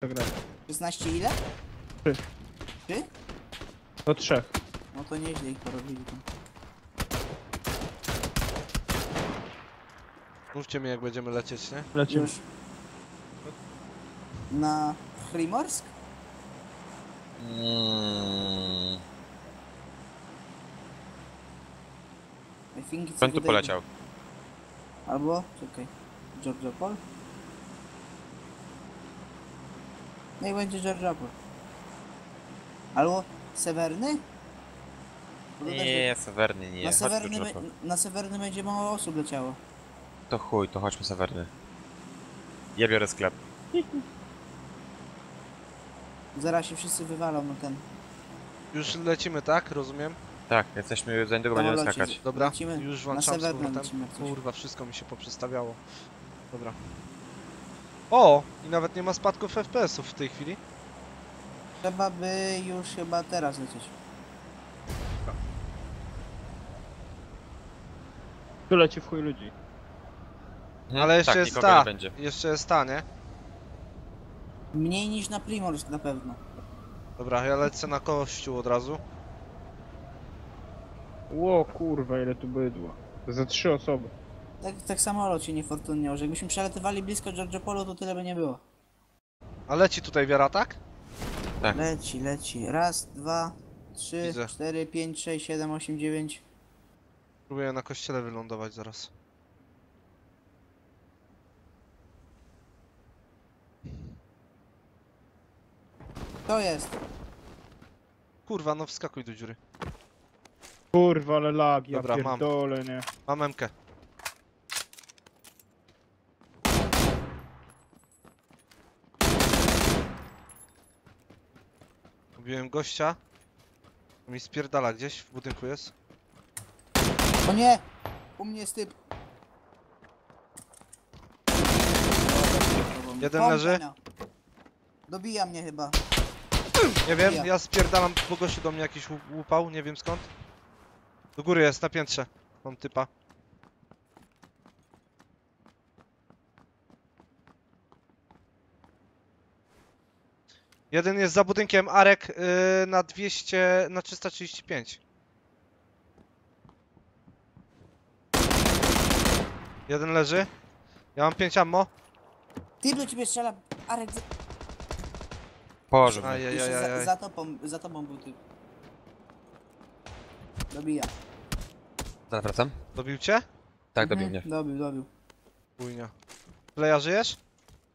Tak grać. 16 ile? Trzy. Trzy? Do trzech. No to nieźle ich porobili tam. Mówcie mi jak będziemy lecieć, nie? Lecimy. Już. Na Chrimorsk? Mm. I think it's Skąd tu good poleciał? idea. Albo, czekaj, Georgiopol? No i będzie Georgiopol. Albo Sewerny? Bo Nie, Sewerny nie. na, Chodź Sewerny, be- na Sewerny będzie mało osób leciało. To chuj, to chodźmy Sewerny. Ja biorę sklep. Zaraz się wszyscy wywalą na ten Już lecimy, tak? Rozumiem? Tak, jesteśmy, za niedługo będziemy samolocie. skakać. Dobra, Lecimy już na włączam z Sewerny powrotem. lecimy jak coś. Kurwa, wszystko mi się poprzestawiało. Dobra. O! I nawet nie ma spadków FPS-ów w tej chwili. Trzeba by już chyba teraz lecieć. Tu leci w chuj ludzi. Ale jeszcze tak, jest nikogo ta. nie będzie. Jeszcze jest ta, nie? Mniej niż na Primorsk na pewno. Dobra, ja lecę na kościół od razu. Ło kurwa, ile tu bydła. Za trzy osoby. Tak, tak samolot się niefortunnie, że jakbyśmy przelatywali blisko Georgiopolu, to tyle by nie było. A leci tutaj wiara, tak? Tak. Leci, leci. Raz, dwa, trzy, Widzę. cztery, pięć, sześć, siedem, osiem, dziewięć. Próbuję na kościele wylądować zaraz. To jest. Kurwa, no wskakuj do dziury. Kurwa, ale lag, ja Dobra, mam. pierdolę, nie. Mam Emkę. Ubiłem gościa. Mi spierdala gdzieś, w budynku jest. O nie! U mnie jest typ. Jeden leży. Dobija mnie chyba. Nie wiem, Ja. ja spierdalam, bo gościu do mnie jakiś łup- łupał, nie wiem skąd. Do góry jest, na piętrze. Mam typa. Jeden jest za budynkiem, Arek yy, na 200, na 335. Jeden leży. Ja mam 5 ammo. Typ do ciebie strzela. Arek, za, mnie. jeszcze za, Ajajajaj. za, tobą, za tobą był typ. Dobija. Zaraz wracam? Dobił cię? Tak, dobił Mhm, mnie. Dobił, dobił. Chujnia. Leja, żyjesz?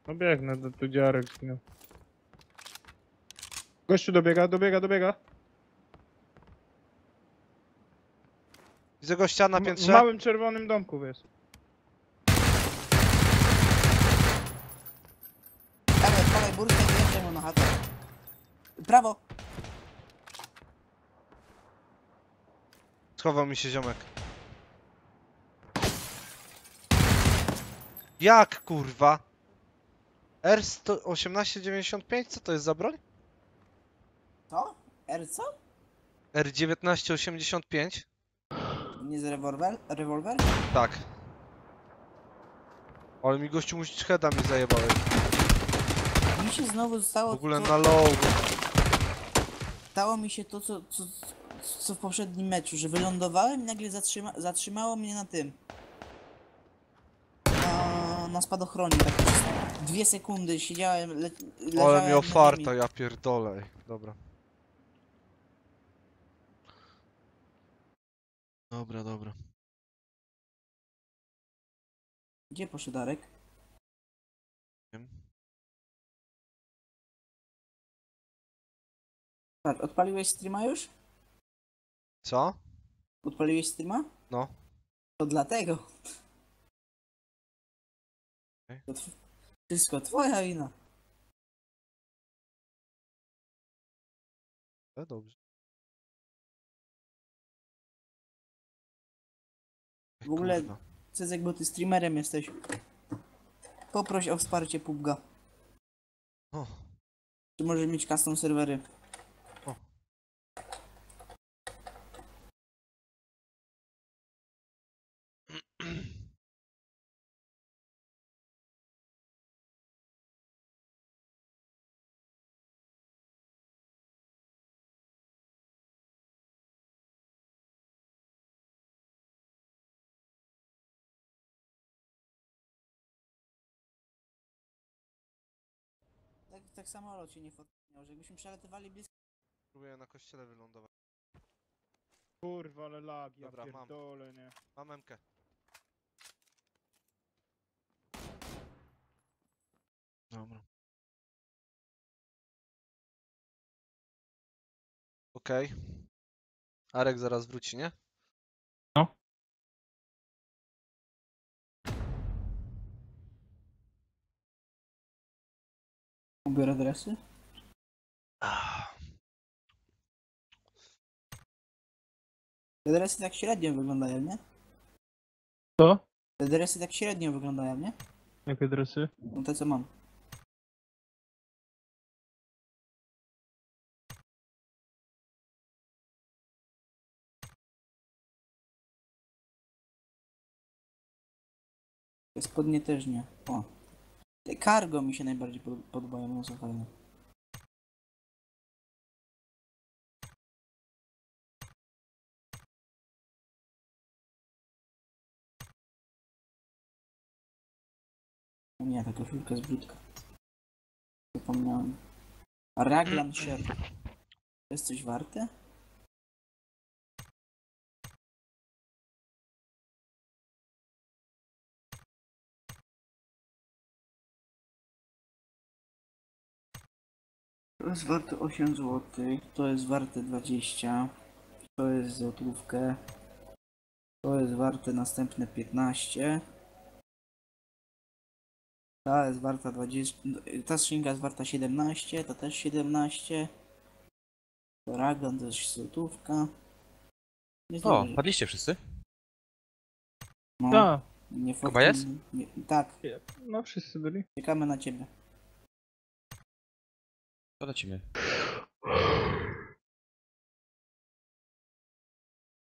No biegnę, do tu dziarek zginął. Gościu dobiega, dobiega, dobiega. Widzę gościa na W- piętrze. małym czerwonym domku jest. Dawaj, odpalaj burtę i jedziemy na chatę. Prawo! Schował mi się ziomek. Jak kurwa? R1895? Co to jest za broń? Co? R co? R1985? Nie z rewolwer? Rewolwer? Tak. Ale mi gościu musi heada mi zajebałeś. Mi się znowu W stało ogóle to, na low. stało mi się to, co, co, co w poprzednim meczu, że wylądowałem i nagle zatrzyma, zatrzymało mnie na tym. Na, na spadochronie. Tak przez dwie sekundy siedziałem, le, leżałem Ale mi ofarta, ja pierdolę. Dobra. Dobra, dobra. Gdzie poszedł Darek? Wiem. Tak, odpaliłeś streama już? Co? Odpaliłeś streama? No. To dlatego. Okej. To tw- wszystko twoja wina. E, dobrze. W ogóle- kurwa. Cezek, bo ty streamerem jesteś. Poproś o wsparcie PUBG'a. O. Czy możesz mieć custom serwery? Tak samolot się nie fotniał, że jakbyśmy przelatywali blisko... Próbuję na kościele wylądować. Kurwa, ale lag, ja Dobra, mam. pierdolę, nie. Mam memkę. Dobra. Okej. Arek zaraz wróci, nie? Ubiór adresy? Te adresy tak średnio wyglądają, nie? Co? Te adresy tak średnio wyglądają, nie? Jakie adresy? No te co mam. Spodnie też nie. O. Cargo mi się najbardziej pod- podobają, fajne. O Nie, ta koszulka jest brzydka. Zapomniałem. Raglan shirt. Jest coś warte? To jest warte 8 zł, to jest warte 20, to jest złotówkę, to jest warte następne 15. Ta jest warta 20, ta skrzynka jest warta 17, ta też 17. To Ragan to jest złotówka. Jest O, dobrze. padliście wszyscy? No, A, nie Kuba jest? Nie, tak, no wszyscy byli. czekamy na ciebie. To lecimy.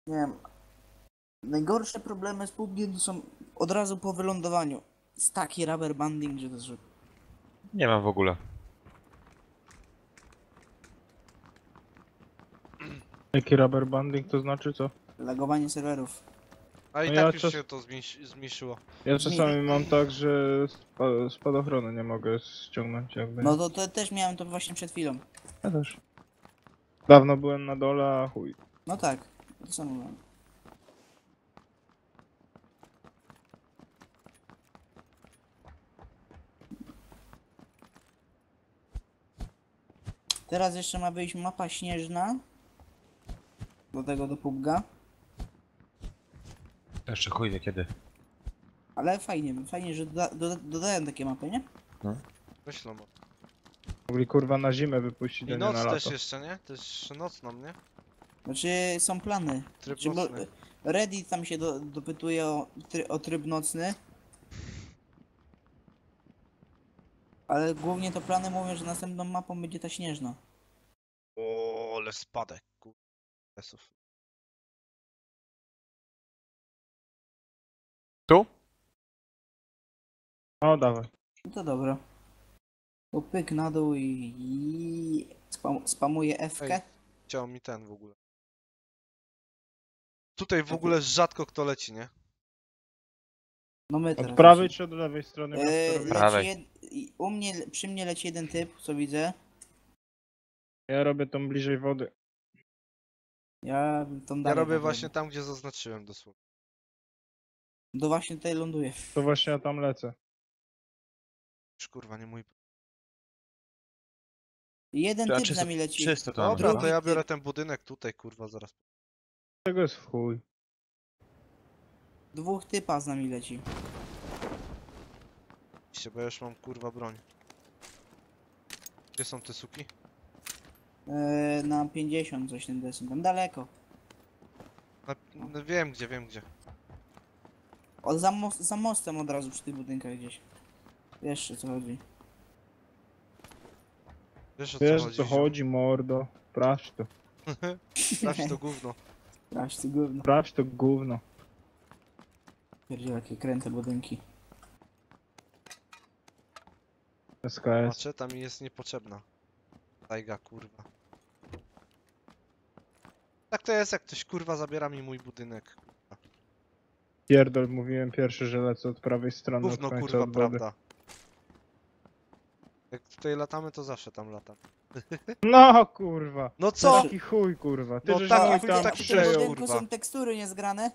Nie wiem. Najgorsze problemy z PUBG są od razu po wylądowaniu. Jest taki rubber banding, że to jest... Nie mam w ogóle. Jaki rubber banding to znaczy co? Lagowanie serwerów. A i No tak ja już czas- się to zmniejszy- zmniejszyło. Ja czasami mam tak, że spa- spadochronu nie mogę ściągnąć jakby. No to, to też miałem to właśnie przed chwilą. Ja też. Dawno byłem na dole, a chuj. No tak, to samo miałem. Teraz jeszcze ma wyjść mapa śnieżna. Do tego do PUBG'a. Jeszcze chuj wie kiedy. Ale fajnie, fajnie, że doda doda dodają takie mapy, nie? Myślę, no. Mogli kurwa na zimę wypuścić, a I nie na noc lato. też jeszcze, nie? Też nocną, nie? Znaczy są plany. Tryb Czy bo, nocny. Reddit tam się do, dopytuje o, try, o tryb nocny. Ale głównie to plany mówią, że następną mapą będzie ta śnieżna. O, ale spadek, kur... Tu? O, dawaj. No to dobra. To pyk na dół i, i spam, spamuje F. Ej. Chciał mi ten w ogóle. Tutaj w ogóle rzadko kto leci, nie? No my teraz. Od prawej czy od lewej strony? Yy, leci Prawej. jed, i u mnie, przy mnie leci jeden typ, co widzę. Ja robię tą bliżej wody. Ja tą Ja dalej robię właśnie tam, gdzie zaznaczyłem dosłownie. Do właśnie tutaj ląduję. To właśnie ja tam lecę. Już kurwa, nie mój... Jeden To, a typ z czysto, nami leci. czysto to. Dobra, to drugi ja biorę ten budynek tutaj, kurwa, zaraz. Tego jest w chuj. Dwóch typa z nami leci. Się, bo ja już mam kurwa broń. Gdzie są te suki? Eee, na 50 coś ten desyn. Tam daleko. Na, no, wiem gdzie, wiem gdzie. O, za, most, za mostem od razu przy tych budynkach gdzieś. Wiesz o co chodzi. Wiesz o co Wiesz chodzi? co chodzi, mordo. Sprawdź to. Sprawdź to gówno. Aż ty gówno. Sprawdź to gówno. Pierdziel, jakie kręte budynki. SKS. Maczeta mi jest niepotrzebna. Tajga, kurwa. Tak to jest, jak ktoś kurwa zabiera mi mój budynek. Pierdol, mówiłem pierwszy, że lecę od prawej strony, Gówno od końca kurwa, od wody. prawda. Jak tutaj latamy, to zawsze tam latam. No kurwa. No co? Taki chuj kurwa. Ty No żeś tak, mój chuj, tam taki W przejął. budynku kurwa. są tekstury niezgrane.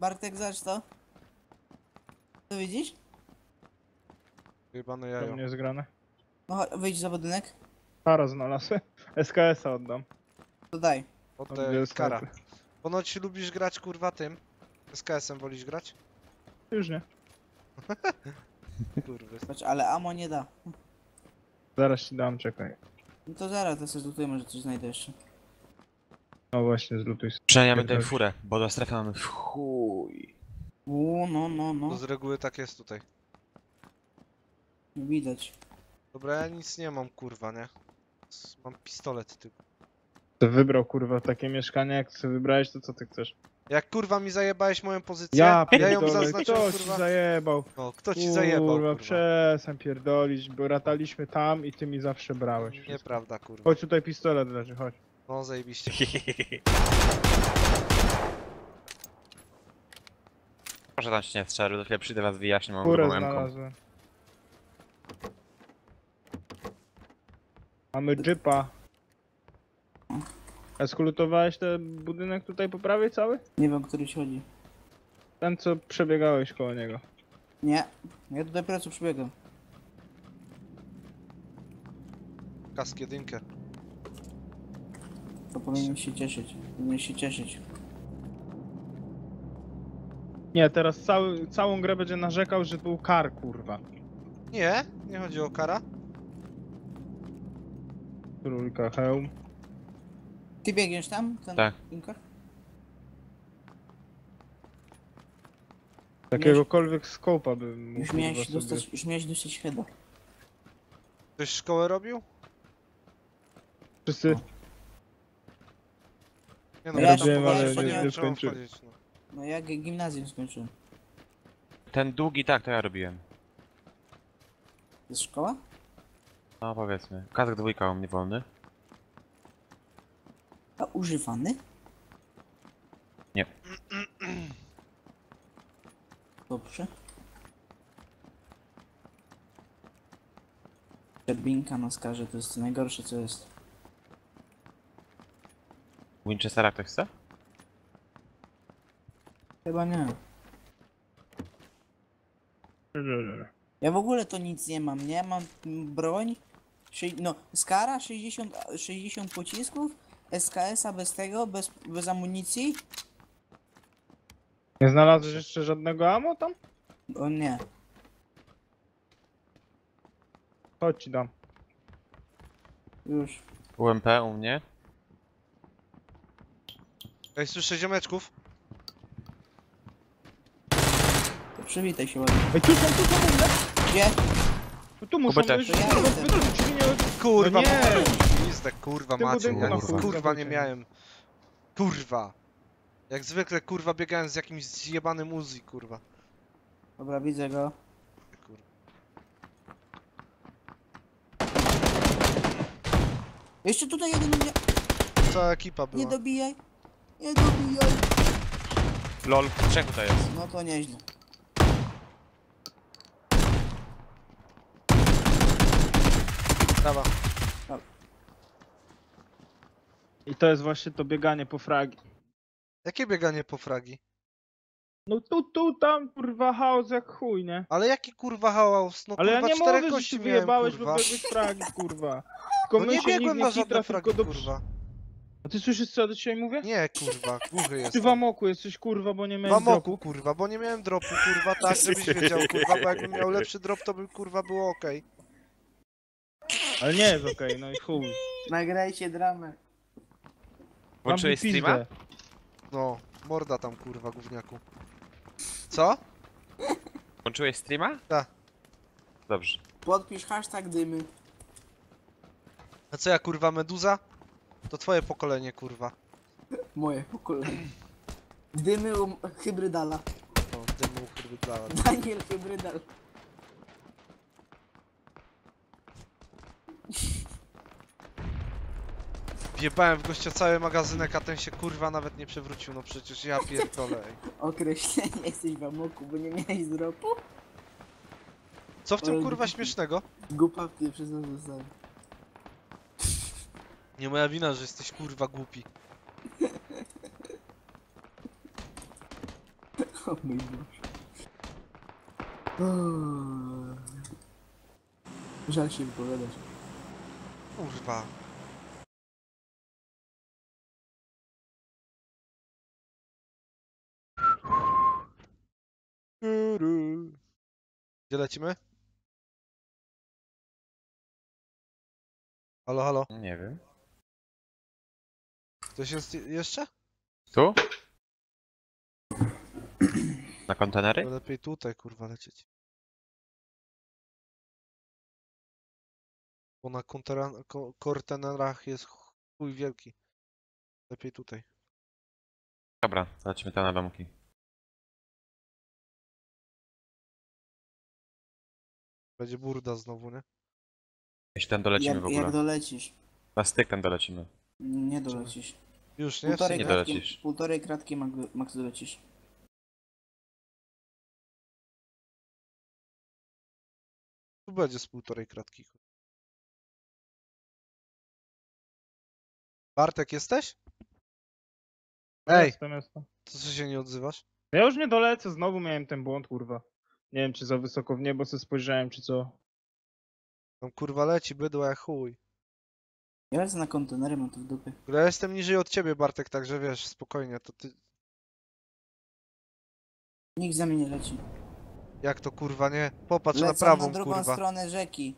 Bartek, zacz to. To widzisz? Jebane To jajo. mnie zgrane. No, cho- wyjdź za budynek. Para znalazłem. SKS-a oddam. To daj. Odbierz kara. sklepy. Ponoć lubisz grać kurwa tym. SKS-em wolisz grać? Już nie. Kurwy. Patrz, ale amo nie da. Zaraz ci dam, czekaj. No to zaraz, to sobie tutaj może coś znajdę jeszcze. No właśnie, zlutuj sobie. Przynajmniej mamy tę furę, bo do strefy mamy w chuj. U, no, no, To no. z reguły tak jest tutaj. Widać. Dobra, ja nic nie mam kurwa, nie? S- Mam pistolet tylko. To wybrał kurwa takie mieszkanie, jak sobie wybrałeś, to co ty chcesz? Jak kurwa mi zajebałeś moją pozycję, Ja ja ją pierdolę, zaznaczyłem kto ci kurwa. zajebał? No, kto ci zajebał Kurwa, przestań pierdolić, bo rataliśmy tam i ty mi zawsze brałeś. wszystko. Nieprawda kurwa. Chodź tutaj pistolet leży, chodź. No zajebiście. Proszę tam się nie strzelać, za chwilę przyjdę was wyjaśnię, mam Kurę emką. znalazłem. Mamy jeepa. Eskulutowałeś ten budynek tutaj po prawej cały? Nie wiem, o który ci chodzi. Ten co przebiegałeś koło niego. Nie. Ja tutaj dopiero co przybiegam. Kask jedynkę. To powinien się cieszyć. Powinien się cieszyć. Nie, teraz cały, całą grę będzie narzekał, że był kar, kurwa. Nie, nie chodzi o kara. Trójka, hełm. Ty biegniesz tam? Ten Tak. Inkar? Jakiegokolwiek skopa bym mógł Już kurwa, miałeś sobie- dostać, już miałeś dostać heada. Ktoś szkołę robił? Wszyscy... Nie No ja robiłem, ale nie nie trzeba skończyłem. wchodzić, no. No ja gi- gimnazjum skończyłem. Ten długi, tak, to ja robiłem. To jest szkoła? No powiedzmy. Kask dwójka u mnie wolny. A używany? Nie. Dobrze. Szczerbinka na skarze to jest najgorsze co jest. Winchestera ktoś chce? Chyba nie. Ja w ogóle to nic nie mam, nie? Mam broń. No, Skara 60, 60 pocisków. SKS-a bez tego, bez, bez amunicji. Nie znalazłeś jeszcze żadnego ammo tam? O nie. Chodź ci dam. Już. UMP u mnie. Ej, słyszę ziomeczków. To przywitaj się ładnie. Ej, tu są, tu są, tu Gdzie? Tu, tu muszą Kubeta. być... To ja jestem. Kurwa, No nie! Pizdek, kurwa tym macie, budynku ja na nic, kurwa nie miałem. Kurwa. Jak zwykle, kurwa, biegałem z jakimś zjebanym Uzi, kurwa. Dobra, widzę go. kurwa. Jeszcze tutaj jeden u mnie. Cała ekipa była. Nie dobijaj. Nie dobijaj. LOL, trzech tutaj jest. No to nieźle. Brawa. I to jest właśnie to bieganie po fragi. Jakie bieganie po fragi? No tu, tu, tam, kurwa, chaos jak chuj, nie? Ale jaki kurwa hałas? No Ale ja kurwa, nie czterech mogę, że gości się miałem, wyjebałeś, kurwa. bo biegłeś fragi, kurwa. Tylko No my nie się biegłem nikt na nie żadne hitra, fragi, tylko do... kurwa. A ty słyszysz co do ciebie mówię? Nie, kurwa, głuchy Ty jestem. w amoku jesteś, kurwa, bo nie W miałeś amoku, dropu. kurwa, bo nie miałem dropu, kurwa, tak, żebyś wiedział, kurwa, bo jakbym miał lepszy drop, to by, kurwa, było okej. Ale nie jest okej, no i chuj. Nagrajcie dramę. Włączyłeś streama? pizdę. No, morda tam, kurwa, gówniaku. Co? Włączyłeś streama? Tak. Dobrze. Podpisz hashtag dymy. A co ja, kurwa, meduza? To twoje pokolenie, kurwa. Moje pokolenie. Dymy um, hybrydala. No, dymu, kurwa. Daniel hybrydal. Wjebałem w gościa cały magazynek, a ten się, kurwa, nawet nie przewrócił, no przecież ja pierdolę. ej. Określenie jesteś w amoku, bo nie miałeś dropu? Co w tym kurwa śmiesznego? Głupawki przez nas zostały. Nie moja wina, że jesteś kurwa głupi. O mój Boże. Uuu. Żal się wypowiadać. Kurwa. Gdzie lecimy? Halo, halo. Nie wiem. Ktoś jest je- jeszcze? Tu? Na kontenery? To lepiej tutaj kurwa lecieć. Bo na kontera- ko- kontenerach jest chuj wielki. Lepiej tutaj. Dobra, lecimy tam na domki. Będzie burda znowu, nie? Jeśli tam dolecimy Jak, w ogóle. jak dolecisz? Na styk tam dolecimy. Nie dolecisz. Już, nie? Półtorej nie kratki, dolecisz. półtorej kratki max, max dolecisz. Tu będzie z półtorej kratki. Bartek, jesteś? Ej! Jestem, jestem. To co się nie odzywasz? Ja już nie dolecę, znowu miałem ten błąd, kurwa. Nie wiem, czy za wysoko w niebo sobie spojrzałem, czy co. Tam kurwa leci bydła jak chuj. Ja lecę na kontenery, mam to w dupie. Ja jestem niżej od ciebie, Bartek, także wiesz, spokojnie, to ty... Nikt za mnie nie leci. Jak to kurwa nie? Popatrz na prawą, na drugą kurwa. stronę rzeki.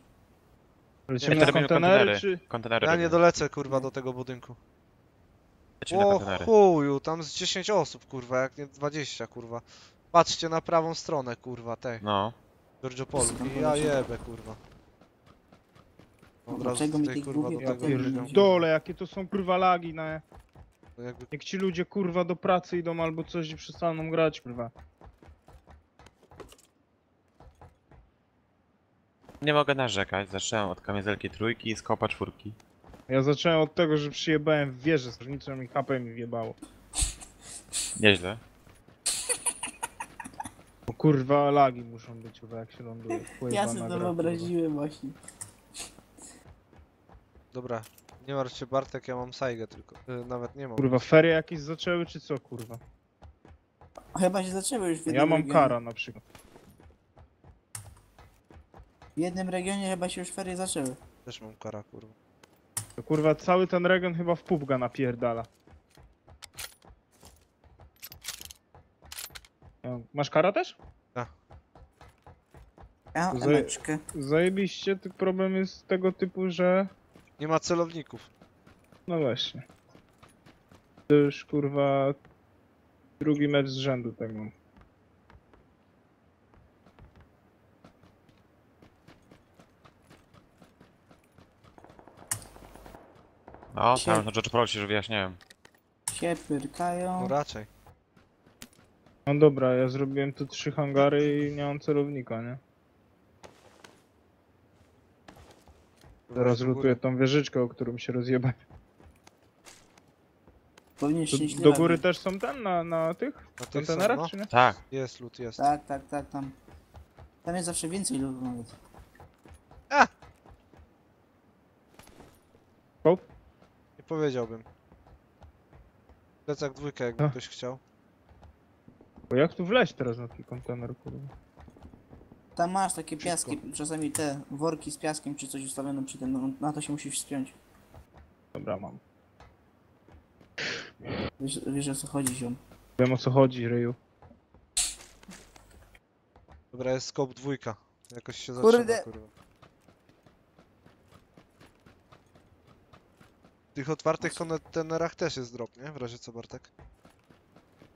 Lecimy na robimy kontenery, kontenery. czy... Kontenery Ja nie robimy. dolecę, kurwa, do tego budynku. Lecimy na O kontenery. chuju, tam z 10 osób, kurwa, jak nie 20, kurwa. Patrzcie na prawą stronę, kurwa, tej. No. Georgiopolu. Skąd I ja jebę, kurwa. Od razu Dlaczego mi tutaj, tych kurwa, do tego pierdolę, jakie to są kurwa lagi, na... No Jakby Jak ci ludzie kurwa do pracy idą albo coś i przestaną grać, kurwa. Nie mogę narzekać. Zacząłem od kamizelki trójki i skopa czwórki. Ja zacząłem od tego, że przyjebałem w wieżę strażnicą i HP mi wjebało. Nieźle. Kurwa lagi muszą być, kurwa, jak się ląduje. Ja sobie to wyobraziłem właśnie. Dobra, nie martw się Bartek, ja mam Saigę tylko. Y, nawet nie mam. Kurwa, ferie jakieś zaczęły, czy co, kurwa? Chyba się zaczęły już w jednym Ja mam regionie. kara na przykład. W jednym regionie chyba się już ferie zaczęły. Też mam kara, kurwa. To kurwa, cały ten region chyba w pubga napierdala. Masz kara też? Ja mam Za- emeczkę. Zajebiście, tylko problem jest tego typu, że... Nie ma celowników. No właśnie. To już kurwa... Drugi mecz z rzędu tak mam. No, tam na George Pro się już wyjaśniałem. Się No pyrkają. raczej. No dobra, ja zrobiłem tu trzy hangary i nie mam celownika, nie? Góry. lutuję tą wieżyczkę, o którą się. Powinien Do, góry też są ten, na, na tych Na tych są, kontenerach, no. czy nie? Tak. Jest lód, jest. Tak, tak, tak, tam. Tam jest zawsze więcej ludzi nawet. Nie powiedziałbym. Plecak dwójkę, jakby A. ktoś chciał. Bo jak tu wleźć teraz na taki kontener, kurwa? Tam masz takie Wszystko. piaski, czasami te worki z piaskiem czy coś ustawione przy tym, no, na to się musisz spiąć. Dobra, mam. Wiesz, wiesz o co chodzi, ziom. Wiem o co chodzi, Ryju. Dobra, jest skop dwójka. Jakoś się Kurde. zaczyna, kurwa. W tych otwartych kontenerach też jest drop, nie? W razie co, Bartek?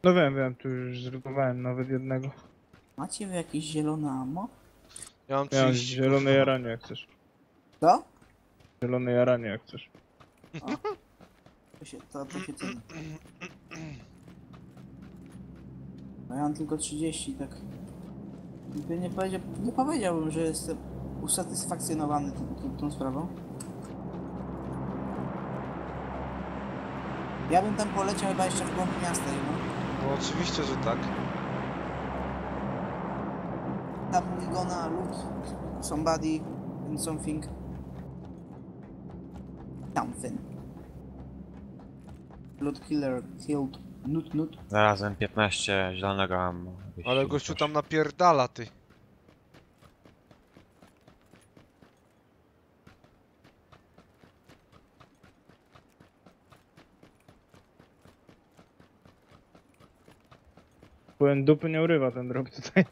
No wiem, wiem, tu już zrywowałem nawet jednego. Macie wy jakieś zielone ammo? Ja mam Ja mam 30. zielone jaranie jak chcesz. To? Zielone jaranie jak chcesz. To się, to, to się ceni. No ja mam tylko 30, tak. Nie, powiedział, nie powiedziałbym, że jestem usatysfakcjonowany tą, tą, tą sprawą. Ja bym tam poleciał chyba jeszcze w głąb miasta, no. No oczywiście, że tak. Na poligona lud somebody and something. Something. Blood killer killed nut nut. Znalazłem 15 zielonego ammo. Ale gościu tam napierdala, ty. Byłem dupy nie urywa ten drop tutaj.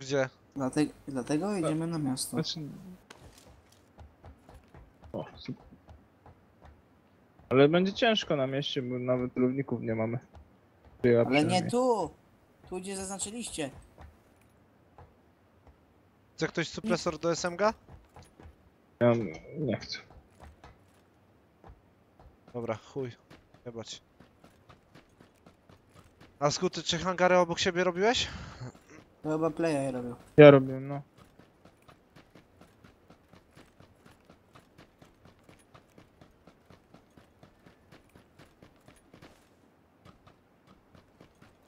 Gdzie? Dlatego, dlatego jedziemy na miasto. Znaczy... O, super. Ale będzie ciężko na mieście, bo nawet lówników nie mamy. Ja Ale nie tu! Tu gdzie zaznaczyliście. Chce ktoś supresor do SMG? Ja nie chcę. Dobra, chuj. Nie bać. A skuty czy hangary obok siebie robiłeś? To chyba playa robił. Ja robię, no.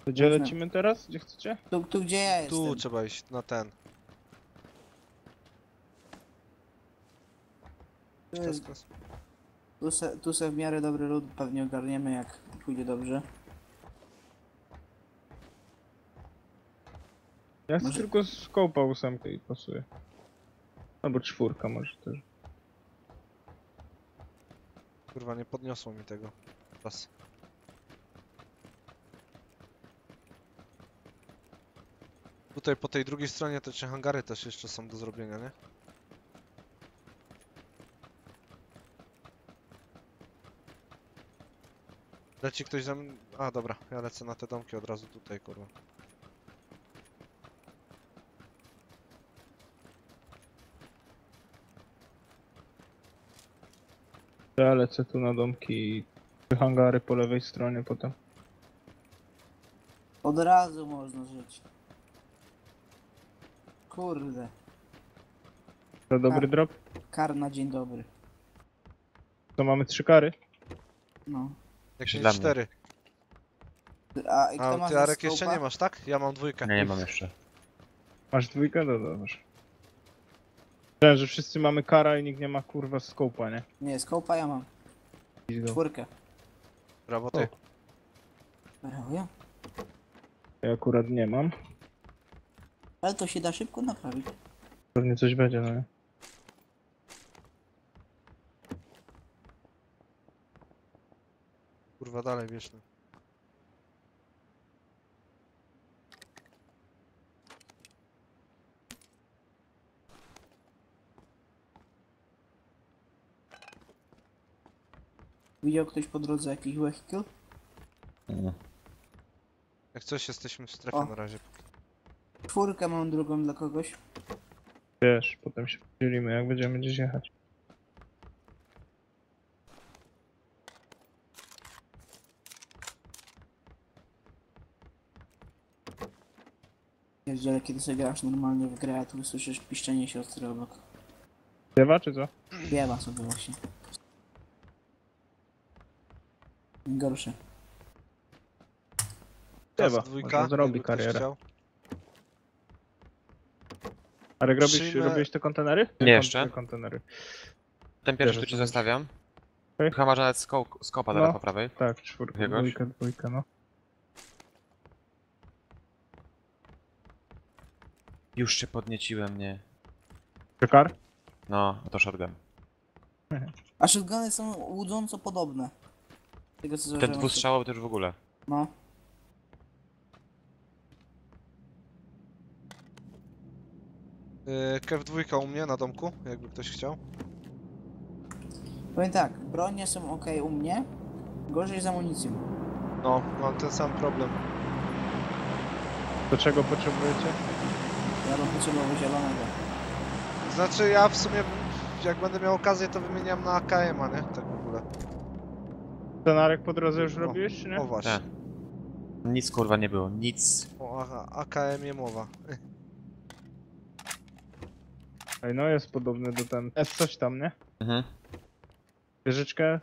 To Gdzie lecimy teraz? Gdzie chcecie? Tu, tu gdzie ja jestem. Tu trzeba iść, na ten. Tu, jest, tu, se, tu se w miarę dobry lód pewnie ogarniemy jak pójdzie dobrze. Ja chcę Może- tylko z kołpa ósemkę i pasuje. Albo czwórka może też. Kurwa, nie podniosło mi tego. Raz. Tutaj po tej drugiej stronie te trzy hangary też jeszcze są do zrobienia, nie? Leci ktoś za mną? A dobra, ja lecę na te domki od razu tutaj, kurwa. Ja lecę tu na domki i hangary po lewej stronie potem. Od razu można żyć. Kurde. To dobry Tak. drop? Kar na dzień dobry. To mamy trzy kary. No. Jak Się dla mnie. cztery. A i kto A ma ty Arek jeszcze nie masz, tak? Ja mam dwójkę. Nie, nie mam jeszcze. Masz dwójkę? No dobrze. Myślałem, że wszyscy mamy kara i nikt nie ma kurwa skopa, nie? Nie, skopa ja mam. Czwórkę. Brawo ty. Brawo, ja. Ja akurat nie mam. Ale to się da szybko naprawić. Pewnie coś będzie, no nie? Kurwa dalej wieczny. Widział ktoś po drodze jakiś vehicle? Mm. Jak coś jesteśmy w strefie O. na razie. Czwórkę mam drugą dla kogoś. Wiesz, potem się podzielimy, jak będziemy gdzieś jechać. Pierdziele, kiedy sobie grasz normalnie w grę, a tu słyszysz piszczenie siostry obok. Śpiewa czy co? Śpiewa sobie właśnie. Gorsze. Raz Chyba, dwójka. może zrobi jakby ktoś karierę. chciał. Arek, robisz, Przyjmę- robiłeś te kontenery? Nie jeszcze. Te kontenery. Ten pierwszy tu ci zostawiam. Okej. Chyba masz nawet sko skopa teraz No. po prawej. Tak, czwórka, Jakiegoś? dwójka, dwójka, no. Już się podnieciłem, nie. Czekar? No, to shotgun. A shotguny są łudząco podobne. Tego co Ten dwustrzałowy już w ogóle. No. Yy, Kev dwójka u mnie na domku, jakby ktoś chciał. Powiem tak, bronie są ok u mnie. Gorzej z amunicją. No, mam ten sam problem. Do czego potrzebujecie? Ja bym potrzebował zielonego. Znaczy ja w sumie, jak będę miał okazję, to wymieniam na AKM-a, nie? Tak w ogóle. Ten Arek po drodze już O, robiłeś, czy nie? O właśnie. Tak. Nic kurwa nie było, nic. O aha, AKM-ie mowa. Ej, no jest podobny do ten. Jest coś tam, nie? Mhm. Wieżyczkę.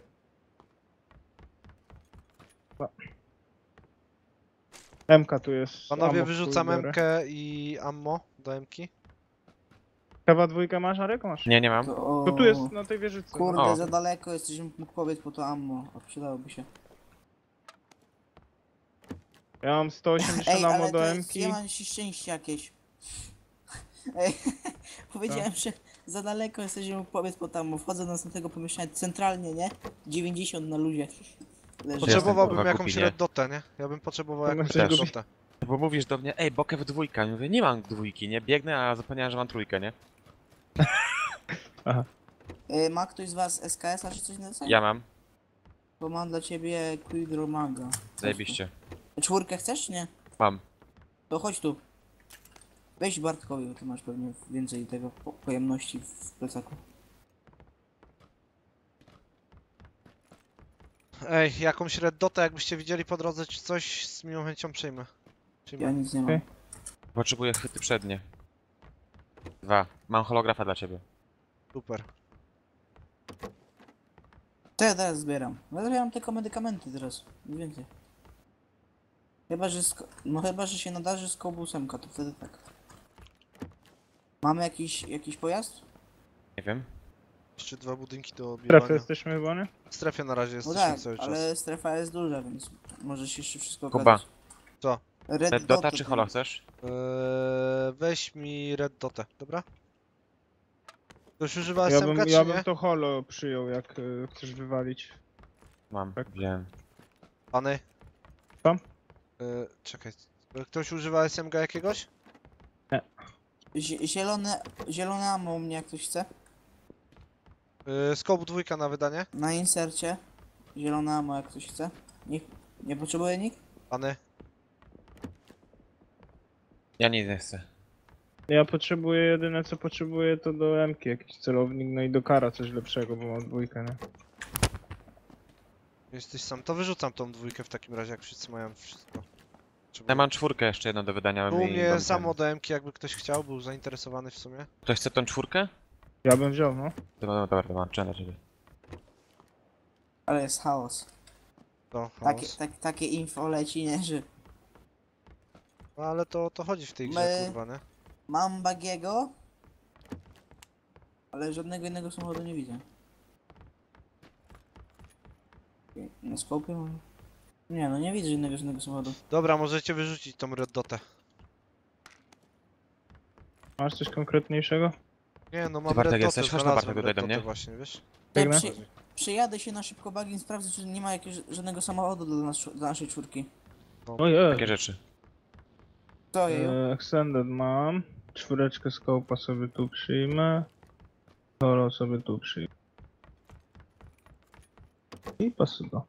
Ba- MK tu jest. Panowie, ammo w wyrzucam biorę. MK i ammo do MK. Kawa dwójka masz, Arek? Masz? Nie, nie mam. To, To tu jest na tej wieżycy. Kurde, O. za daleko jesteś, mógł powiedz po to ammo, a przydałoby się. Ja mam 180 Ej, ammo ale do to M. jest, ja mam ci szczęście jakieś. Ej, powiedziałem, że za daleko jesteś, mógł powiedz po to ammo. Wchodzę do następnego pomieszczenia centralnie, nie? 90 na luzie. Leży. Potrzebowałbym kurwa jakąś red dotę, nie? Ja bym potrzebował jakąś myślę, red że dotę. Bo mówisz do mnie, ej, bokew dwójka. Ja mówię, nie mam dwójki, nie? Biegnę, a zapomniałem, że mam trójkę, nie? E, ma ktoś z was SKS-a czy coś na? Ja mam. Bo mam dla ciebie Quidromaga. Zajebiście. Czwórkę chcesz, czy nie? Mam. To chodź tu. Weź Bartkowi, bo ty masz pewnie więcej tego po- pojemności w plecaku. Ej, jakąś red dotę, jakbyście widzieli po drodze czy coś, z miłą chęcią przyjmę. Ja Przyjmę. nic nie mam. Okej. Potrzebuję chwyty przednie. Dwa. Mam holografa dla ciebie. Super. Co ja teraz zbieram? No ja mam tylko medykamenty teraz. Nie więcej. Chyba, że sko- no chyba, że się nadarzy z kobusemka, to wtedy tak. Mamy jakiś, jakiś pojazd? Nie wiem. Jeszcze dwa budynki do W strefie obierania. jesteśmy chyba, nie? W strefie na razie No jesteśmy tak, cały czas. ale strefa jest duża, więc może się jeszcze wszystko Kuba. okazać. Co? Red, Red Dota Dota czy holo chcesz? Eee, weź mi red dotę, dobra? Ktoś używa Ja SMG bym, czy ja nie? bym to holo przyjął, jak y, chcesz wywalić. Mam. Tak. Wziąłem. Pany? Tam? Eee, czekaj. Ktoś używa SMG jakiegoś? Zie- Zielone, zielone ammo u mnie jak ktoś chce. Eee, scope dwójka na wydanie? Na insercie. Zielone ammo jak ktoś chce. Nie, nie potrzebuje nikt? Pany? Ja nic nie chcę. Ja potrzebuję, jedyne co potrzebuję to do M jakiś celownik, no i do kara coś lepszego, bo mam dwójkę, nie? Jesteś sam. To wyrzucam tą dwójkę w takim razie, jak wszyscy mają wszystko. Ja mam czwórkę jeszcze jedną do wydania. U i mnie mam samo ten. DM, jakby ktoś chciał, był zainteresowany w sumie. Ktoś chce tą czwórkę? Ja bym wziął, no. To, no, dobra, to mam czele ciebie. Ale jest chaos. To Takie, chaos. tak, takie info leci, nie, że No ale to o to chodzi w tej grze, My- kurwa, nie? mam bagiego, ale żadnego innego samochodu nie widzę. Na skopie mam? Nie, no nie widzę żadnego, żadnego samochodu. Dobra, możecie wyrzucić tą red dotę. Masz coś konkretniejszego? Nie, no mam Bartek red jesteś? dotę, Chodź na znalazłem Bartek tutaj red do dotę mnie. właśnie, wiesz? Ja Biegnę. przy, przyjadę się na szybko bagiem, sprawdzę, czy nie ma jakiegoś, żadnego samochodu dla, nas, dla naszej czwórki. Ojej. Takie rzeczy. To jeju. E, Extended mam. Czwóreczkę skopa sobie tu przyjmę. Holo sobie tu przyjmę. I pasudo.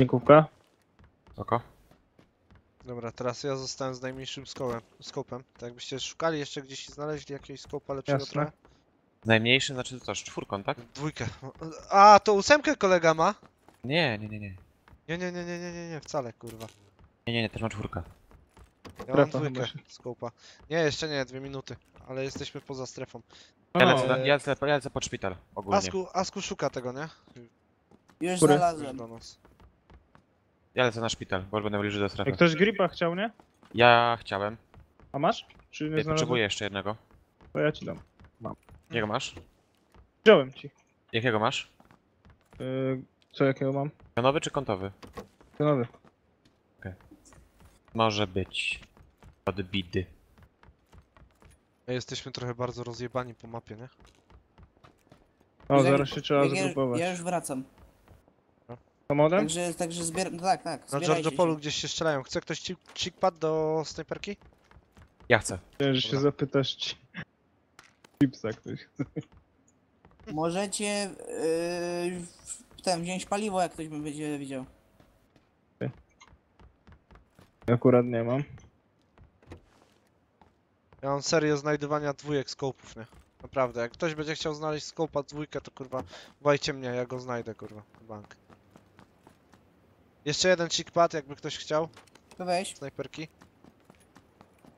Dziękówka. Oko? Dobra, teraz ja zostałem z najmniejszym skopem. skopem. Tak jakbyście szukali jeszcze gdzieś i znaleźli jakiegoś skopa lepszego Jasne. trochę. Najmniejszy, znaczy to z czwórką, tak? Dwójkę. A, to ósemkę kolega ma? Nie, nie, nie, nie. Nie, nie, nie, nie, nie, nie, nie, wcale, kurwa. Nie, nie, nie, też mam czwórkę. Ja mam Strefa dwójkę chyba się- skopa. Nie, jeszcze nie, dwie minuty. Ale jesteśmy poza strefą. Ja O, lecę, na- ja lecę, ja lecę pod szpital, ogólnie. Asku, Asku szuka tego, nie? Już Który? Już znalazłem. do nas. Ja lecę na szpital, bo już będę bliżej do strefy. Jak ktoś gripa chciał, nie? Ja chciałem. A masz? Czy nie Ja znalazłeś? potrzebuję jeszcze jednego. To ja ci dam. Jakiego masz? Wziąłem ci. Jakiego masz? Yy, co jakiego mam? Pionowy czy kątowy? Pionowy. Może być. Od bidy. My jesteśmy trochę bardzo rozjebani po mapie, nie? O, zaraz się trzeba ja, zgrupować. ja już wracam. Samochodem? Także, także zbier... No tak, tak. Na zbierajcie się. gdzieś się strzelają. Chce ktoś chickpad do snajperki? Ja chcę. Chciałem, że się Dobra. zapytasz ci. Chipsa ktoś chce. Możecie yy, ten, wziąć paliwo, jak ktoś będzie widział. Akurat nie mam. Ja mam serię znajdywania dwójek skopów, nie? Naprawdę, jak ktoś będzie chciał znaleźć skopa dwójkę, to kurwa, wajcie mnie, ja go znajdę, kurwa, bank. Jeszcze jeden chickpad, jakby ktoś chciał, To weź. snajperki.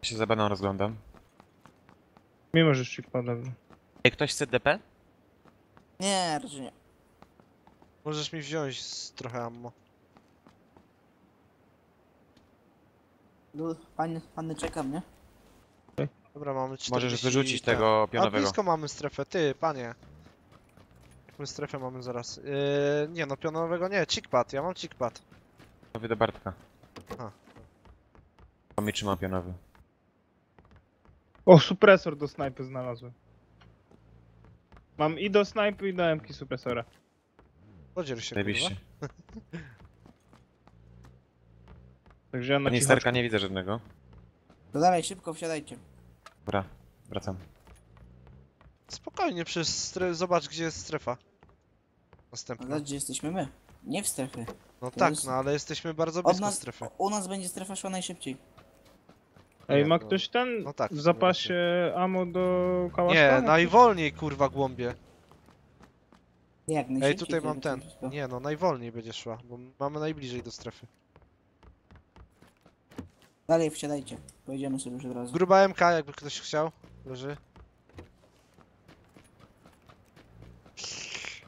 Ja się za baną rozglądam. Mimo, że ci pada. Ej, ktoś chce DP? Nie, raczej nie. Możesz mi wziąć z trochę ammo. No, Pan, panny czekam, nie? Dobra, mamy 40... Możesz wyrzucić tak. tego A pionowego. blisko mamy strefę, ty, panie. My strefę mamy zaraz. Yy, nie no, pionowego nie, chickpad, ja mam chickpad. Pionowy do Bartka. A. To mi trzyma pionowy. O, supresor do snajpy znalazłem. Mam i do snajpy i do MK supresora. Podziel się, kurwa. Także ja na cichotku. nie widzę żadnego. To dalej, szybko wsiadajcie. Dobra, wracam. Spokojnie, przez stre... zobacz gdzie jest strefa. Następna. zobacz, gdzie jesteśmy my. Nie w strefie. No to tak, jest- no ale jesteśmy bardzo Od blisko nas, strefy. u nas będzie strefa szła najszybciej. Ej, ma no- ktoś ten no tak, w zapasie ammo do kałaszka? Nie, najwolniej kurwa głąbie. Jak najszybciej. Ej, tutaj mam ten. Nie no, najwolniej będzie szła, bo mamy najbliżej do strefy. Dalej wsiadajcie. Pojedziemy sobie już od razu. Gruba MK, jakby ktoś chciał. Leży.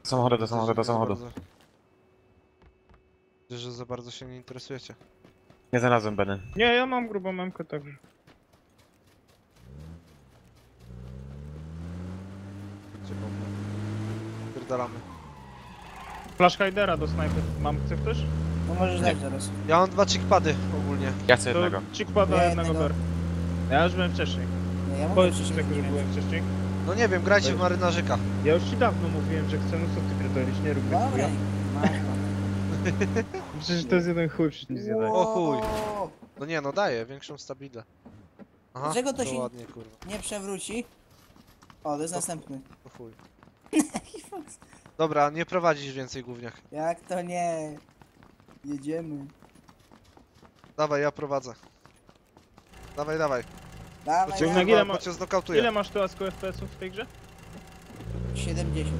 Do samochodu, do samochodu, do samochodu. Widzę, że za bardzo się nie interesujecie. Nie znalazłem Beny. Nie, ja mam grubą memkę także. Gdzie? Pierdalamy. Flash Hidera do snajpy. Mam, chce ktoś? No możesz Nie. dać zaraz. Ja mam dwa chickpady ogólnie. Ja chcę To jednego. Chick pada Ja jednego jednego. ber. Ja już byłem wcześniej. Nie, ja mogę Powiedz tak, że nie byłem wcześniej. No nie wiem, grajcie w marynarzyka. Ja już ci dawno mówiłem, że chcę, no co ty pierdolisz, nie rób mnie Dobra, chuja. Przecież to jest jeden chuj, przecież nic nie daje. O chuj. No nie, no daje, większą stabilę. Aha, Dlaczego to się- ładnie, kurwa. Nie przewróci. O, to jest O. następny. O chuj. Dobra, nie prowadzisz więcej gówniach. Jak to nie? Jedziemy. Dawaj, ja prowadzę. Dawaj, dawaj. Dawaj, Bo cię, Na dawaj. ile ma- bo cię znokautuję. Ile masz tu ASCO FPS-ów w tej grze? 70.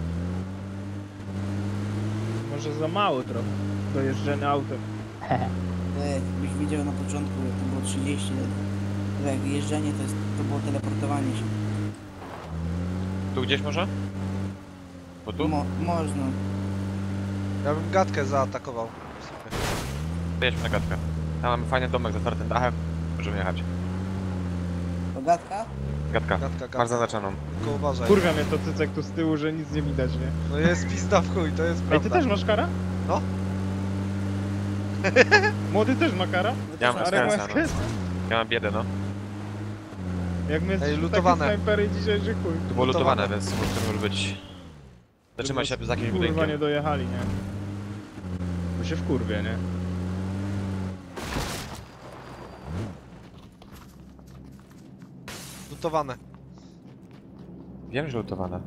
Może za mało trochę. Do jeżdżenia autem. Ej, byś widział na początku, jak to było 30 lat. Jak jeżdżenie to, jest, to było teleportowanie się. Tu gdzieś może? Bo tu? Mo można. Ja bym gadkę zaatakował. Jedźmy na gadkę. Tam mamy fajny domek z otwartym dachem. Możemy jechać. Pogadka? Gadka. Gadka, Masz gadka. zaznaczoną. Tylko uważaj. Kurwa mnie to cycek tu z tyłu, że nic nie widać, nie? No jest pizda w chuj, to jest Ej, prawda. ty też masz kara? No. Młody też ma kara? Ja mam SKS-a, no. SKS? Ja mam biedę, no. Jak mnie Ej, takie lutowane. snajpery dzisiaj, że chuj. To było lutowane, więc może to może być. Zatrzymaj się za jakimś Kurwa nie budynkiem. dojechali, nie? Bo się wkurwie, nie? Lutowane. Wiem, że lutowane.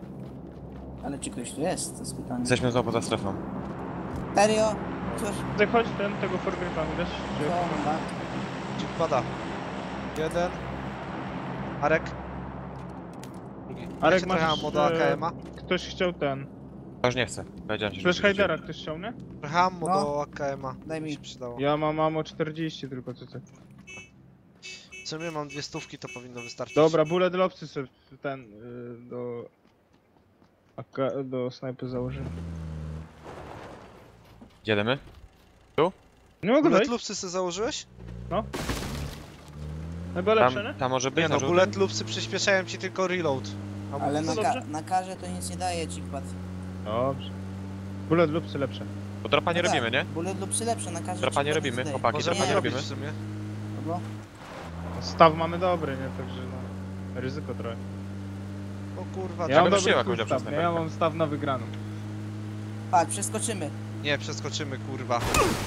Ale czy ktoś tu jest? To jest pytanie. Jesteśmy znowu poza strefą. Serio? Cóż, Ty chodź ten, tego Forgripa, wiesz? Że... on ma? Dzik pada. Jeden. Arek. Drugi. Arek, trochę masz, do e, AKM-a? Ktoś chciał ten. Ja już nie chcę. Powiedziałem ci, że... Flash Hidera ktoś chciał, nie? Trochę ammo No. do AKM-a. Daj mi. się przydało. Ja mam ammo 40 tylko, co ty. Sumie mam dwie stówki, to powinno wystarczyć. Dobra, bullet lobsy sobie ten, y, do... AK, do snajpy założymy. Jedziemy? Nie mogę Bullet wejść? sobie założyłeś? Chyba lepsze, Tam, nie? tam może być Nie na no, żółtym? bullet loopsy przyspieszają ci tylko reload. A Ale na, dobrze? ka na karze to nic nie daje, chipad. Dobrze. Bullet lobsy lepsze. Bo dropa nie No tak, robimy, nie? Bullet lubsy lepsze, na karze Dropa nie robimy, chłopaki, Możemy dropa nie nie robimy. robić w sumie. No bo Staw mamy dobry, nie? Także no... Ryzyko trochę. O kurwa, Ja mam bym dobry przyjął full jakąś staw, lepszą nie? Ja snajperkę. mam staw na wygraną. Patrz, przeskoczymy. nie, przeskoczymy kurwa.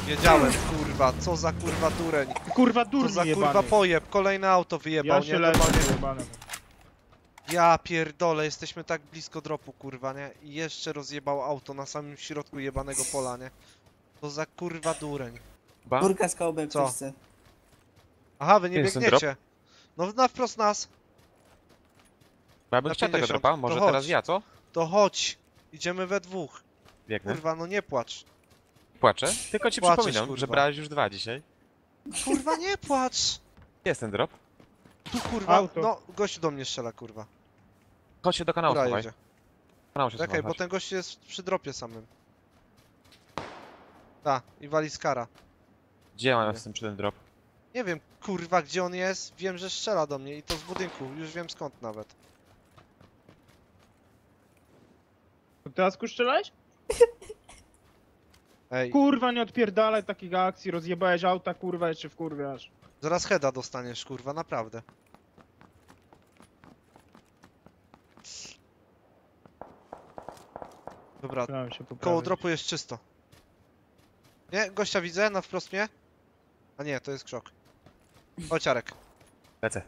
Wiedziałem, kurwa, co za kurwa dureń. Kurwa Co durny za jebany. kurwa pojeb, kolejne auto wyjebał, Ja nie? się leczę Normalnie. jebany. Ja pierdolę, jesteśmy tak blisko dropu, kurwa, nie? I jeszcze rozjebał auto na samym środku jebanego pola, nie? To za kurwa dureń. Ba? Kurka z kołbem Co? chce. Aha, wy nie Jest ten biegniecie. No na wprost nas. Bo ja bym na chciał tego 50, dropa, to może chodź. teraz ja, co? To chodź. Idziemy we dwóch. Biegnę. Kurwa, no nie płacz. Płaczę. Tylko ci Płaczesz, przypominam, kurwa. że brałeś już dwa dzisiaj. Kurwa, nie płacz. Gdzie jest ten drop? Tu kurwa, Auto. no gościu do mnie strzela, kurwa. Chodź się do kanału schowaj. jedzie? Kanału się Czekaj, schowaj, bo chodź. ten gościu jest przy dropie samym. Ta, i wali skara. Gdzie ja mam z tym przy ten drop? Nie wiem, kurwa, gdzie on jest. Wiem, że strzela do mnie i to z budynku. Już wiem skąd nawet. Asku strzelałeś? Ej, Kurwa, nie odpierdalaj takich akcji, rozjebałeś auta, kurwa, jeszcze wkurwiasz. zaraz heada dostaniesz, kurwa, naprawdę. Dobra, się poprawić. koło dropu jest czysto. Nie, gościa widzę, na wprost mnie. A nie, to jest krzok. Chodź, Arek. Lecę.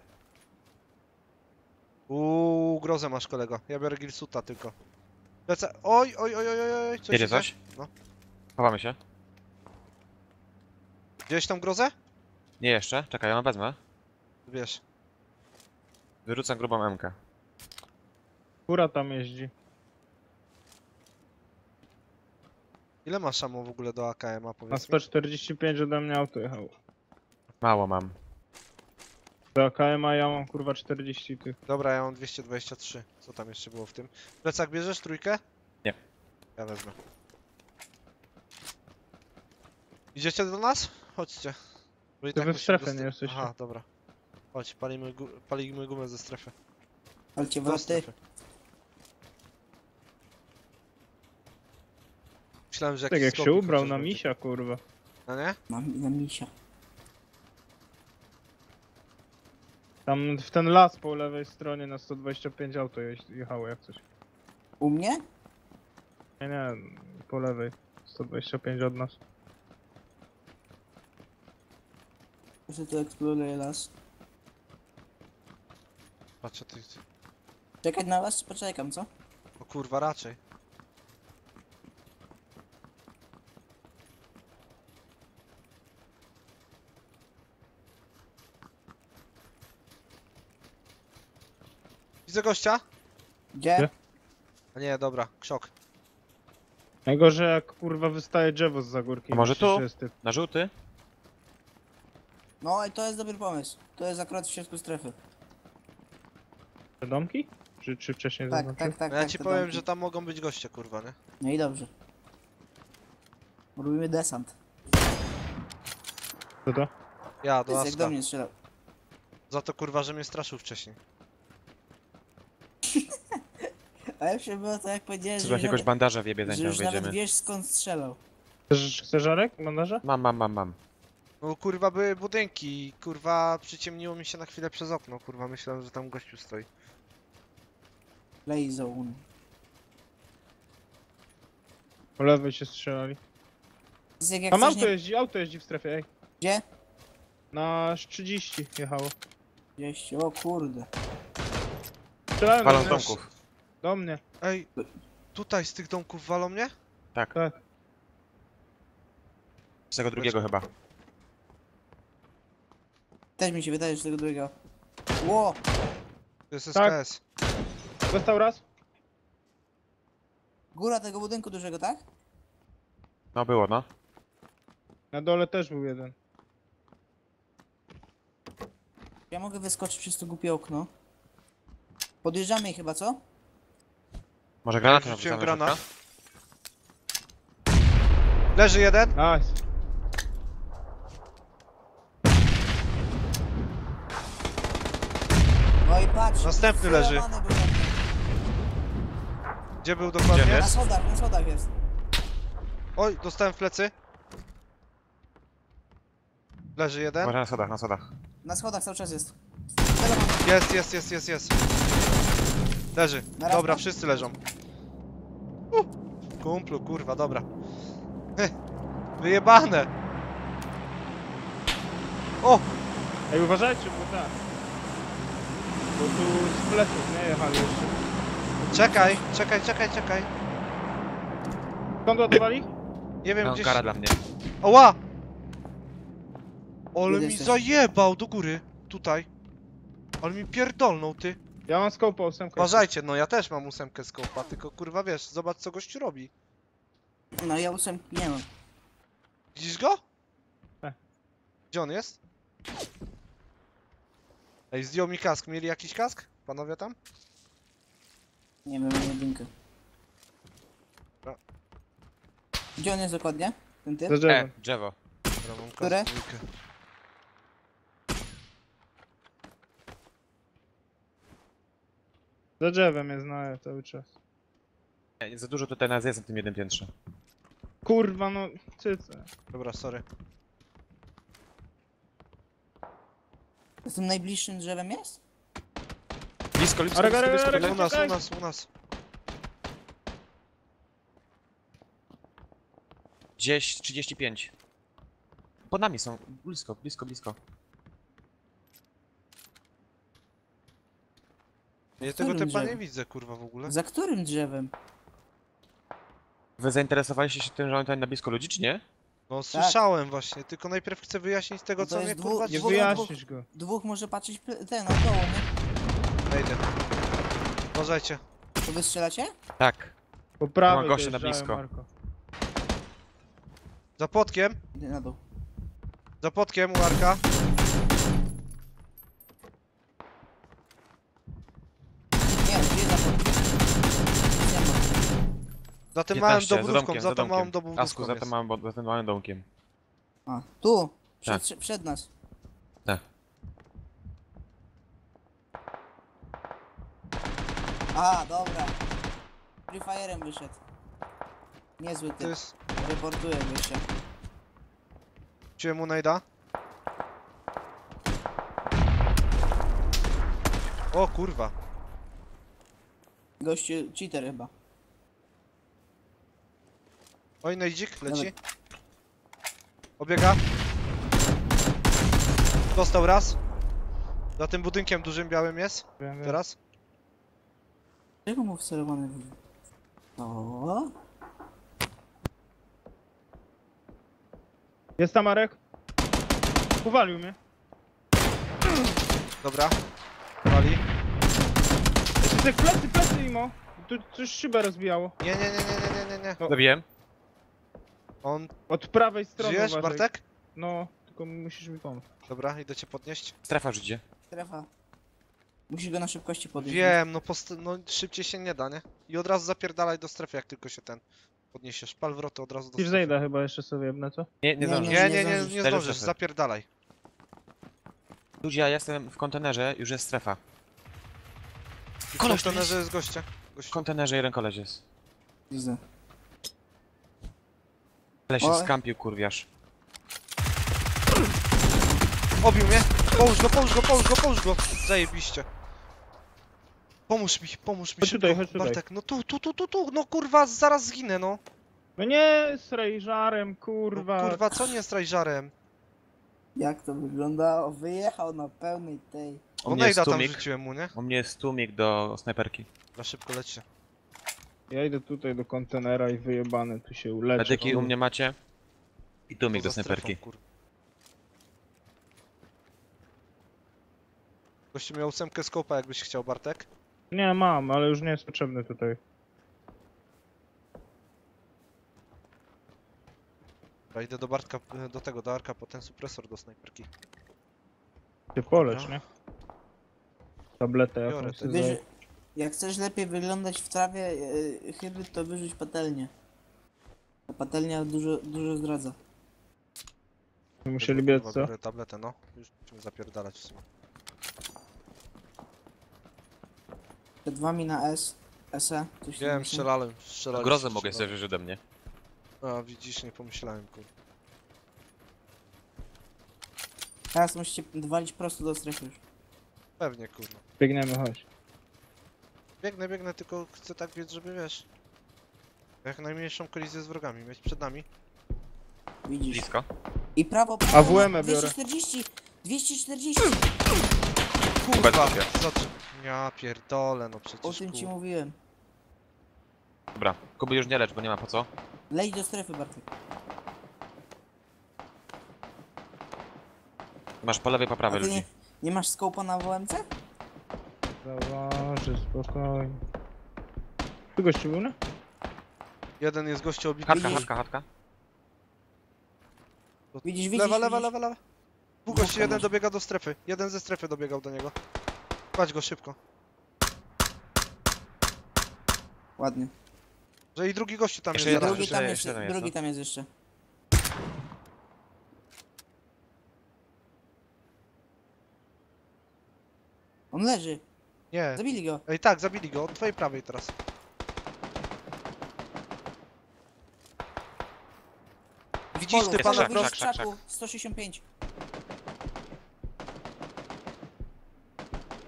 Uuu, grozę masz kolego. Ja biorę Gilsuta tylko. Lecę. Oj, oj, oj, oj, oj, oj. Coś Jedzie coś? No. Chowamy się. Gdzieś tam grozę? Nie jeszcze, czekaj, ja ją wezmę. Wiesz. Wyrzucam grubą MK. Kura tam jeździ. Ile masz szamo w ogóle do AKM-a, Na powiedz mi? 145 ode mnie auto jechało. Mało mam. Do AKM a ja mam kurwa 40 tych. Dobra, ja mam 223. Co tam jeszcze było w tym? Plecak bierzesz trójkę? Nie. Ja wezmę. Idziecie do nas? Chodźcie. Bo i To wy w musimy strefie do nie jesteście. Aha, dobra. Chodź, palimy, gu palimy gumę ze strefy. Walcie Do wroty. strefy. Myślałem, że Tak jakiś jak się ubrał chociaż na będzie. misia, kurwa. No nie? Na, na misia. Tam w ten las po lewej stronie na 125 auto jechało jak coś. U mnie? Nie, nie, po lewej. 125 od nas. Proszę tu eksploruję las. Patrzę ty. ty- Czekać na was? Poczekam, co? O kurwa, raczej. Widzę gościa? Gdzie? Gdzie? A nie, dobra, krzok. Najgorzej jak kurwa wystaje drzewo z górki. A może myślisz, tu? że jest typ. Na żółty? No i to jest dobry pomysł. To jest akurat w środku strefy. Te domki? Czy, czy wcześniej Tak, zaznaczył? tak, tak. Ja tak, ci powiem, domki. że tam mogą być goście, kurwa, nie? No i dobrze. Robimy desant. Co to? Ja, To do jest jak do Aska. mnie strzelał. Za to kurwa, że mnie straszył wcześniej. A ja się było tak jak powiedziałeś, Czy że, jak jakoś nawet, bandaża wiebie, że zanim już nawet wiesz skąd strzelał. Chcesz, chcesz Arek? Bandaża? Mam, mam, mam, mam. No kurwa, były budynki i kurwa, przyciemniło mi się na chwilę przez okno, kurwa, myślałem, że tam gościu stoi. Play zone. Po lewej się strzelali. To jest jak, jak Tam coś auto nie... jeździ, auto jeździ w strefie, ej. Gdzie? Na 30 jechało. Gdzieś. O kurde. Strzelałem mnie. domków. Do mnie. Ej, tutaj z tych domków walą mnie? Tak. Tak. Z tego drugiego chyba. Też mi się wydaje, że tego drugiego. Ło! To jest Tak. SKS. Dostał raz? Góra tego budynku dużego, tak? No było, no. Na dole też był jeden. Ja mogę wyskoczyć przez to głupie okno. Podjeżdżamy ich chyba, co? Może granat Ja rzuciłem granat. Leży jeden. Nice. No i patrz. Następny leży. Gdzie był dokładnie? Gdzie Na schodach, na schodach jest. Oj, dostałem w plecy. Leży jeden. Może na sodach, na sodach. Na schodach cały czas jest. Jest, jest, jest, jest, jest. Leży. Na raz Dobra, na- wszyscy leżą. Uh, kumplu, kurwa, dobra. Heh, Wyjebane. O, Ej, uważajcie, bo tak. Bo tu z pleców nie jechali jeszcze. czekaj, czekaj, czekaj, czekaj. Skąd ładowali? Nie wiem, Mam gdzieś... kara dla mnie. Oła! Gdzie mi jesteś? zajebał do góry. Tutaj. Ale mi pierdolnął, ty. Ja mam skopa ósemkę. Uważajcie, no ja też mam ósemkę skopa, tylko kurwa wiesz, zobacz co gościu robi. No ja ósemki nie mam. Widzisz go? Tak. Gdzie on jest? Ej, zdjął mi kask. Mieli jakiś kask? Panowie tam? Nie wiem, mam jedynkę. Dobra. Gdzie on jest dokładnie? Ten typ? Za E, drzewem. drzewo. Dobra, mam kask Które? dwójkę. Za drzewem jest na cały czas. Nie, nie za dużo tutaj nas jest na tym jednym piętrze. Kurwa, no, cyce. Dobra, sorry. Z tym najbliższym drzewem jest? Blisko, blisko, Arek, blisko, blisko. U nas, u nas, u nas. Gdzieś 35. Pod nami są, blisko, blisko, blisko. Ja którym tego typa nie drzewem? widzę, kurwa, w ogóle. Za którym drzewem? Wy zainteresowaliście się tym, że on tutaj na blisko ludzi, czy nie? No słyszałem właśnie, tylko najpierw chcę wyjaśnić tego, No to co mnie jest kurwa dwu- Nie Dwóch- wyjaśnisz go. Dwóch może patrzeć ple- ten, na koło, nie? Wejdę. Uważajcie. To wy strzelacie? Tak. Po prawej gościa na dojeżdżają, blisko. Marko. Za płotkiem, Idę na dół. za płotkiem u Arka. Za tym małym 15, za dobudówką, domkiem, za za tą małą domkiem. Asku, za jest. tym małym, bo- za tym małym domkiem. A, tu! Tak. Przed, przed nas. Tak. A, dobra. Free Fire'em wyszedł. Niezły To typ. jest... Reportuję gościa. Cię mu najda? O kurwa. Gościu cheater chyba. Oj, najdzik, leci. Nawet- Obiega. Dostał raz. Za tym budynkiem dużym białym jest. Wiem, wiem. Teraz. Czego mu wcelowany był? O, Jest tam Marek? Powalił mnie. Dobra. Wali. Cycek, plecy, plecy, Imo. Tu coś szybę rozbijało. Nie, nie, nie, nie, nie, nie, nie. No. Zabiłem. On... Od prawej strony Żyjesz, uważaj. Bartek? No, tylko musisz mi pomóc. Dobra, idę cię podnieść. Strefa życie. strefa. Musisz go na szybkości podnieść. Wiem, no, post- no szybciej się nie da, nie? I od razu zapierdalaj do strefy, jak tylko się ten podniesiesz. Pal wroty od razu do Już strefy. zejdę chyba jeszcze sobie, na co? Nie, nie Nie, zdążysz. Nie, nie, nie, zdążysz. nie Cztery zdążysz, strefy. zapierdalaj. Ludzie, ja jestem w kontenerze, już jest strefa. Koleś kontenerze jest. jest gościa. W kontenerze jeden koleś jest. Widzę. Ale się skampił, kurwiarz. Obił mnie! Połóż go, połóż go, połóż go, połóż go! Zajebiście. Pomóż mi, pomóż mi Chodź szybko. tutaj, chodź tutaj. Bartek, no tu, tu, tu, tu, tu, no kurwa, zaraz zginę, no. No nie, z rejżarem, no kurwa. kurwa, co nie z trajżarem? Jak to wyglądało? Wyjechał na pełnej tej. U O mnie jest nejda tam tłumik. rzuciłem mu, nie? U mnie jest tłumik do snajperki. Na szybko lecie. Ja idę tutaj do kontenera i wyjebany tu się uleczę. Medyki u mnie macie. I tłumik do Poza snajperki. strefą, kurwa. Gościu miał ósemkę skopa, jakbyś chciał, Bartek. Nie, mam, ale już nie jest potrzebny tutaj. Dobra, idę do Bartka, do tego, do Arka, po ten supresor do snajperki. Ty polecz, Dobra. nie? Tabletę Biorę jakąś te- sobie. Wyrzu- jak chcesz lepiej wyglądać w trawie yy, chyby, to wyrzuć patelnię. Ta patelnia dużo, dużo zdradza. Musieli biec, co? biorę tabletę, no. Już musimy zapierdalać w sumie. Przed wami na S. SE. Coś tam Wiem, jest. strzelałem, strzelałem. Grozę mogę sobie wziąć ode mnie. A, widzisz, nie pomyślałem, kurwa. Teraz musicie walić prosto do strefy już. Pewnie, kurwa. Biegniemy, chodź. Biegnę, biegnę, tylko chcę tak wiedzieć, żeby wiesz... Jak najmniejszą kolizję z wrogami mieć przed nami. Widzisz. Blisko. I prawo, prawo. AWM -ę biorę. 240! 240! Kurwa, co? Ja pierdolę, no O przecież, tym ci mówiłem. Dobra. Kuby już nie lecz, bo nie ma po co. Lej do strefy, Bartek. Masz po lewej, po A prawej ludzi. nie, nie masz skopa na WMC? Zaważy, spokojnie. Tu gościu był, nie? Jeden jest gościu obity. Chatka, Widzisz? chatka, chatka. Widzisz, widzisz, Lewa, lewa, widzisz? lewa, lewa. Dwóch gości, jeden dobiega do strefy. Jeden ze strefy dobiegał do niego. Kładź go szybko. Ładnie. Że i drugi gościu tam Jeszcze jest jeden. Drugi jeszcze- tam, jeszcze jeszcze, drugi no. tam jest jeszcze. On leży. Nie. Zabili go. Ej, tak, zabili go. Od twojej prawej teraz. Widzisz ty pana wprost? z krzak, krzaku. 165.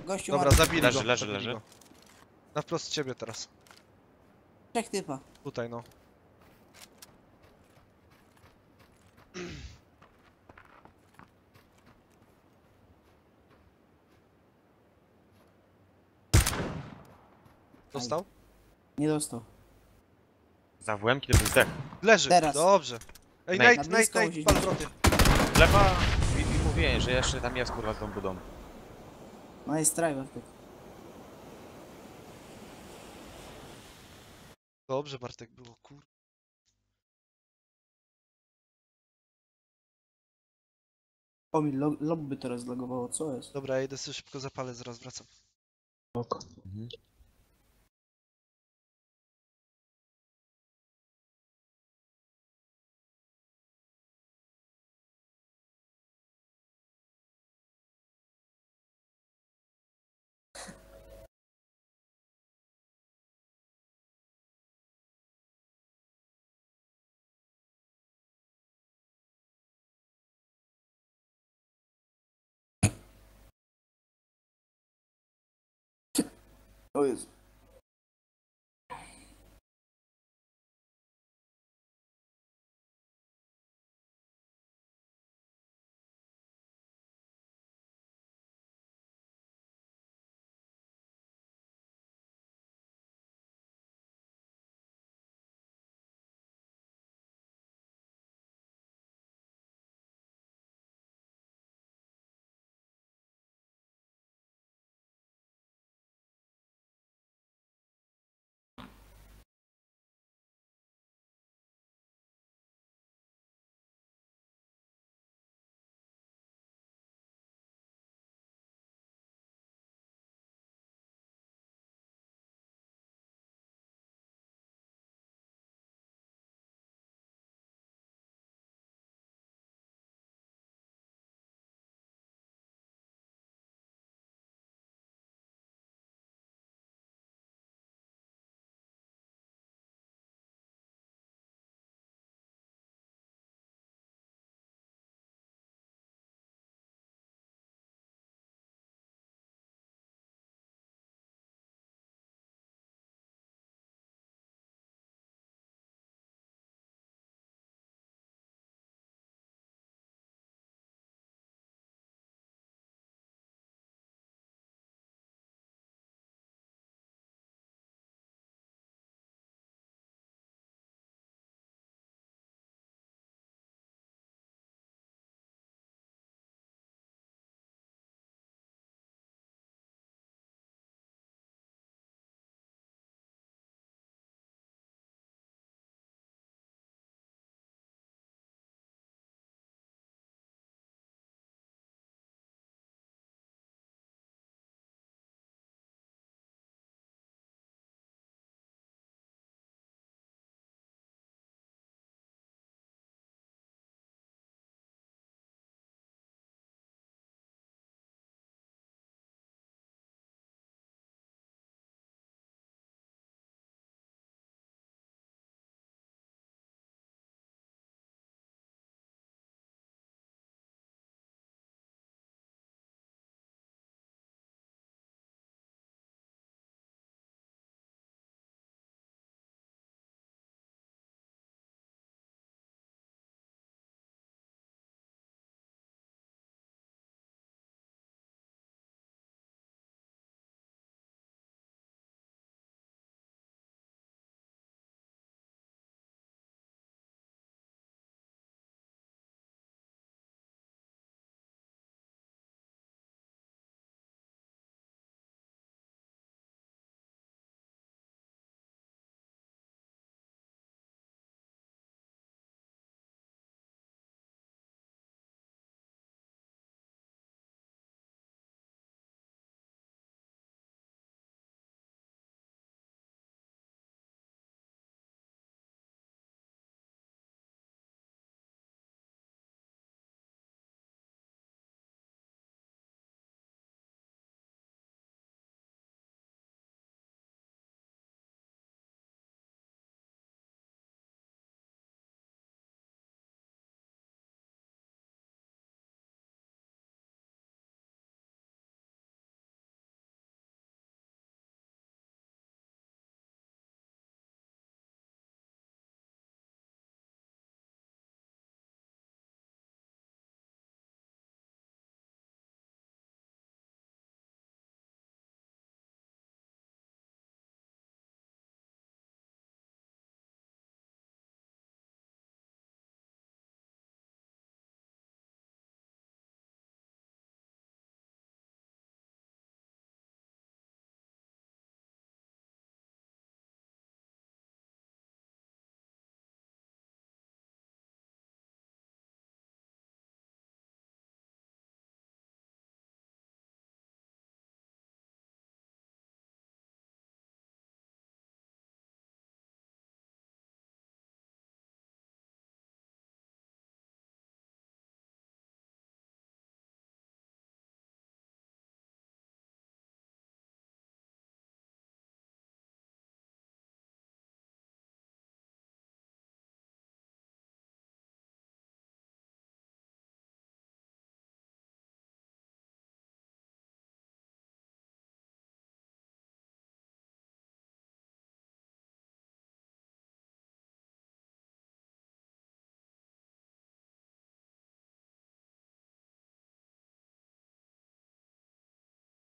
Gościu Dobra, ma zabili Leży, go. leży, zabili leży. Go. Na wprost ciebie teraz. trzech typa. Tutaj no. Dostał? Nie dostał. Za WM kiedy był zdech. Leży. Teraz. Dobrze. Ej, Nate. Nate, Na Nate, blisko Nate, musisz pal być. wroty. Lewa i, i mówiłem, że jeszcze tam jest kurwa z tą budą. Nice try, Bartek. Dobrze, Bartek było, kur... O mi lo lobby teraz zlogowało, co jest? Dobra, ja idę sobie szybko zapalę, zaraz wracam. Spoko. Mhm. O Jezu.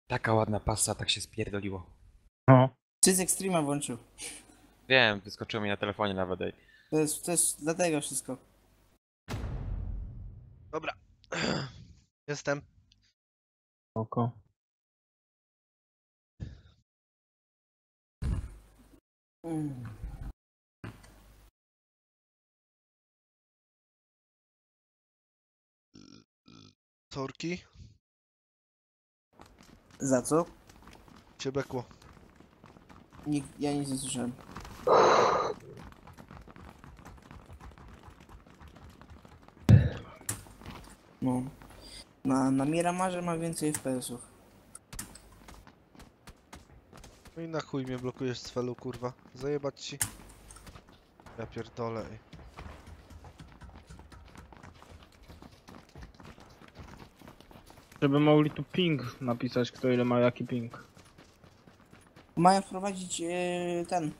Taka ładna pasa, tak się spierdoliło. No. Czy z Extrema włączył? Wiem, wyskoczyło mi na telefonie nawet. Ej. To jest, to jest dlatego wszystko. Dobra. Jestem. Oko. Mm. Sorki. Za co? Cię bekło. Nikt, ja nic nie słyszałem. No. Na, na Miramarze ma więcej FPS-ów. No i na chuj mnie blokujesz z felu, kurwa. Zajebać ci. Ja pierdolę, ej. Żeby mogli tu ping napisać, kto ile ma jaki ping. Mają wprowadzić e, ten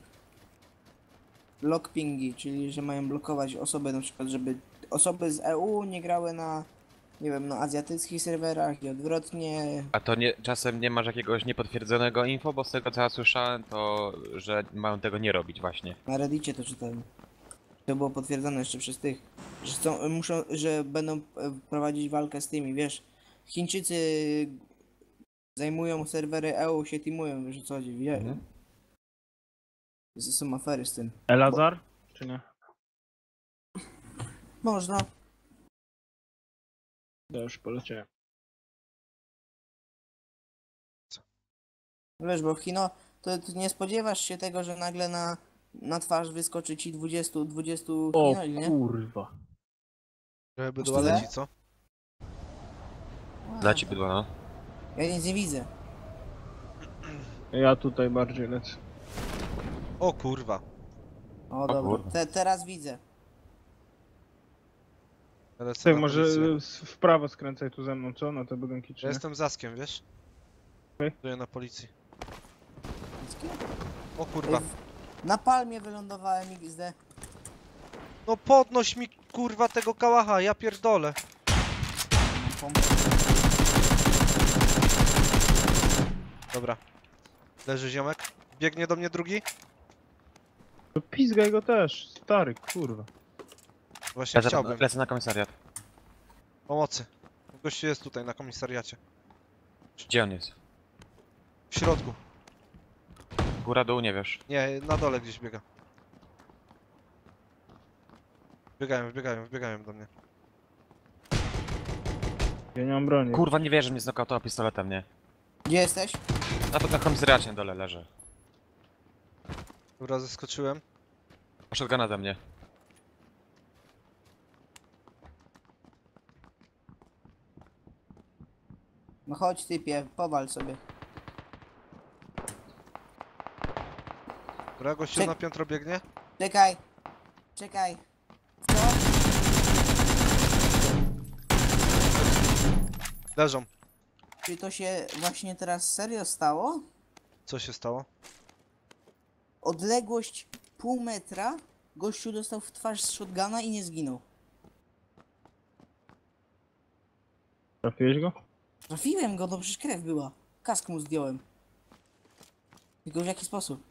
lockpingi, czyli że mają blokować osoby na przykład, żeby osoby z EU nie grały na nie wiem, na azjatyckich serwerach i odwrotnie. A to nie, czasem nie masz jakiegoś niepotwierdzonego info, bo z tego co ja słyszałem, to że mają tego nie robić właśnie. Na Reddicie to czytałem. To było potwierdzone jeszcze przez tych, że chcą, muszą, że będą e, prowadzić walkę z tymi, wiesz. Chińczycy zajmują serwery EU, się teamują, wiesz o co chodzi, wie. Mhm. Są afery z tym. Elazar? Czy nie? Można. Ja już poleciałem. Wiesz, bo w Chino to, to nie spodziewasz się tego, że nagle na, na twarz wyskoczy ci 20, 20 O Chinoli, nie? kurwa. Trochę Aż bydła tyle? leci, co? Dla ci bydła, no. Ja nic nie widzę. Ja tutaj bardziej lecę. O kurwa. O, kurwa. dobra. Te, teraz widzę. Tak, na może policję. s- w prawo skręcaj tu ze mną, co? Na te budynki czy Ja nie? jestem Zaskiem, wiesz? Okej. Stoję na policji. O kurwa. Ej, w- Na palmie wylądowałem XD. No podnoś mi kurwa tego kałacha, ja pierdolę. Mam pompę. Dobra. Leży ziomek. Biegnie do mnie drugi. To pizgaj go też, stary, kurwa. Właśnie Lecę, chciałbym. lecę na komisariat. Pomocy. Gościu jest tutaj na komisariacie. Gdzie on jest? W środku. Góra, dół, nie wiesz. Nie, na dole gdzieś biega. Wbiegają, wbiegają, wbiegają do mnie. Ja nie mam broni. Kurwa, nie wierzę, mnie znokautował pistoletem, nie? Gdzie jesteś? Na, na komisariacie na dole leży. Dobra, zeskoczyłem. Poszedł granat mnie. No chodź typie, powal sobie. Dobra, gościu Czek- na piętro biegnie. Czekaj. Czekaj. Co? Leżą. Czy to się właśnie teraz serio stało? Co się stało? Odległość pół metra, gościu dostał w twarz z shotguna i nie zginął. Trafiłeś go? Trafiłem go, no przecież krew była. Kask mu zdjąłem. Tylko w jaki sposób?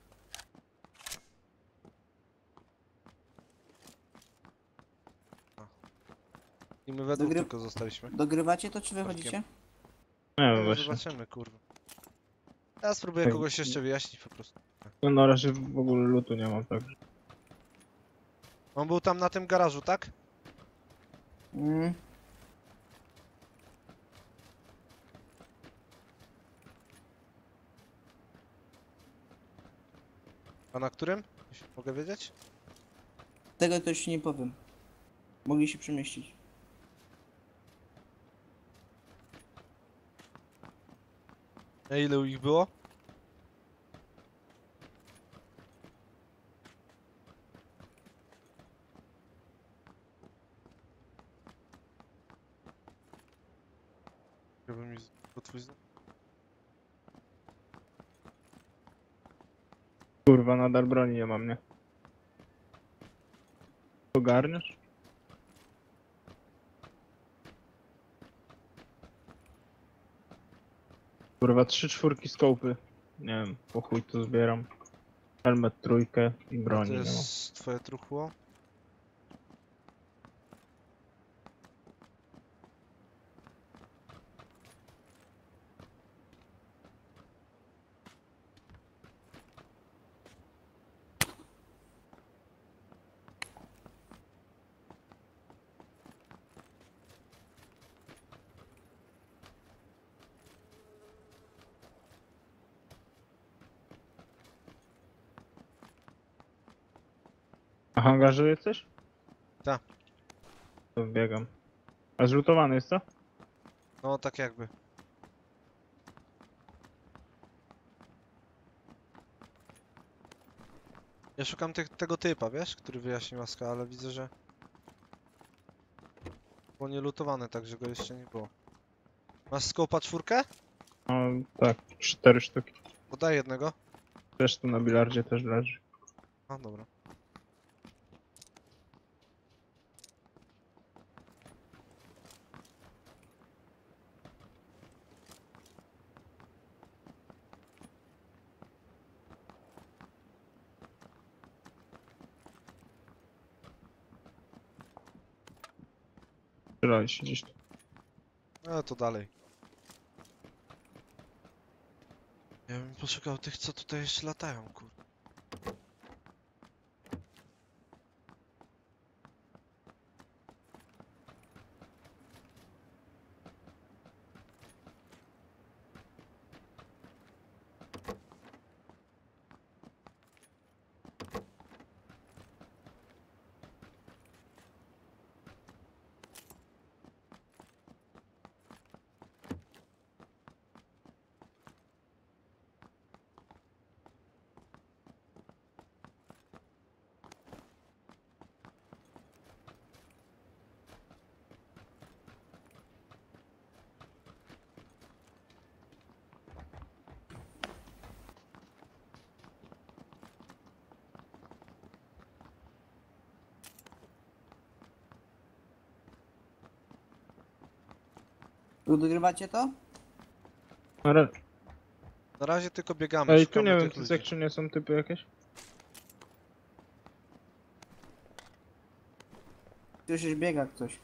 I my we dwóch Dogry- tylko zostaliśmy. Dogrywacie to czy wychodzicie? Nie wiem No, właśnie. zobaczymy, kurwa. Ja spróbuję Tak. kogoś jeszcze wyjaśnić po prostu. No na razie w ogóle lutu nie mam, tak. On był tam na tym garażu, tak? Mm. A na którym? Jeśli mogę wiedzieć? Tego to już nie powiem. Mogli się przemieścić. A ile ich było? Żeby mi bo twój zna- Kurwa, nadal broni nie mam, nie? Ogarniasz? Kurwa, trzy czwórki skopy. Nie wiem, po chuj to zbieram. Helmet trójkę i To broni nie ma. jest twoje truchło. Hangarze jesteś? Tak. To wbiegam. A zlutowany jest co? No tak jakby. Ja szukam tych, tego typa, wiesz, który wyjaśnił łaska, ale widzę, że... Było nielutowane, także go jeszcze nie było. Masz skopa czwórkę? No tak, cztery sztuki. Podaj jednego. Też tu na bilardzie też leży. A, dobra. Strzelaj się gdzieś tu. No to dalej. Ja bym poszukał tych, co tutaj jeszcze latają, kur... Dogrywacie to? Ale... Na razie tylko biegamy, Ej, tu szukamy nie wiem, tych czy ludzi. sekcje są typy jakieś? Słyszysz, biega ktoś.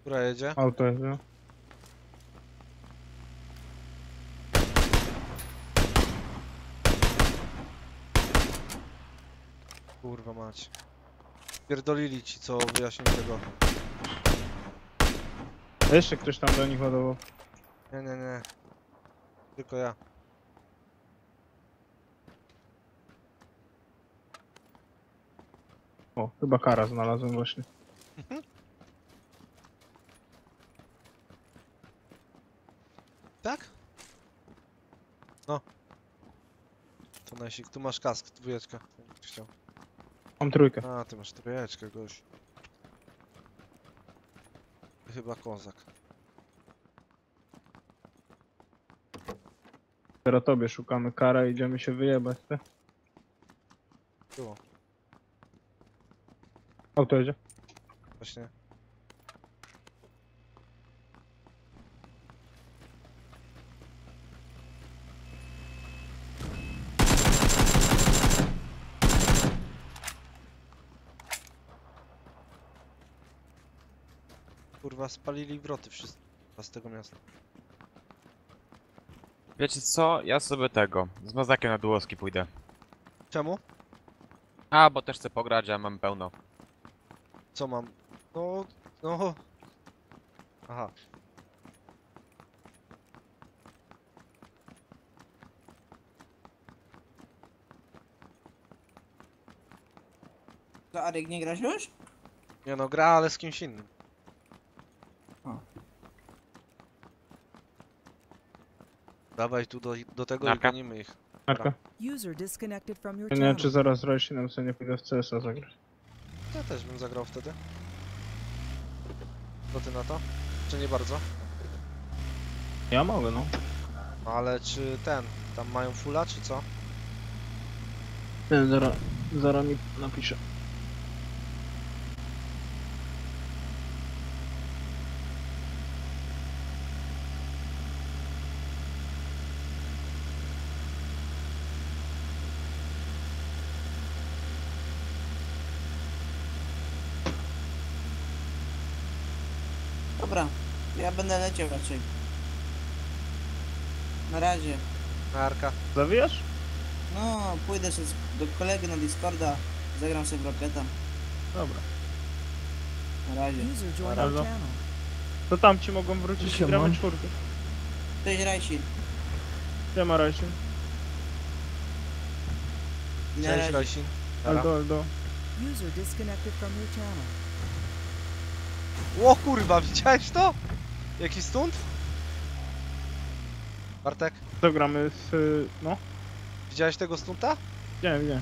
Która jedzie? Auto jest, no. Kurwa mać. Pierdolili ci, co wyjaśnił tego. A jeszcze ktoś tam do nich ładował. Nie, nie, nie. Tylko ja. O, chyba kara znalazłem właśnie. Tak? No. To najsik, tu masz kask, dwójeczka. jakbyś Chciał. Mam trójkę. A, ty masz trójeczkę, goś. Ty Chyba kozak. Teraz tobie szukamy kara i idziemy się wyjebać, te. Było, Auto jedzie. właśnie. Kurwa, spalili wroty wszyscy z tego miasta. Wiecie co? Ja sobie tego. Z mazakiem na duoski pójdę. Czemu? A, bo też chcę pograć, a mam pełno. Co mam? No, no. Aha. To Arek nie grasz już? Nie no, gra, ale z kimś innym. Dawaj tu do, do tego Narka. i gonimy ich. Marka. User disconnected from your Ja nie wiem, czy channel. zaraz Roysinem sobie nie pójdę w CS-a zagrać. Ja też bym zagrał wtedy. Co ty na to? Czy nie bardzo? Ja mogę, no. No ale czy ten, tam mają fulla, czy co? Nie, zaraz, zaraz mi napiszę. Dobra, ja będę leciał raczej. Na razie. Narka. Zawijasz? No, pójdę sobie do kolegi na Discorda, zagram sobie w Rocketa. Dobra. Na razie. Channel. To tam ci mogą wrócić i Siema. gramy czwórkę. Cześć Rajsi. Nie ma razie. I na Cześć razie. Rajsin. Aldo, Aldo. User disconnected from your channel. O kurwa, widziałeś to? Jaki stunt? Bartek, To gramy z... y, no? widziałeś tego stunta? Nie, nie.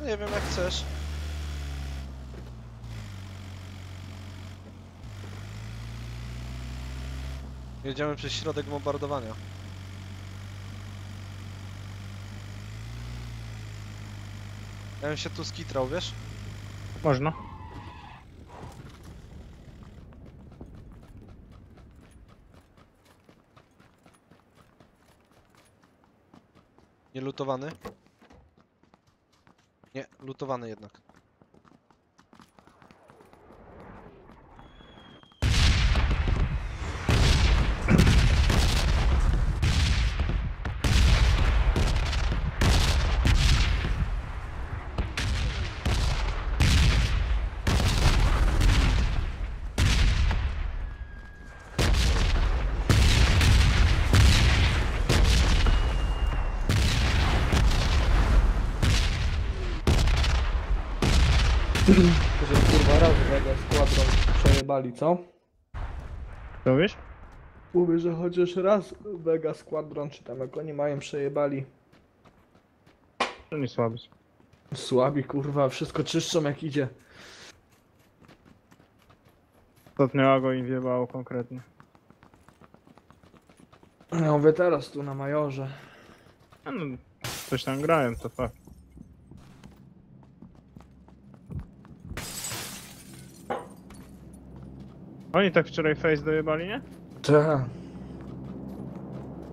No nie wiem jak chcesz. Jedziemy przez środek bombardowania. Ja bym się tu skitrał, wiesz? Można. Nie lutowany? Nie, lutowany jednak. Że kurwa raz Vega Squadron przejebali, co? To wiesz? Mówię, że chociaż raz Vega Squadron, czy tam jak oni mają przejebali. To nie słaby. Słabi kurwa, wszystko czyszczą jak idzie. Ostatnio go im wiebało konkretnie. Ja mówię teraz tu na Majorze. A no, coś tam grałem, to fakt. Oni tak wczoraj face dojebali, nie? Tak.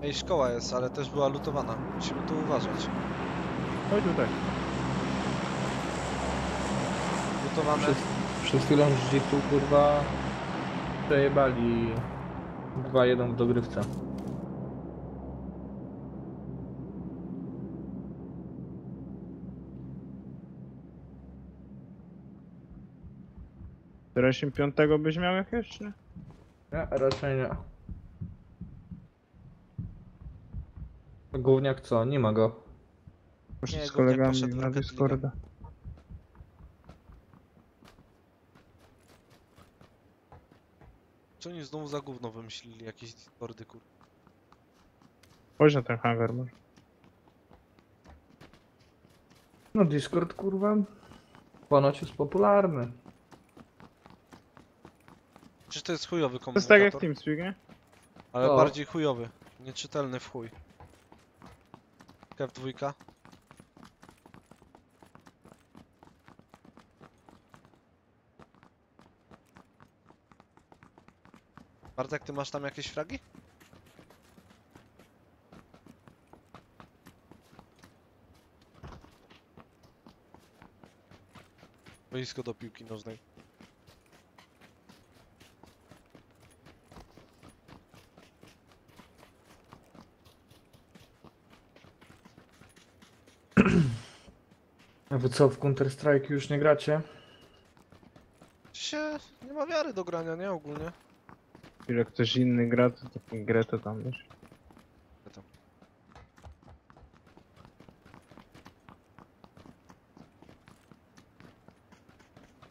Ej, szkoła jest, ale też była lutowana. Musimy tu uważać. Chodź tutaj. Lutowane. Przez, przez chwilę żi tu kurwa przejebali 2-1 w dogrywce. Resim piątego byś miał jakieś, czy nie? Nie, raczej nie. Gówniak co? Nie ma go. Nie, z gówniak kolegami poszedł w na Rocket Discorda. Co oni znowu za gówno wymyślili? Jakieś Discordy, kur... Chodź na ten hangar może. No Discord kurwa ponoć jest popularny. Czy to jest chujowy To jest tak jak? TeamSpeak, nie? Ale O. bardziej chujowy. Nieczytelny w chuj. F2. Bartek, ty masz tam jakieś fragi? Boisko do piłki nożnej. A wy co, w Counter Strike już nie gracie? się nie ma wiary do grania, nie? Ogólnie. Ile ktoś inny gra, to taką grę to tam wiesz.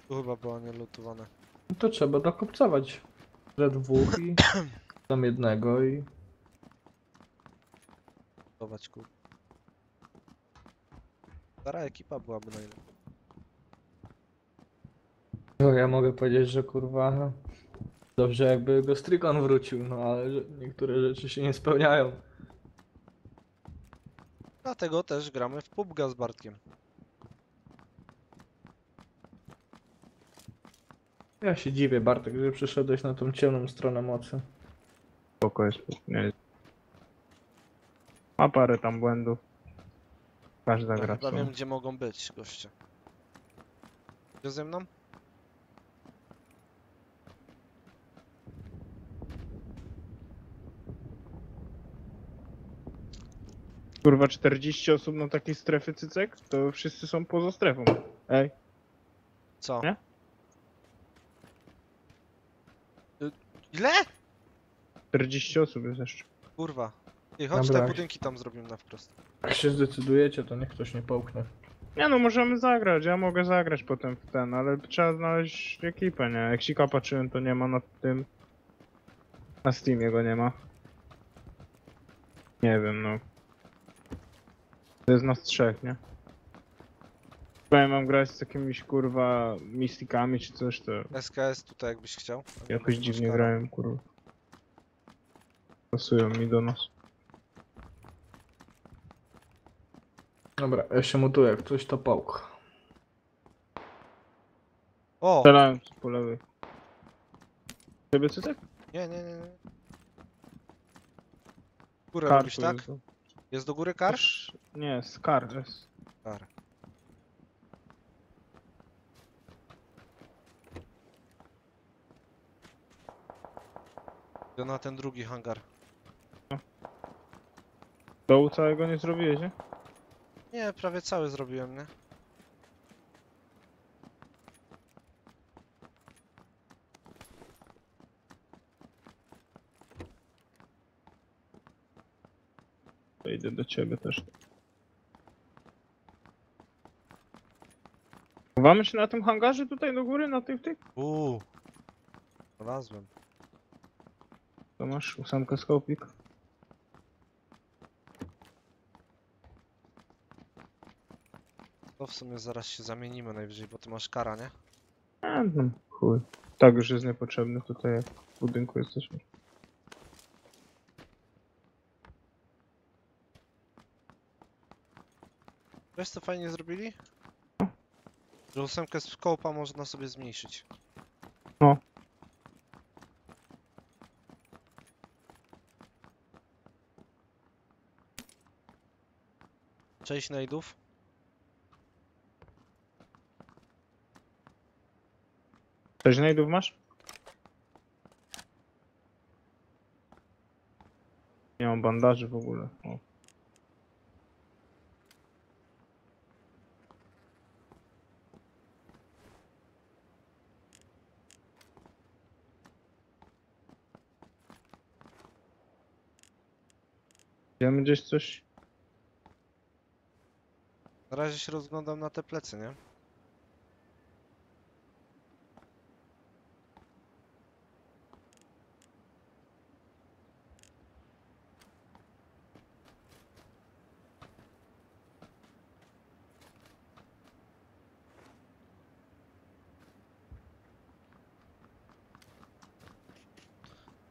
Tu chyba była nielutowana. No to trzeba dokopcować. Że dwóch i tam jednego i... Chować kur... Stara ekipa byłaby najlepiej. No ja mogę powiedzieć, że kurwa... no, Dobrze jakby go Strykon wrócił, no ale że niektóre rzeczy się nie spełniają. Dlatego też gramy w PUBG z Bartkiem. Ja się dziwię Bartek, że przeszedłeś na tą ciemną stronę mocy. Spoko jest. Nie. Ma parę tam błędów. Każda gra chyba wiem gdzie mogą być goście. Gdzie ze mną? Kurwa 40 osób na takiej strefy cycek? To wszyscy są poza strefą. Ej, Co? Nie? Y, Ile? 40 osób jest jeszcze. Kurwa. Ty, chodź Dobra. te budynki tam zrobimy na wprost. Jak się zdecydujecie, to niech ktoś nie połknie. Nie no, możemy zagrać, ja mogę zagrać potem w ten, ale trzeba znaleźć ekipę, nie? Jak Sika patrzyłem, to nie ma na tym... Na Steamie go nie ma. Nie wiem, no. To jest nas trzech, nie? Chyba ja mam grać z jakimiś, kurwa, mistikami czy coś, to SKS tutaj jakbyś chciał. jakoś dziwnie grałem, kurwa. Pasują mi do nas. Dobra, ja się mutuję, jak coś to pałk. O! Strzelałem z po lewej. Ciebie cycek? Nie, nie, nie. nie. Górę Kar robisz, tu tak? jest. Jest do góry kar? Sz- Nie, Scar jest. Kar. Idę na ten drugi hangar. Dołu całego nie zrobiłeś, nie? Nie, prawie cały zrobiłem, nie? Idę do ciebie też. Chowamy się na tym hangarze tutaj do góry, na tych, tych? Uuu. Znalazłem. To masz ósemkę skopik. To w sumie zaraz się zamienimy najwyżej, bo ty masz kara, nie? A, no, chuj. Tak już jest niepotrzebny tutaj, jak w budynku jesteśmy. Wiesz co fajnie zrobili? Że ósemkę z kołpa można sobie zmniejszyć. No. Cześć najdów. Coś znajdów masz? Nie mam bandaży w ogóle. O. Wiemy gdzieś coś? Na razie się rozglądam na te plecy, nie?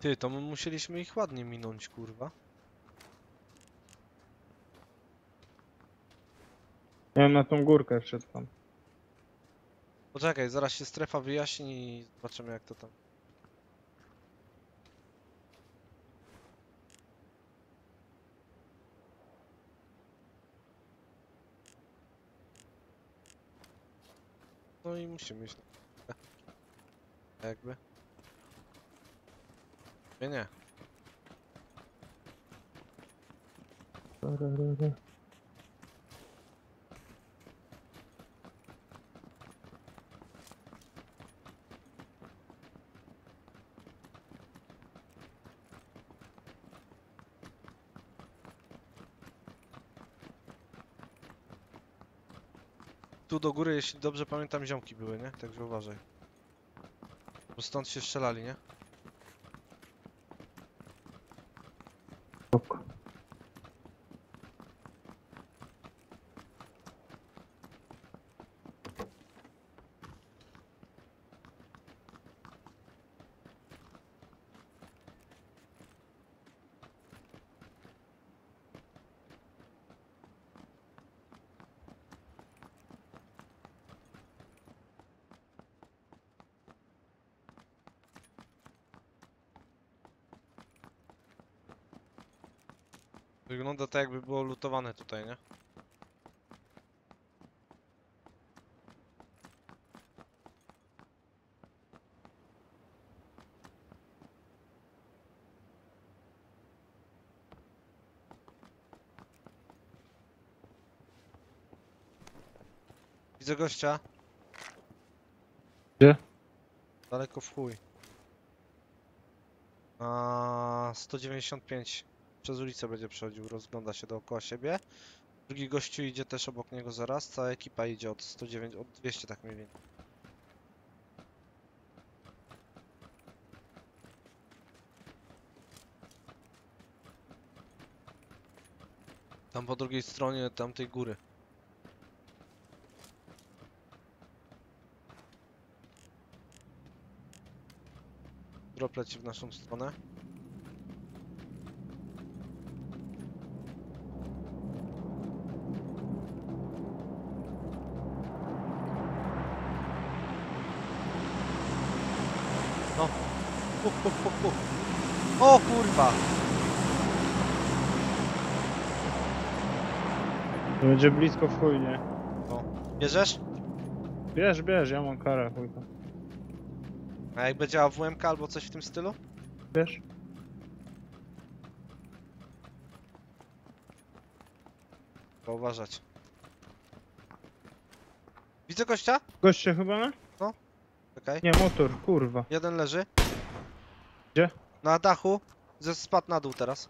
Ty, to my musieliśmy ich ładnie minąć, kurwa. Ja na tą górkę wszedł tam. Poczekaj, zaraz się strefa wyjaśni i zobaczymy jak to tam. No i musimy iść. na- Jakby. Nie, nie. Tu do góry, jeśli dobrze pamiętam, ziomki były, nie? Także uważaj. Bo stąd się strzelali, nie? tak jakby było lutowane tutaj, nie? Widzę gościa. Gdzie? Daleko w chuj. A 195 przez ulicę będzie przechodził, rozgląda się dookoła siebie. Drugi gościu idzie też obok niego zaraz, cała ekipa idzie od 109, od 200 tak mniej więcej. Tam po drugiej stronie tamtej góry. Drop leci w naszą stronę. No. Puk, puk, puk, puk. O kurwa! Będzie blisko w chuj, nie? Bierzesz? Bierz, bierz, ja mam karę, chuj tam. A jak będzie AWM albo coś w tym stylu? Bierz. Trzeba uważać. Widzę gościa? Goście chyba, nie? Czekaj. Nie, motor, kurwa. Jeden leży. Gdzie? Na dachu. Ze spadł na dół teraz.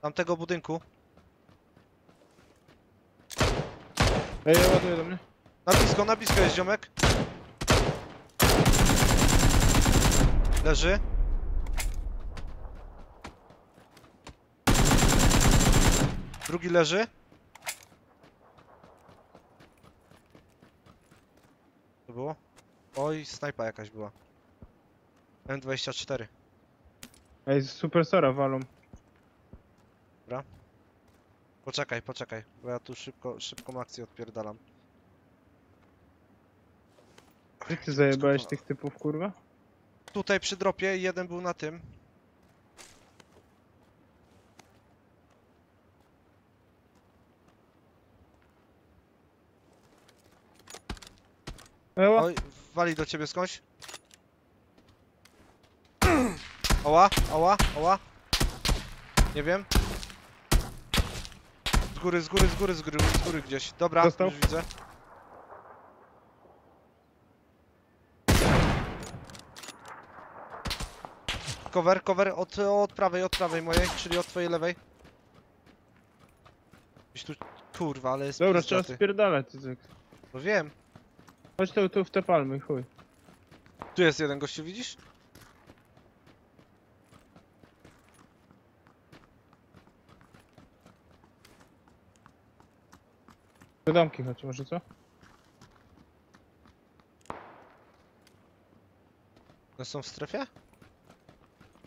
Tamtego budynku. Ej, ja ładuję do mnie. Na blisko, na blisko jest ziomek. Leży. Drugi leży. To było? Oj, snajpa jakaś była. M24. Ej, z Supersora walą. Poczekaj, poczekaj, bo ja tu szybko, szybką akcję odpierdalam. Gdzie ty zajebałeś tych typów, kurwa? Tutaj przy dropie jeden był na tym. Oj, wali do ciebie skądś. Oła, oła, oła. Nie wiem. Góry, z góry, z góry, z góry, z góry gdzieś. Dobra, Dostał? już widzę. Cover, cover od, od prawej, od prawej mojej, czyli od twojej lewej. Gdzieś tu, kurwa, ale jest Dobra, trzeba ty. spierdalać, cyzyk. No wiem. Chodź tu, tu w te palmy, chuj. Tu jest jeden gościu, widzisz? Do domki chodź, może co? One są w strefie?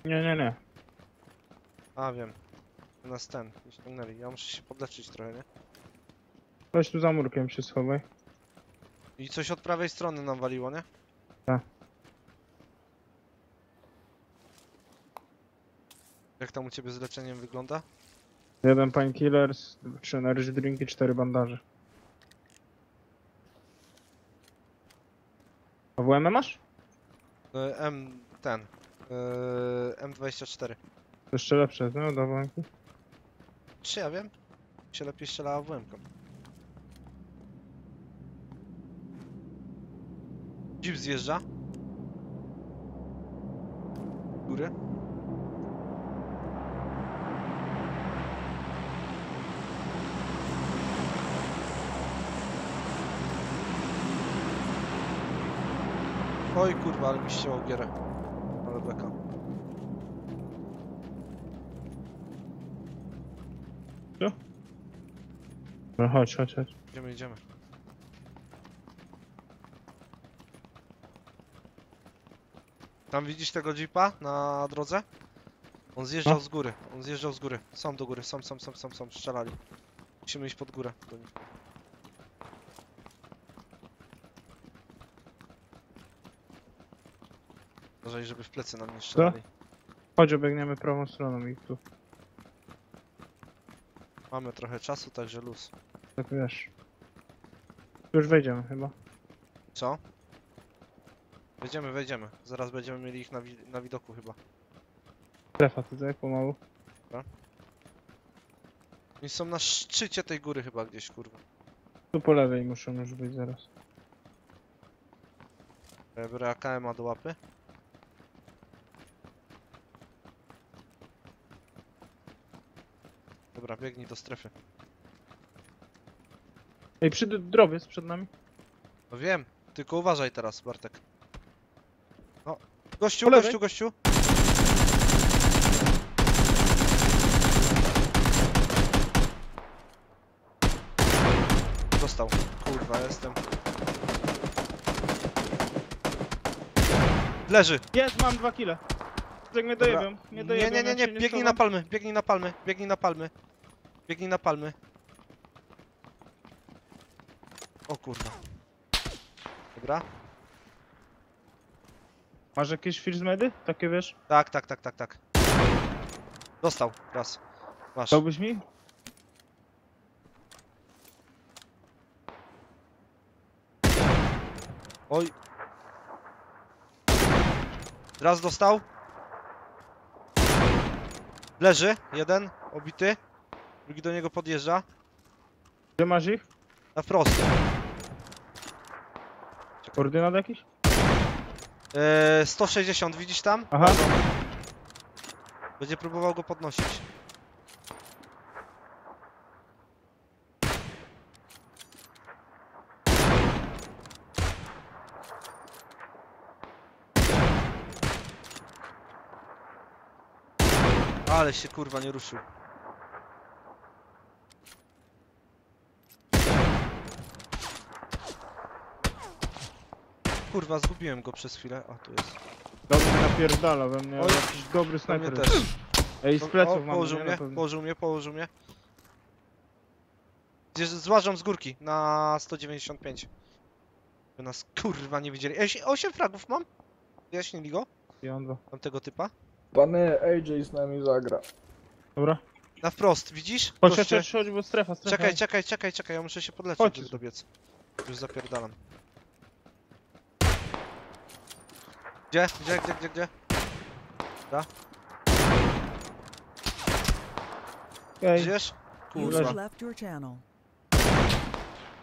Nie, nie, nie. A, wiem. U nas ten, ściągnęli. Ja muszę się podleczyć trochę, nie? Chodź tu za murkiem się schowaj. I coś od prawej strony nam waliło, nie? Tak. Jak tam u ciebie z leczeniem wygląda? Jeden painkiller, trzy energy drinki, cztery bandaże. A WM masz? E, M... ten. E, M24. To jeszcze lepsze, no do WM-ki. Czy ja wiem? Się lepiej strzela awm -ką. Jeep zjeżdża. Góry. Oj kurwa, ale mi ścięło gierę. Ale beka. No chodź, chodź, chodź. Idziemy, idziemy. Tam widzisz tego jeepa na drodze? On zjeżdżał No. z góry, on zjeżdżał z góry. Są do góry, są, są, są, są, są, strzelali. Musimy iść pod górę do nich. Uważaj, żeby w plecy nam nie strzelali. Chodź, obiegniemy prawą stroną ich tu. Mamy trochę czasu, także luz. Tak wiesz. Już wejdziemy chyba. Co? Wejdziemy, wejdziemy. Zaraz będziemy mieli ich na, wi na widoku chyba. Strefa tutaj pomału. Oni są na szczycie tej góry chyba gdzieś, kurwa. Tu po lewej muszą już być zaraz. Ja biorę AKM do łapy. Dobra, biegnij do strefy. Ej, przy d- drobie jest przed nami. No wiem, tylko uważaj teraz, Bartek. No, gościu, Po lewej. gościu, gościu. Dostał. Kurwa, jestem. Leży. Jest, mam dwa kile. Jak mnie Dobra. dojebią, nie Nie, dojebią. nie, nie, jak nie, się biegnij schowam. na palmy, biegnij na palmy, biegnij na palmy. Biegnij na palmy. O kurwa. Dobra. Masz jakieś first medy? Takie wiesz? Tak, tak, tak, tak, tak. Dostał, raz. Masz. Dałbyś mi? Oj. Raz dostał. Leży, jeden, obity. Drugi do niego podjeżdża. Gdzie masz ich? Na wprost. Koordynat jakiś? Eee, 160, widzisz tam? Aha. Będzie próbował go podnosić. Ale się kurwa nie ruszył. Kurwa, zgubiłem go przez chwilę. A tu jest. Dobry napierdala we mnie, ale Oj. jakiś dobry mnie snajper. też. Ej, z pleców mam, położył nie? mnie, Na pewno. położył mnie, położył mnie. Gdzieś złażą z górki na 195. By nas kurwa nie widzieli. Ej, 8 fragów mam? Wyjaśnili go? I on dwa. Tamtego typa? Pany AJ z nami zagra. Dobra. Na wprost, widzisz? Chodź, chodź, Goście. chodź, chodź, bo strefa, strefa. Czekaj, czekaj, czekaj, czekaj, ja muszę się podleczyć, Chodź. żeby dobiec. Już zapierdalam. Gdzie? Gdzie, gdzie, gdzie, gdzie? Ej, Gdzież? User Kurwa. left your channel.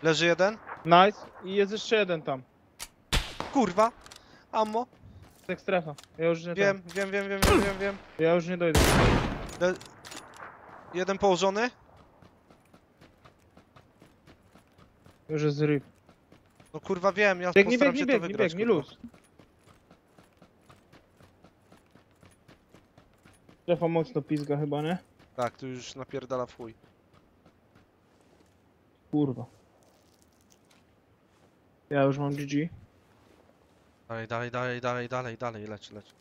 Leży jeden? nice. I jest jeszcze jeden tam. Kurwa! Ammo? Tak strefa. Ja już nie Wiem, wiem, wiem, wiem, wiem, wiem, wiem. Tam. Ja już nie dojdę. Jeden położony? Już jest rip. No kurwa wiem, ja Biegnij, postaram biegnij, się to biegnij, wygrać. biegnij, kurwa. luz. Strefa mocno pizga chyba, nie? Tak, tu już napierdala w chuj. Kurwa. Ja już mam GG. Dalej, dalej, dalej, dalej, dalej, dalej, lecz, lecz.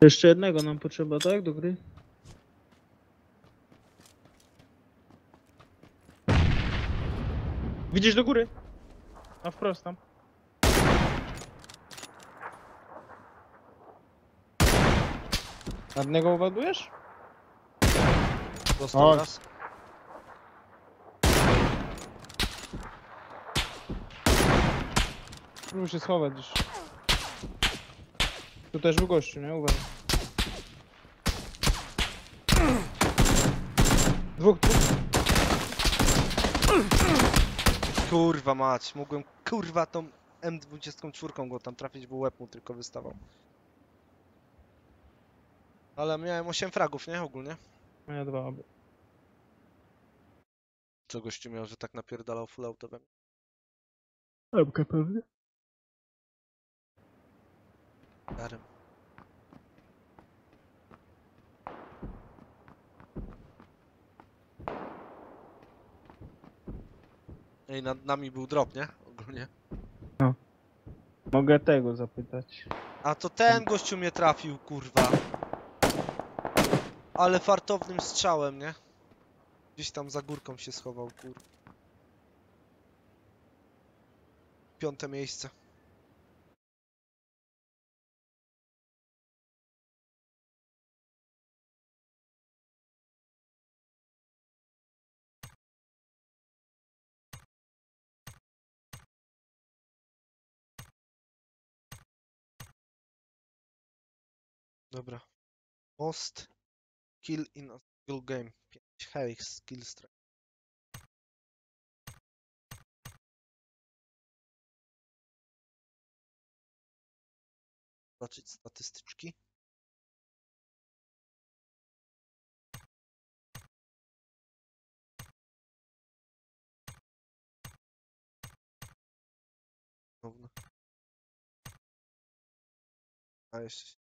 Jeszcze jednego nam potrzeba, tak? Do gry? Widzisz do góry? Na wprost tam. Nad niego ładujesz? Dostał Chodź. raz. Próbuj się schować gdzieś. Tu też był gościu, nie? Uważaj. Dwóch, dwóch. Kurwa mać, mogłem kurwa tą M24 go tam trafić, bo łeb mu tylko wystawał. Ale miałem 8 fragów, nie? Ogólnie. A ja dwa aby. Co gościu miał, że tak napierdalał full autowem? Ebkę pewnie. Darem. Ej, nad nami był drop, nie? Ogólnie. Mogę tego zapytać. A to ten gościu mnie trafił, kurwa. Ale fartownym strzałem, nie? Gdzieś tam za górką się schował, kur. Piąte miejsce. Dobra. Most kill in a single game. 5 health skill strike. Zobaczyć statystyczki. A jeszcze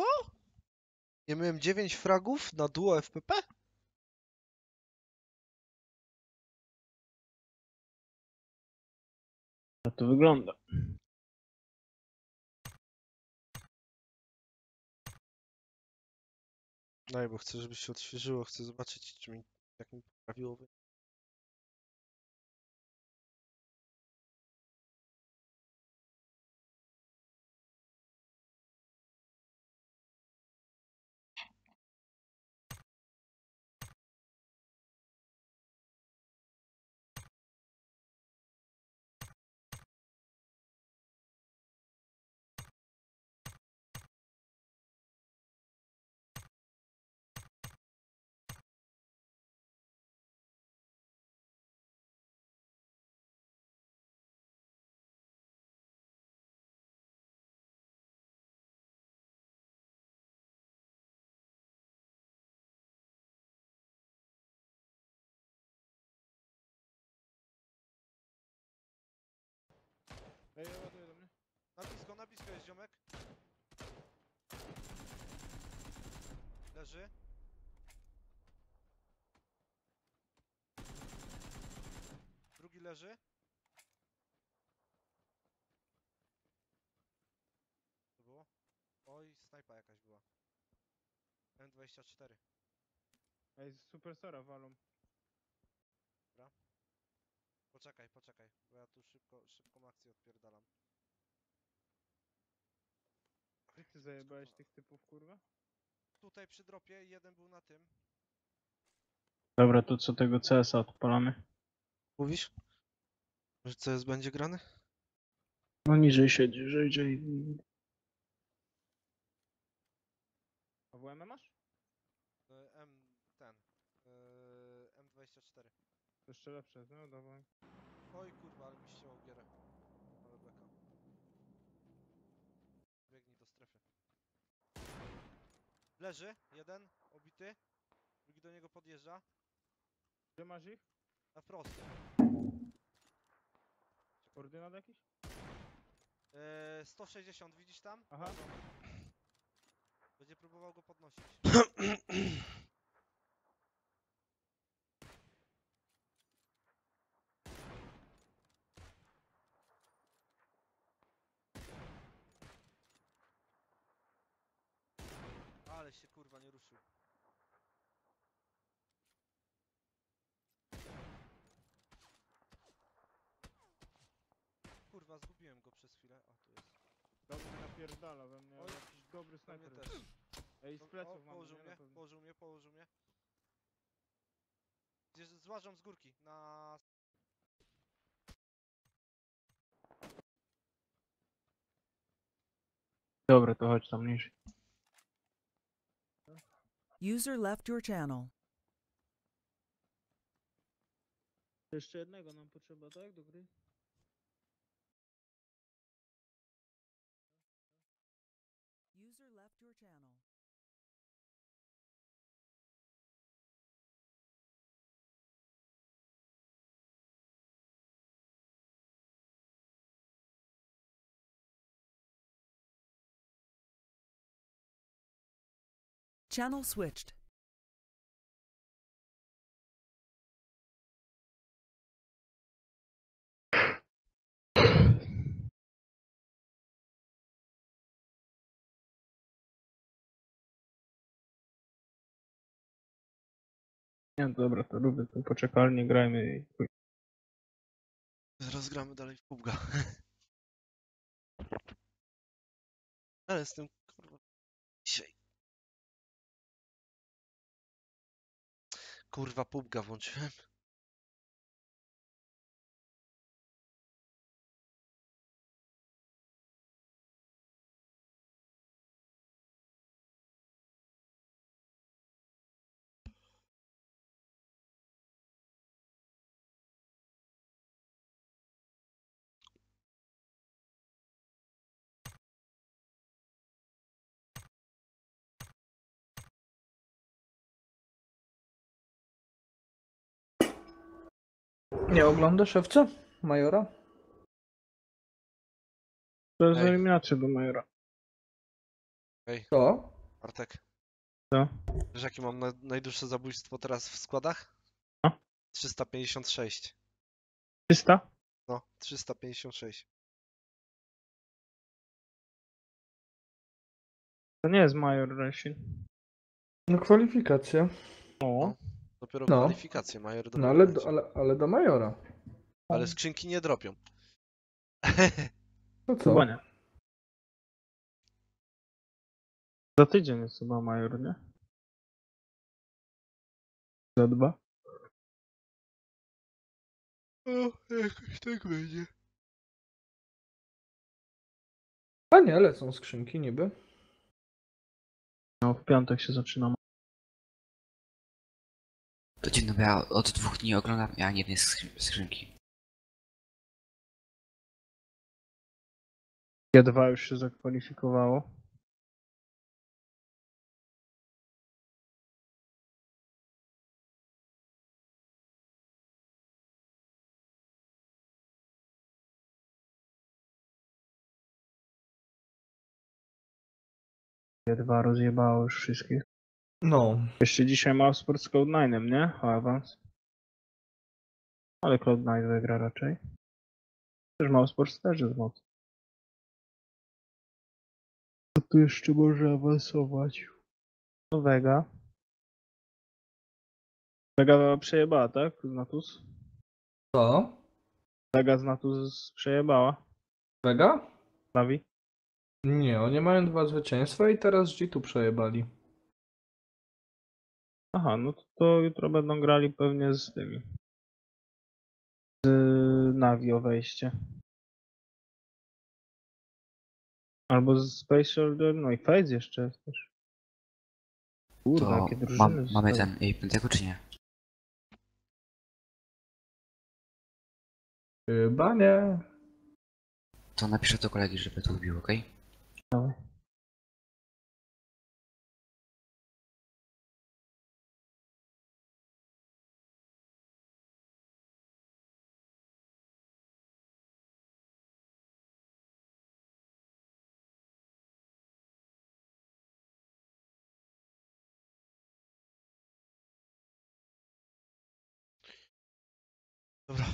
Co? Ja miałem 9 fragów na duo FPP? Jak to wygląda? Daj, bo chcę, żeby się odświeżyło, chcę zobaczyć, czy mi, jak mi poprawiło. wy- Ej, ładuję do mnie. Na blisko, na blisko jest ziomek. Leży. Drugi leży. Co było? Oj, snajpa jakaś była. M24. Ej, z Supersora walą. Poczekaj, poczekaj, bo ja tu szybko, szybką akcję odpierdalam. Gdzie ty zajebałeś tych typów, kurwa? Tutaj przy dropie jeden był na tym. Dobra, to co tego CS-a odpalamy? Mówisz? Że CS będzie grany? No niżej siedzi, że idzie i... A WM masz? E, M ten. e, M24. To jeszcze lepsze, no dawaj. Oj kurwa, ale mi ścięło gierę. Ale beka. Biegnij do strefy. Leży, jeden, obity. Drugi do niego podjeżdża. Gdzie masz ich? Na wprost. Koordynat jakiś? E, 160, widzisz tam? Aha. Będzie próbował go podnosić. Ale się kurwa nie ruszył. Kurwa, zgubiłem go przez chwilę. O, tu jest. Dobry napierdala we mnie, Oj, jakiś dobry Do mnie snajper. też. Ej, z O, pleców mam, położył nie? mnie, Na pewno. położył mnie, położył mnie. Gdzieś złażą z górki, na... Dobra, to chodź tam niżej. User left your channel. Jeszcze jednego nam potrzeba, tak? Do gry? Channel switched. Nie, dobra, to lubię tu poczekalnię, grajmy i. Zaraz gramy dalej w PUBG'a. Ale z tym Kurwa PUBG'a włączyłem. Nie oglądasz szewca? Majora? To jest Ej. eliminacja do Majora. Co? Bartek. Co? Wiesz jakie mam na, najdłuższe zabójstwo teraz w składach? No. 356. 300? No, 356. To nie jest Major Racing. No kwalifikacje. O, Dopiero No. kwalifikacje Major No dopiero ale, będzie. do, ale, ale do Majora. Ale skrzynki nie dropią. To co? chyba nie. Za tydzień jest chyba Major, nie? Za dwa? O, jakoś tak będzie. A nie, lecą skrzynki niby. No, w piątek się zaczynamy. To dzień dobry, ja od dwóch dni oglądam ja nie skrzyn- skrzynki. G2 już się zakwalifikowało. G2 rozjebało już wszystkich. No. Jeszcze dzisiaj ma sport z Cloud9, nie? O awans. Ale Cloud9 wygra raczej. Też ma sport też jest moc. Co tu jeszcze może awansować? No Vega. Vega przejebała, tak? Z Natus? Co? Vega z Natus przejebała. Vega? Navi. Nie, oni mają dwa zwycięstwa i teraz G2 przejebali. Aha, no to, to jutro będą grali pewnie z tymi. Z Navi o wejście. Albo z Space Shoulder, no i Faze jeszcze jest też. Kurwa, To jakie drużyny mam, mamy ten y, piątego czy nie? Chyba nie. To napiszę do kolegi, żeby to wbił, okej? Dawaj.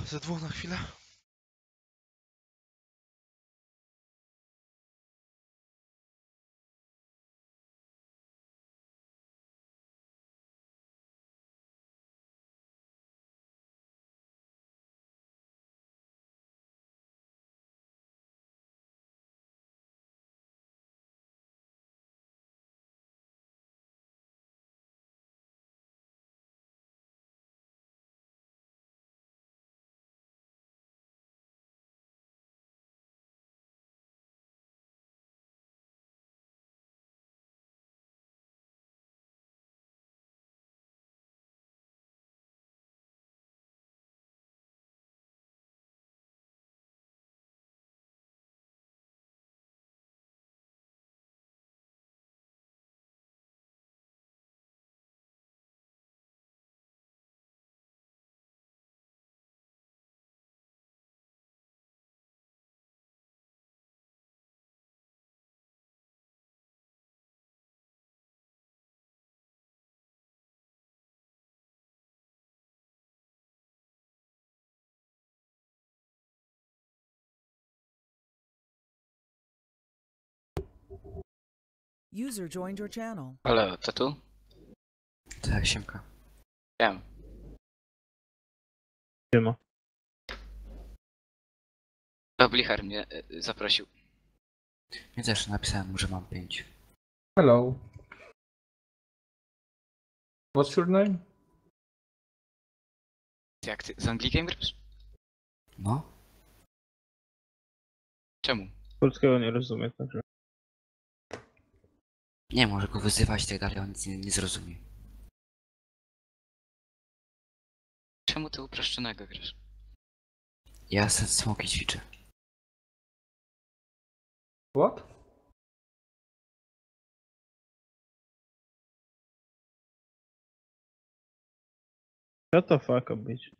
Ze dwóch na chwilę. User joined your channel. Ale to tu? Tak, siemka. Wiem. Siema. To Blichar mnie e, zaprosił. Ja też napisałem mu, że mam pięć. Hello. What's your name? Jak ty z Anglikiem grasz? No? Czemu? Polskiego nie rozumiem, także. Nie, może go wyzywać i tak dalej, on nic nie, nie zrozumie. Czemu ty uproszczonego grasz? Ja se smoki ćwiczę. What? Shut the fuck up, bitch.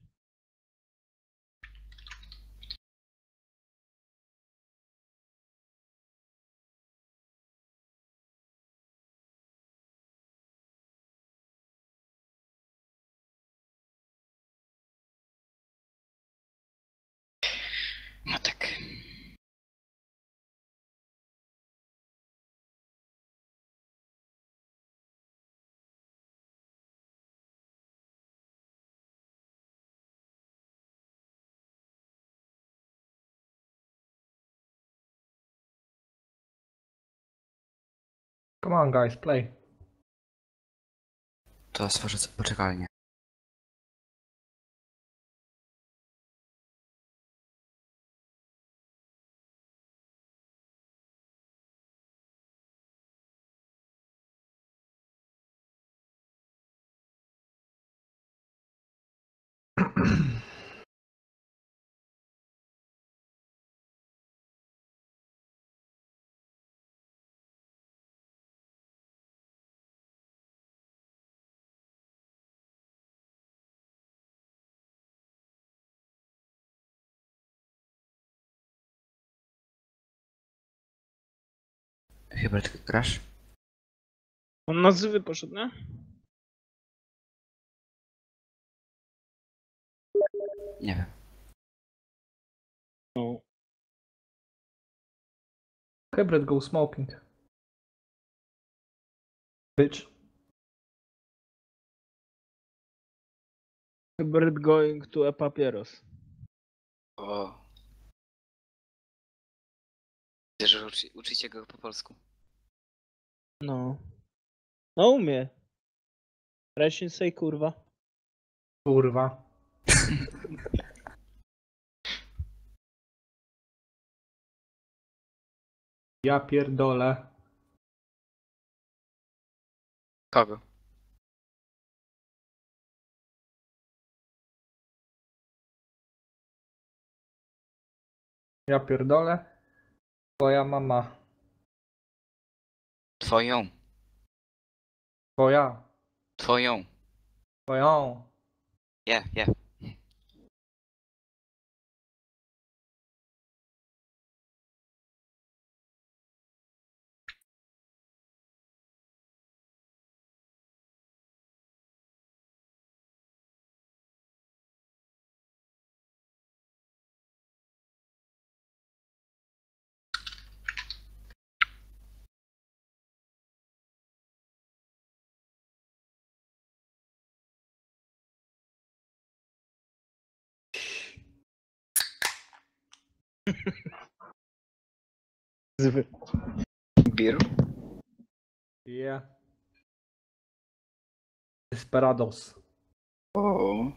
Come on guys, play. To stworzę poczekalnię. Hubert, grasz? On na zywy poszedł, nie? Nie wiem. No. Hybrid go smoking. Bitch. Hybrid going to a papieros. O. Widzę, że uczy, uczycie go po polsku. No. No umie. Say kurwa. Kurwa. Ja pierdolę. Kogo? Ja pierdolę. Twoja mama. Twoją. Twoja. Twoją. Twoją. Je, je. Zywy. Biru? Yeah. Desperados. O.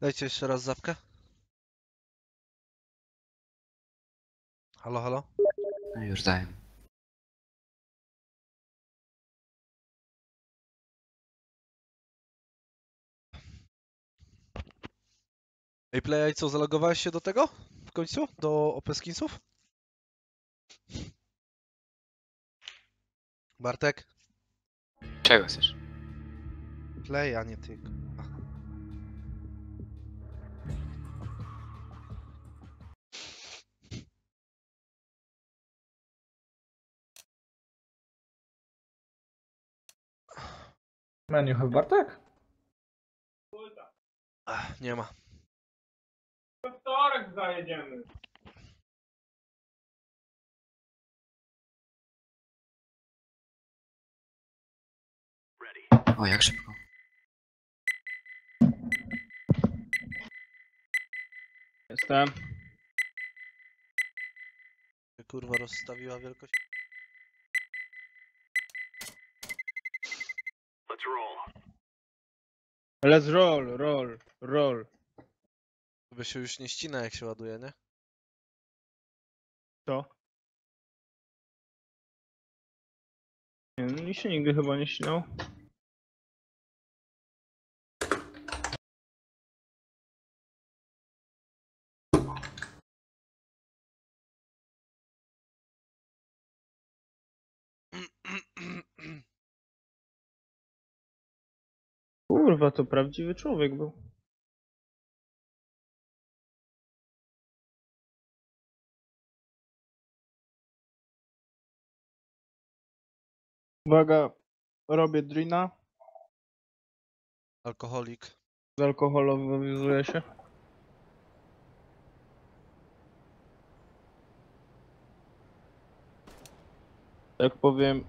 Dajcie jeszcze raz zapkę. Halo, halo? No już dałem. Ej, Play, co, zalogowałeś się do tego? W końcu? Do OP Skinsów? Bartek? Czego chcesz? Play, a nie ty. You have Bartek? Ach, nie ma. We wtorek zajedziemy. O, jak szybko. Jestem. Kurwa, rozstawiła wielkość. Let's roll, roll, roll. By się już nie ścina, jak się ładuje, nie? Co? Nie, no mi się nigdy chyba nie śniał. Kurwa, to prawdziwy człowiek był. Uwaga, robię drina, Alkoholik. zalkoholowizuje się. Jak powiem,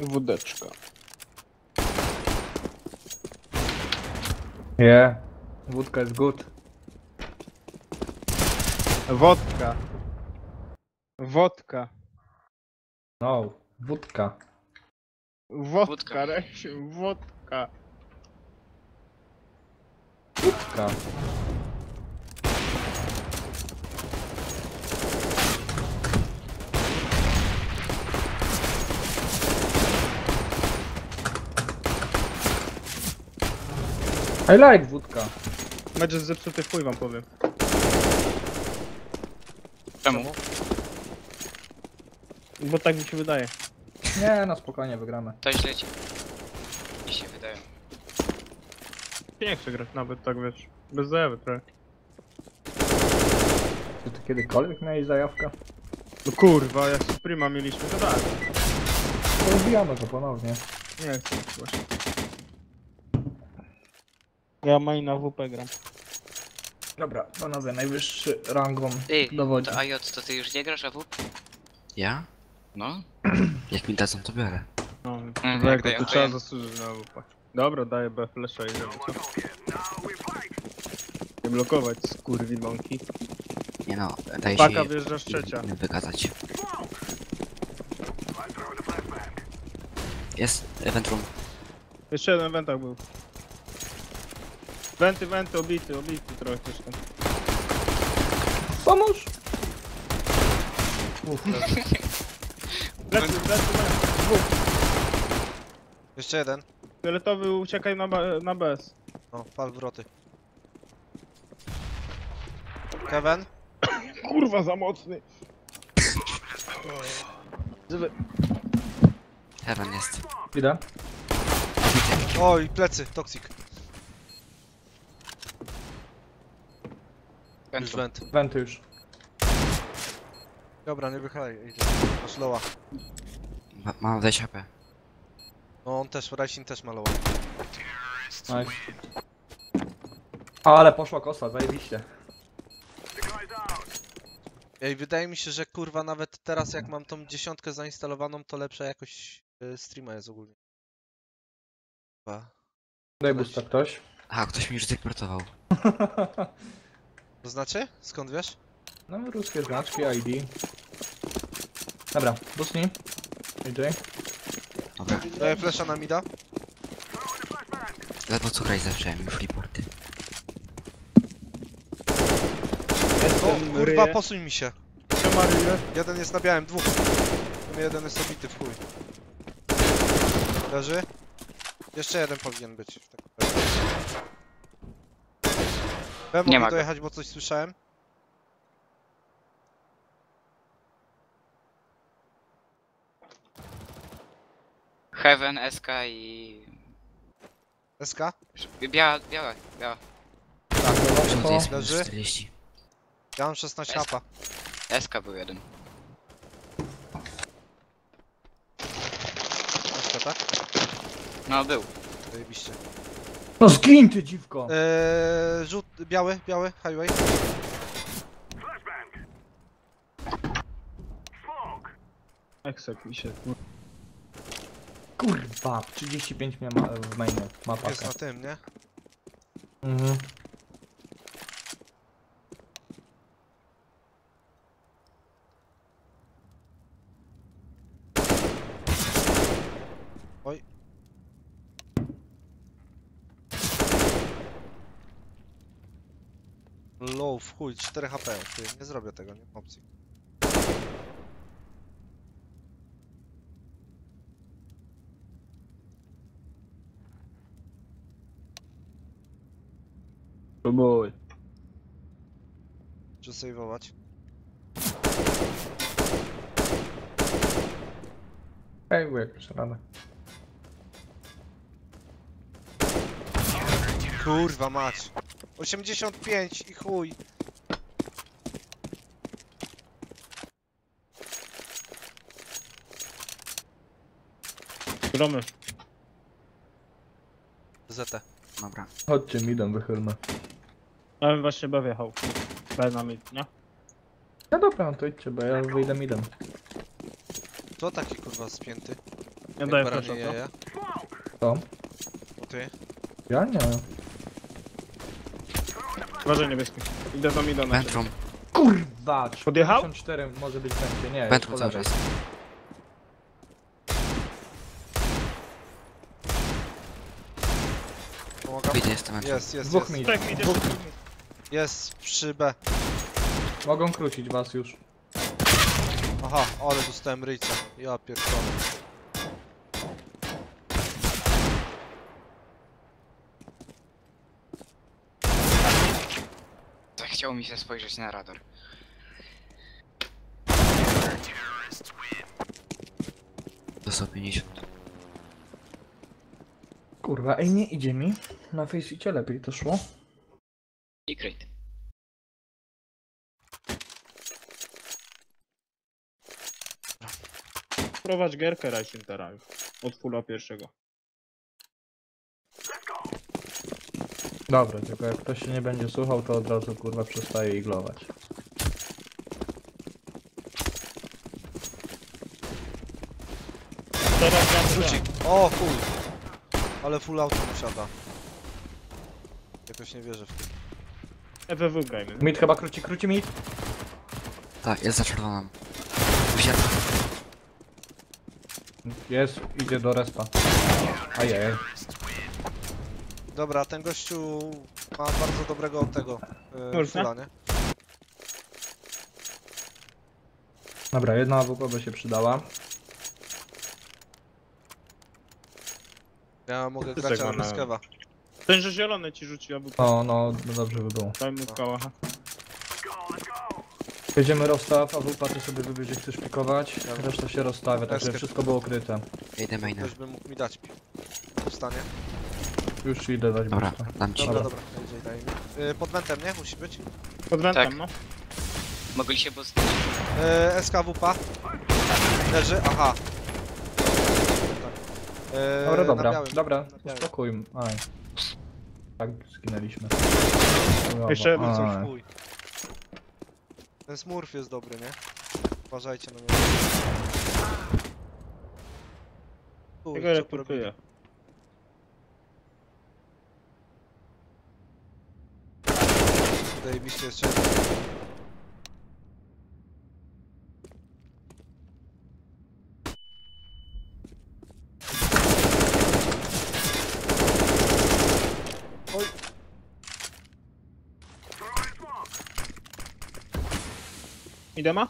wódeczka. Yeah. Wódka jest good. Wodka. Wodka. No, wódka. Wodka, Wódka. Wodka. Wódka. I like wódka. Mecz jest zepsuty w chuj wam powiem. Czemu? Bo tak mi się wydaje. Nie, no spokojnie wygramy. To źle ci. Mi się wydaje. Nie chcę grać nawet tak wiesz. Bez zajawy trochę. Czy ty kiedykolwiek miałeś zajawkę? No kurwa, jak z Prima mieliśmy, to tak. To go ponownie. Nie chcę właśnie. Ja maina WP gram. Dobra, panowie, najwyższy rangą Ty, dowodzi. to AJ, to ty już nie grasz AW? Ja? No. Jak mi dadzą, to biorę. No, Mhm, tego jak to to trzeba ja. zasłużyć na WP. Dobra, daję B flesza i żeby co? Nie blokować skurwilonki. Nie no, daje Paka się wjeżdżasz trzecia. innym wykazać. Jest event room. Jeszcze jeden wentach był. Wenty, wenty, obity, obity trochę też tam. Pomóż! Plecy, plecy, plecy. Dwóch. Jeszcze jeden. Fioletowy uciekaj na, B- na BS. No, pal wroty. Kevin? Kurwa za mocny. Heaven jest. Idę. Oj, plecy, toksik. Już went. Wenty już. Dobra, nie wychylaj, idzie. Masz loła. Ma, mam wejść HP. No on też, Raisin też ma loła. Nice. Ale poszła kosa, zajebiście. Ej, wydaje mi się, że kurwa nawet teraz jak mam tą dziesiątkę zainstalowaną, to lepsza jakość y, streama jest ogólnie. Chyba. Daj boosta ktoś. Aha, ktoś mi już zreportował. To znaczy? Skąd wiesz? No, ruskie znaczki, ID. Dobra, busni. AJ. Dobra, Daję flesza na mida. ledwo co grać zawsze, mi fliporty. O, kurwa, posuń mi się. Jeden jest na białym, dwóch. Jeden jest obity w chuj. Leży. Jeszcze jeden powinien być. w takim Nie mogę ma go. dojechać, bo coś słyszałem. Heaven, SK i... SK? Biała, biała, biała. Tak, to jest Leży? minus 40. Ja mam 16 Jest. hapa. SK był jeden. SK, tak? No był. Zajebiście. No zgin ty dziwko! Eee, rzut, biały, biały, highway. Eksek mi się. kur- Kurwa, 35 miałem ma- w mainie, ma Jest pakę. na tym, nie? Mhm. Low, w chuj, 4 HP. Ty, nie zrobię tego, nie ma opcji. Próbuj. Czy saveować? Ej, jakoś rada. Kurwa mać. 85 i chuj. Gromy. ZT. Dobra. Chodźcie, midem wychylmy. Ja bym właśnie B wjechał. B na mid, nie? No dobra, no to idźcie, bo ja wyjdę midem. To taki kurwa spięty. Ja Jak daję baranie flasha, to. jaja. Co? O ty. Ja nie. Uważaj niebieski. Idę do mida na. Ventrum. Kurwa! Podjechał? 54 może być będzie, nie, cały czas. Ventrum. Jest, jest, Dwóch jest. mid. Tak, idzie. Jest przy B. Mogą krócić was już. Aha, ale dostałem ryjca. Ja pierdolę. Tak chciało mi się spojrzeć na radar. Do 150. Kurwa, ej, nie idzie mi. Na Faceicie lepiej to szło. I great. Prowadź gierkę Rising teraz. Od fulla pierwszego. Dobra, tylko jak ktoś się nie będzie słuchał, to od razu kurwa przestaje iglować. Teraz gram Rzucik. O chuj. Ale full auto posiada. Jakoś nie wierzę w to. EWW grajmy. Mid chyba króci, króci mid. Tak, jest za czerwoną. Usiadł. Jest, idzie do respa. Ajej. Dobra, ten gościu ma bardzo dobrego tego yy, Już, fulla, nie? Dobra, jedna AWP by się przydała. Ja mogę Ty grać na- kewa. Ten, że zielony ci rzuci, aby No, no, dobrze by było. daj mu kałacha. Jedziemy rozstaw, AWP ty sobie wybierz, gdzie chcesz pikować. Reszta się rozstawia, także Escape. wszystko było kryte. Idę maina. Ktoś by mógł mi dać. Wstanie. Już idę dać Dobra, boosta. dam ci. Dobra, Dobra. dobra. Idzie, daj mi. Yy, pod wentem, nie? Musi być. Pod wentem, Tak. no. Mogli się boost... Yy, SKWP. Leży, aha. Yy, Dobra, dobra, białym. dobra, Na białym. uspokój. Aj. Tak, zginęliśmy. Jeszcze jedno No Aj. coś chuj. Ten smurf jest dobry, nie? Uważajcie na niego. Chuj, Jego co porobili? rekrutuje. Zajebiście jeszcze jeden. Oj. Idę ma?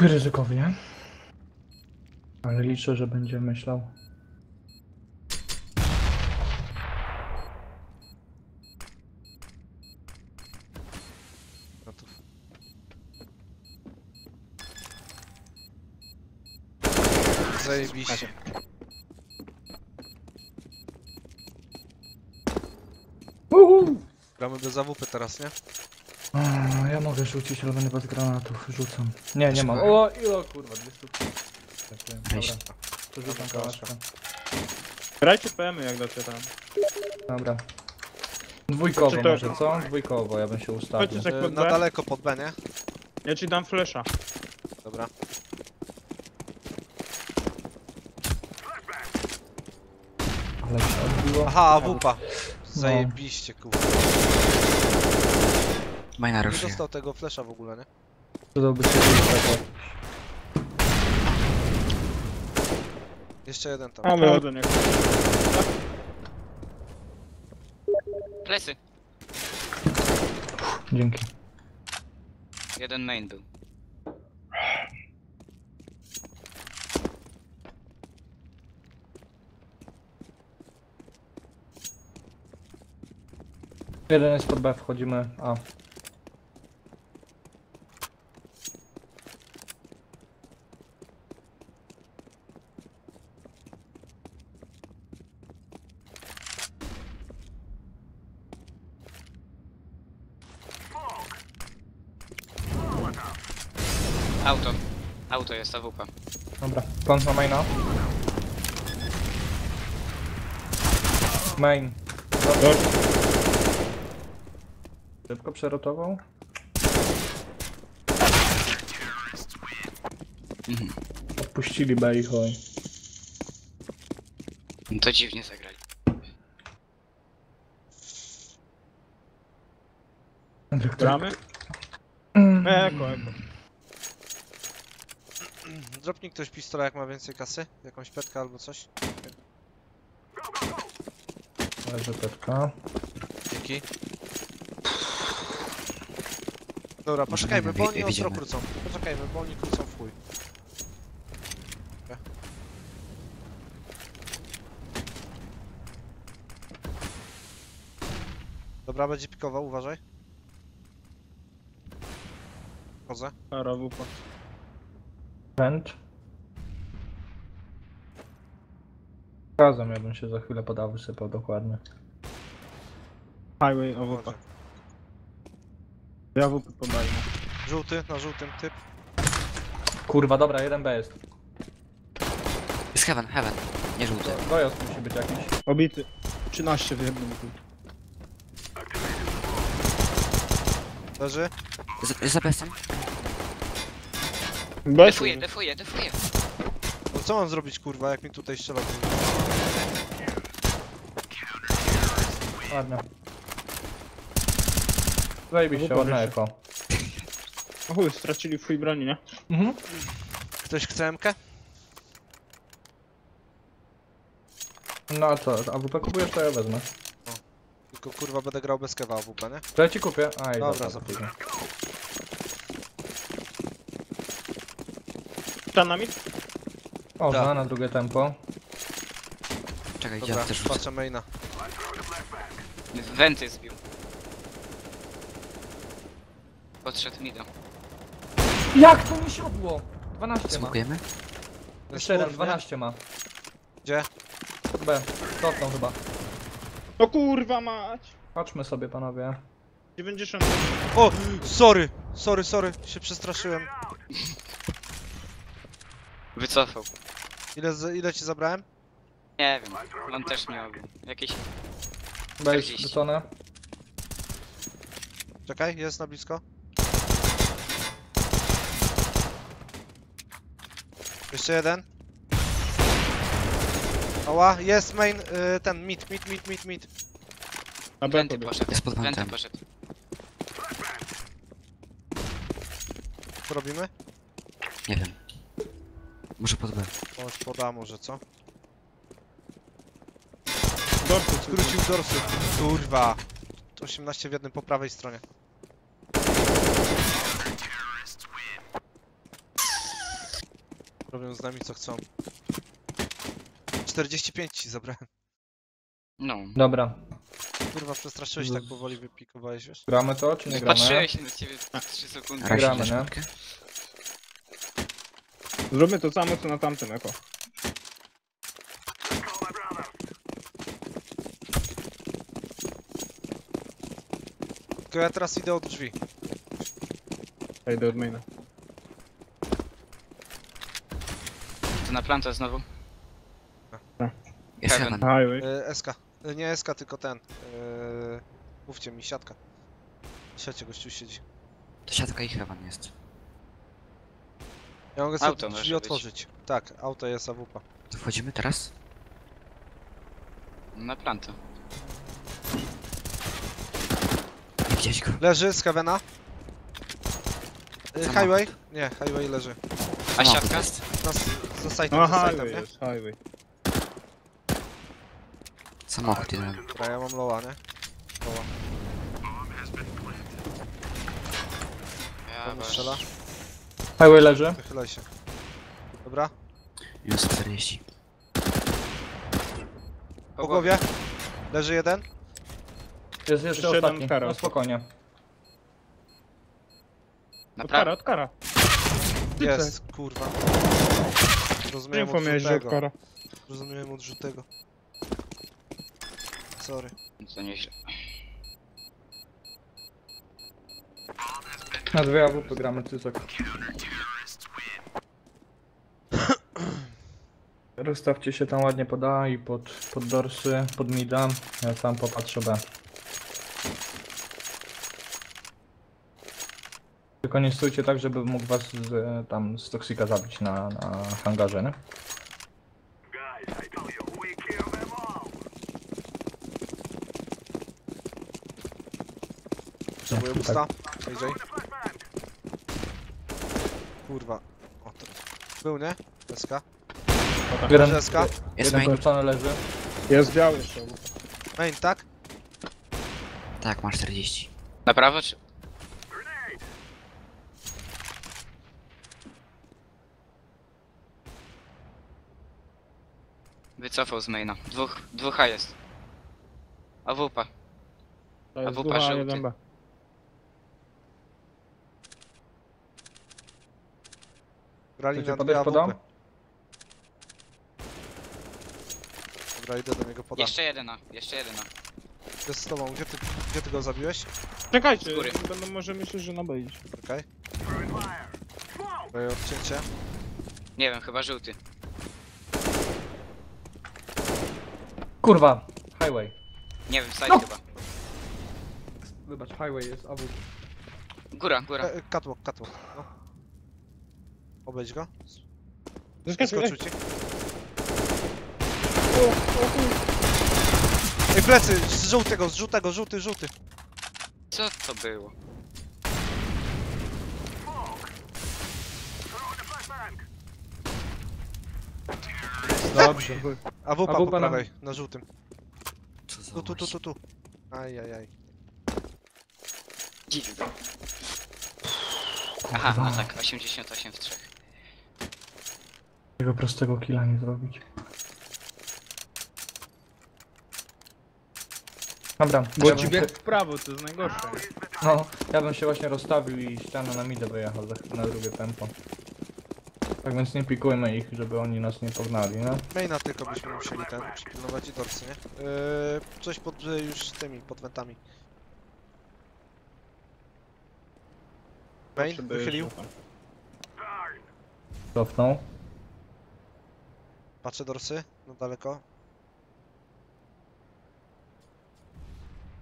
Ryzykownie. Ale liczę, że będzie myślał. Zajebiście. Uhu! Gramy bez AWP teraz, nie? A, ja mogę rzucić, ale będę bez granatów. Rzucam. Nie, nie mam. O, ilo kurwa, dwie sztuki. Takie, Weź. Dobra. To rzucam Dobra, kałaszkę. Grajcie PM jak dacie tam. Dobra. Dwójkowo Czy to- może, co? Dwójkowo, ja bym się ustawił. Chodźcie tak Y, pod Na daleko pod B, nie? Ja ci dam flesza. Dobra. Ale się odbiło. Aha, AWP. Zajebiście, kurwa. Majna Nie ruszy. dostał tego flesza w ogóle, nie? Przydałby się rzucać. Jeszcze jeden tam. A wychodzę, nie. Plecy. Dzięki. Jeden main był. Jeden jest pod B, wchodzimy A. Auto. Auto jest AWP. Dobra, plant na maina. Main. Szybko przerotował. Mhm. Odpuścili B i. No To dziwnie zagrali. Gramy? Mm. Eko, eko. Dropnij ktoś pistola jak ma więcej kasy? Jakąś petkę albo coś? Leży petka. Dzięki. Dobra, poczekajmy, bo oni ostro krócą. Poczekajmy, bo oni krócą w chuj. Dobra. Będzie pikował, uważaj. Chodzę. Para wupa. Razem ja bym się za chwilę podał wysypał dokładnie. Highway AWP. Chodzę. Ja WP podaję. Żółty, na żółtym typ. Kurwa, dobra, jeden B jest. Jest heaven, heaven. Nie żółty. Dojazd musi być jakiś. Obity. 13 w jednym tu. Leży. Z, jest za bestem? Bez Defuję, defuję, defuję. No co mam zrobić kurwa, jak mi tutaj strzela? Ładnie. Zajebiście, ładne wyszedł. eko. O chuj, stracili fuj broni, nie? Mhm. Ktoś chce MK? No a co, AWP kupujesz, to ja wezmę. Tylko kurwa będę grał bez kewa AWP, nie? To ja ci kupię. Aj, Dobra, dobra, za później. Tam nami? Można, Tak. na drugie tempo. Czekaj, Dobra, ja też rzucę. patrzę maina. Wenty zbił. Podszedł mi do. Jak to mi siodło? 12 ma. Smokujemy? Jeszcze jeden, Smurf, nie? 12 ma. Gdzie? B, stopną chyba. O kurwa mać! Patrzmy sobie panowie. 90. O! Sorry! Sorry, sorry, się przestraszyłem. Wycofał. Ile, z- ile ci zabrałem? Nie wiem. On też miał jakieś... B jest 40. rzucone. Czekaj, jest na blisko. Jeszcze jeden. Ała, jest main, y, ten, mid, mid, mid, mid, mid. Na B Wenty pobiegł. poszedł. Jest pod Wenty wentem. poszedł. Co robimy? Nie wiem. Może pod B. Bądź poda może, co? Dorsy, Skrócił dorsy. Kurwa. 18 w jednym po prawej stronie. Robią z nami co chcą. 45 ci zabrałem. No. Dobra, Kurwa, przestraszyłeś tak powoli wypikowałeś, wiesz? gramy to czy nie gramy? Patrzyłeś się na ciebie 3 sekundy. Gramy, nie? Zróbmy to samo co na tamtym eko. Tylko ja teraz idę od drzwi. Ja idę od maina. To na planta znowu. Jest Heaven. heaven. Highway. E, SK. E, nie SK, tylko ten. E, mówcie mi, siatka. Siacie gościu siedzi. To siatka i heaven jest. Ja mogę sobie Auto drzwi być. otworzyć. Tak, auto jest AWP. To wchodzimy teraz? Na planta. Nie widziałeś go. Leży z Heavena. Samochód. highway? Nie, highway leży. A Samochód siatka? jest. Na, s- za sajtem, No za sajtem, highway nie? jest, highway. Samochód jeden. Dobra, ja mam loła, nie? Loła. Ja Komu was... strzela? Highway leży. Wychylaj się. Dobra, Minus 40. po głowie. Leży jeden. Jest jeszcze Jeszcze jeden ostatni. kara. No spokojnie. Na Od kara, prawo. od kara. Jest, kurwa. Rozumiałem Info miałeś, od żółtego. kara. Rozumiałem od żółtego. Sorry. To nieźle. Na dwie AWP gramy cycek. Rozstawcie się tam ładnie poda i pod, pod dorsy, pod mida. Ja sam popatrzę B. Tylko nie stójcie tak, żeby mógł was z, e, tam z Toksika zabić na, na hangarze, nie? Potrzebuję. AJ. Kurwa. O, to. Był, nie? SK. Jeden, Leży SK. Jest jeden main? kończony leży. Jest biały jeszcze. Main, tak? Tak, ma 40. Na prawo czy... Wycofał z maina. Dwóch, dwóch A jest. A wupa. To jest A wupa ducha, żółty. jeden B. Grali Chcecie na dwie AWP. podam? Dobra, idę do niego podam. Jeszcze jeden A, jeszcze jeden A. Jest z tobą. Gdzie ty, gdzie ty go zabiłeś? Czekajcie, Z góry. będą może myśleć, że na B idzie. Okej. Okay. odcięcie. Nie wiem, chyba żółty. Kurwa! Highway. Nie wiem, side No. chyba. Wybacz, highway jest AWP. Góra, góra. E, Catwalk, catwalk. No. Obejdź go. Skoczył ci. Ej, plecy! Z żółtego, z żółtego, żółty, żółty. Co to było? Dobrze. A wupa A po wupa na- prawej, na żółtym. Co za Tu, tu, tu, tu, tu. Ajajaj. Dziwne. Aha, no tak, 88 w 3. Tego prostego killa nie zrobić. Dobra, Bo ja ci bym się, w prawo, to jest najgorsze. no, ja bym się właśnie rozstawił i ścianę na midę wyjechał za, na drugie tempo. Tak więc nie pikujmy ich, żeby oni nas nie pognali, no. Maina tylko byśmy musieli ten przypilnować i dorsy, nie? Yy, coś pod y, już tymi, pod wentami. Main, wychylił. Cofnął. Patrzę dorsy, no daleko.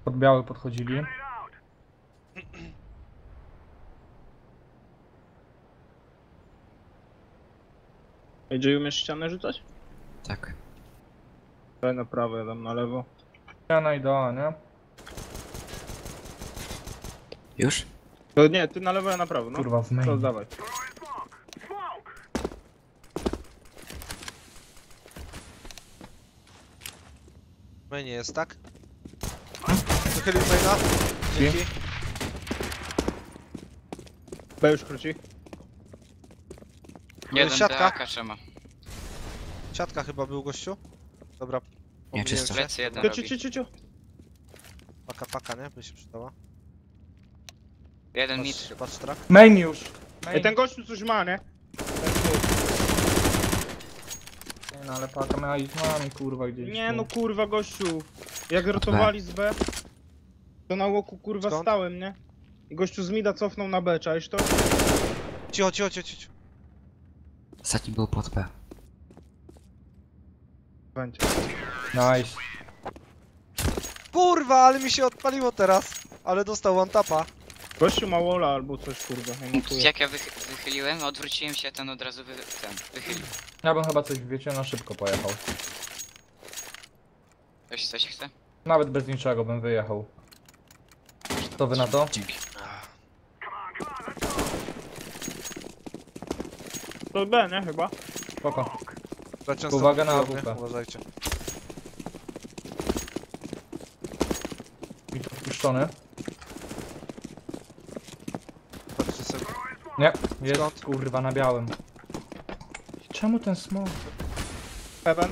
Pod biały podchodzili. AJ umiesz ścianę rzucać? Tak. Daj na prawo, ja dam na lewo. Ściana i do A, nie? Już? To nie, ty na lewo, ja na prawo, no. Kurwa, w To main. dawaj. Mainie jest, tak? Wychylił maina. Dzięki. B już króci. Jeden siatka. DAK trzyma. Siatka chyba był gościu. Dobra. Nie, czysto. się. Plecy jeden Ciu, ciu, robi. ciu, ciu, ciu. Paka, paka, nie? By się przydała. Jeden Patrz, mid. patrz trak. Main już! Ej, Main. ten gościu coś ma, nie? Nie no, ale paka miała iść z nami, kurwa, gdzieś. Nie no kurwa gościu. Jak rotowali z B, to na łoku kurwa Skąd? stałem, nie? I gościu z mida cofnął na B, czaisz to? Cicho, cicho, cicho, cicho. Ostatni był pod B. Będzie. Nice. Kurwa, ale mi się odpaliło teraz. Ale dostał one tapa. Gościu ma walla albo coś kurwa, nie. Jak ja wych wychyliłem, odwróciłem się, ten od razu wy ten wychylił. Ja bym chyba coś, wiecie, na szybko pojechał. Ktoś coś chce? Nawet bez niczego bym wyjechał. Co wy na to? Dzięki. To B, nie? Chyba. Spoko. Za często Uwaga na nie? AWP. Uważajcie. To wpuszczony. Patrzcie sobie. Nie, jest Skąd? kurwa na białym. Czemu ten smok? Heaven.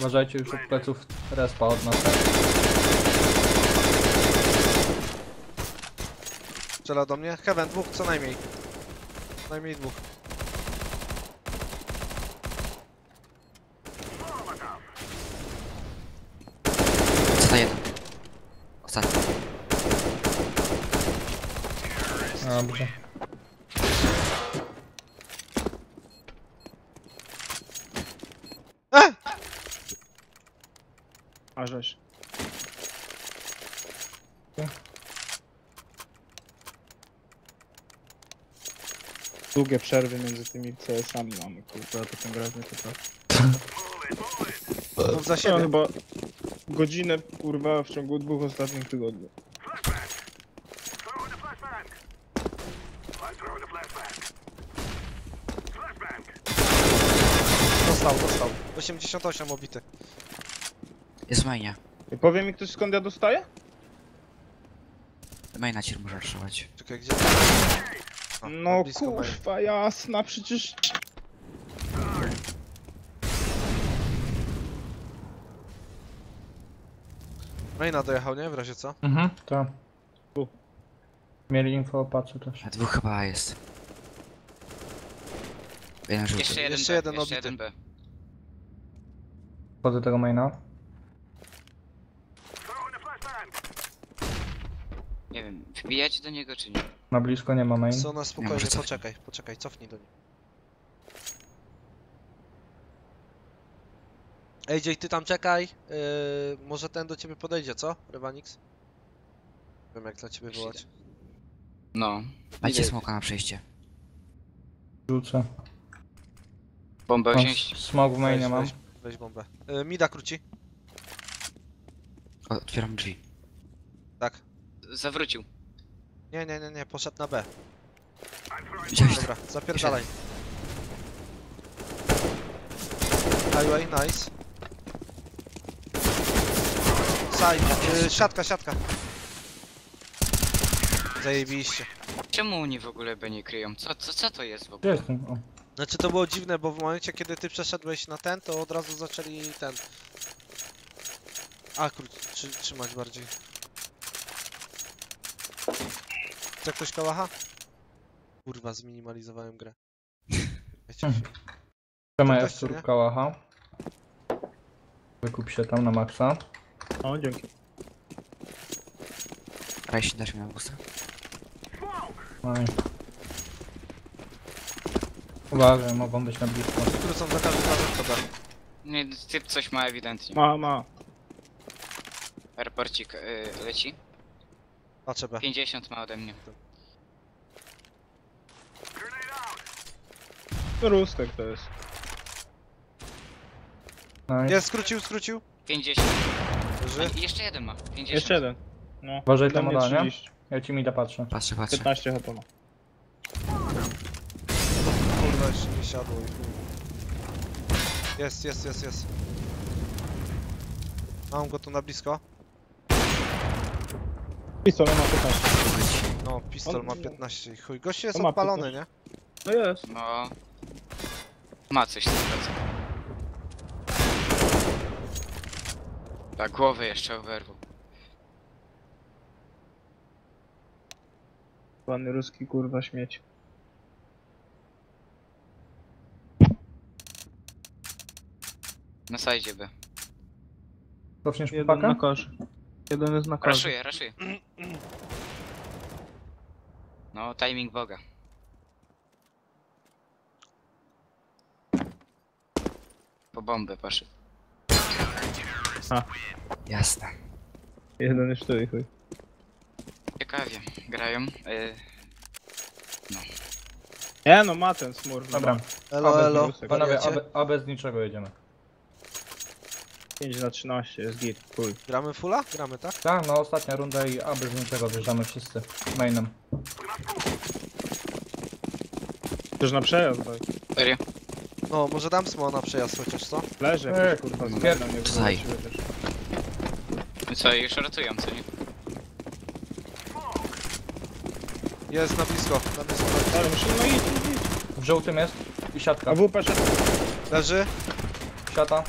Uważajcie już od pleców respa od nas. Strzela do mnie. Heaven, dwóch co najmniej. Co najmniej dwóch. To jeden? Ostatni. Dobrze. A żeś. Długie przerwy między tymi CS-ami mamy, kurwa, ja potem grać nie potrafię. Mów za Ja siebie. chyba godzinę, kurwa, w ciągu dwóch ostatnich tygodni. Dostał, dostał. 88 obity. Jest w mainie. I powie mi ktoś skąd ja dostaję? Maina ci może raszować. Czekaj, gdzie? No blisko main. kurwa jasna, przecież... Maina dojechał, nie? W razie co? Mhm, to. Tu. Mieli info o pacu też. A dwóch chyba jest. Jeden żółty. Jeszcze jeden Jeszcze B, jeden jeszcze jeden B. Wchodzę tego maina. Nie wiem, wbijać do niego czy nie? Na blisko nie ma main. Co na spokojnie, może cofnij. poczekaj, poczekaj, cofnij do niej. AJ, ty tam czekaj. Yy, może ten do ciebie podejdzie, co? Revanix? Wiem jak dla ciebie wołać. No. Macie Idę. smoka na przejście. Rzucę. Bombę Mam wziąć. w mainie Weź, mam. weź, weź bombę. Yy, Mida króci. O, otwieram drzwi. Tak. Zawrócił. Nie, nie, nie, nie, poszedł na B. Widziałeś? Dobra, zapierdalaj. Highway, nice. Side, yy, siatka, siatka. Zajebiście. Czemu oni w ogóle B nie kryją? Co, co, co to jest w ogóle? jestem? O. Znaczy to było dziwne, bo w momencie kiedy ty przeszedłeś na ten, to od razu zaczęli ten... A, trzy, trzymać bardziej. Chce ktoś kałacha? Kurwa, zminimalizowałem grę. Wiecie, Hmm. To jest turb kałacha. Wykup się tam na maksa. O, dzięki. Rajsi dasz mi na busta. No i... Uważaj, mogą być na blisko. Skrócą za każdym razem B. Nie, typ coś ma ewidentnie. Ma, ma. Airporcik y, leci. Patrzę B. 50 ma ode mnie. Rustek to jest. I... Nie, skrócił, skrócił. 50. Leży? I jeszcze jeden ma. 50. Jeszcze jeden. No. Uważaj Do tam mnie oda, nie? 30. Ja ci mi da patrzę. Patrzę, patrzę. 15 HP ma. Kurwa, jeszcze nie siadło i chuj. Jest, jest, jest, jest. Mam go tu na blisko. Pistol ma 15. No, pistol ma 15 i chuj. Gość jest On ma odpalony, nie? No jest. No. Ma coś w tym Tak, głowy jeszcze oberwał. Pan ruski kurwa śmieć. Na sajdzie by. Cofniesz Jeden na paka? kosz. Jeden jest na kosz. Raszuję, raszuję. No, timing Boga. Po bombę poszedł. Jasne. Jeden jest tu i chuj. Ciekawie, grają. Y, Nie no, ma ten smurf. Dobra. Elo, elo. Panowie, a, be- a bez niczego jedziemy. 5 na 13 jest git. Chuj. Gramy fulla? Gramy, tak? Tak, no ostatnia runda i a bez niczego wjeżdżamy wszyscy. Mainem. Też na przejazd daj. serio? No, może dam smoła na przejazd chociaż, co? Leży Ej, jakiś kurwa z pier- na mnie Tutaj. wróci chociaż. No co, już ratują, co nie? Jest na blisko, na blisko. Ale musimy, no idź, idź. W żółtym jest i siatka. A WP szedł. Leży? Siata.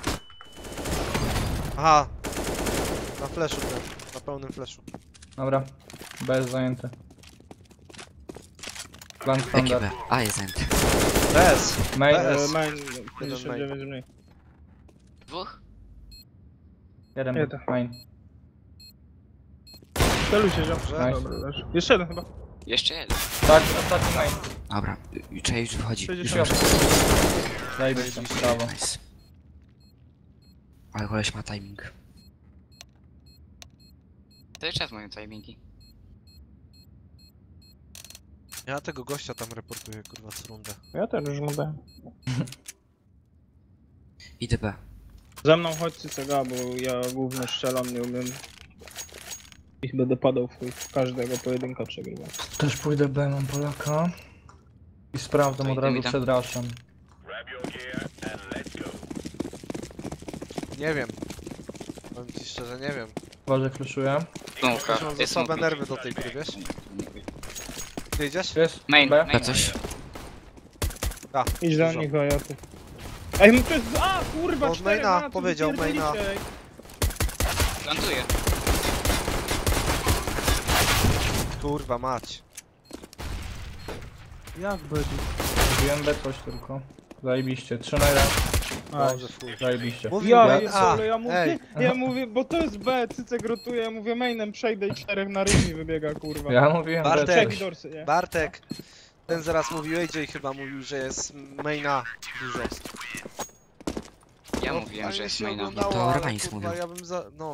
Aha. Na flashu ten, na pełnym flashu. Dobra. B jest zajęty. Plan Jaki standard. B? A, jest zajęty. Bez! Main, Bez. E, Main main. 59 mniej. Dwóch? jeden Jeden. main. Celu się wziął. Dobrze. Dobra, leży. Jeszcze jeden chyba. Jeszcze jeden. Tak, ostatni main. Dobra, y- Czej już wychodzi. Już 60. może. Zajebiście, brawo. Nice. Ale koleś ma timing. Cały czas mają timingi. Ja tego gościa tam reportuję, kurwa, co rundę. Ja też już mogę. Idę B. Ze mną chodź Cycega, bo ja głównie strzelam, nie umiem. I będę padał w chuj. Każdego pojedynka przegrywam. Też pójdę B, mam Polaka. I sprawdzam To od idę razu tam. przed raszem. Nie wiem. Powiem ci szczerze, nie wiem. Uważaj, flashuję. Smoka. Mam za Jest słabe smoke. nerwy do tej gry, wiesz? Ty idziesz? Jest? Main, B? main. Coś? Idź do Dużo. nich, tu. Ej, no to jest... A, kurwa, Od cztery maina, ma, powiedział maina. Plantuję. Kurwa mać. Jak będzie? Mówiłem B coś tylko. Zajebiście. 3 na 1. A, Dobrze, fuj. Zajebiście. Ja, Mówiłem, ja, a, ja mówię, ej. ja mówię, bo to jest B, Cycek rotuje, ja mówię mainem przejdę i czterech na ryj mi wybiega, kurwa. Ja mówiłem B Bartek. Trzech i dorsy, nie? Bartek. Ten zaraz mówił, AJ chyba mówił, że jest maina dużo. Ja No, mówiłem, fajnie że jest się maina. oglądało, To ale, kurwa, mówił. ja bym za... no...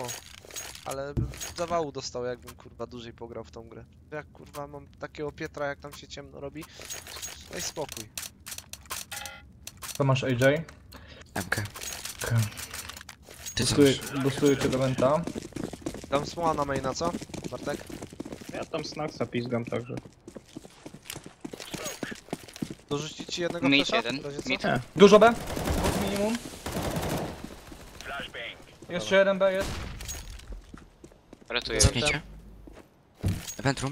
Ale bym zawału dostał, jakbym kurwa dłużej pograł w tą grę. Jak kurwa mam takiego Pietra, jak tam się ciemno robi, daj spokój. To masz AJ? MK. Ty co Bustuję, masz? bustuję cię do venta. Dam smoła na maina, co? Bartek? Ja tam snacksa pizgam także. Dorzucić ci jednego flesza? jeden, W razie co? mid. Nie. Dużo B? Pod minimum. Jeszcze jeden B jest. Ratuję. Cofniecie? Ventrum?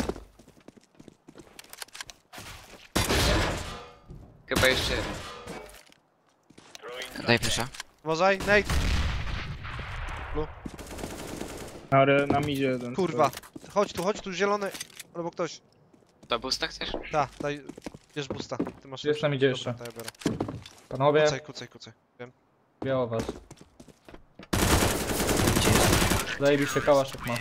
Chyba jeszcze jeden. Daj flesza. Uważaj, Nate! Ale na midzie jeden. Kurwa! Chodź tu, chodź tu, zielony! Albo ktoś. To boosta chcesz? Da, daj, bierz busta. Ty masz Jest tam idzie Dobra, jeszcze. to ja biorę. Panowie, Kucaj, kucaj, kucaj. Wiem. biało was. Zajebiście kałaszek ma.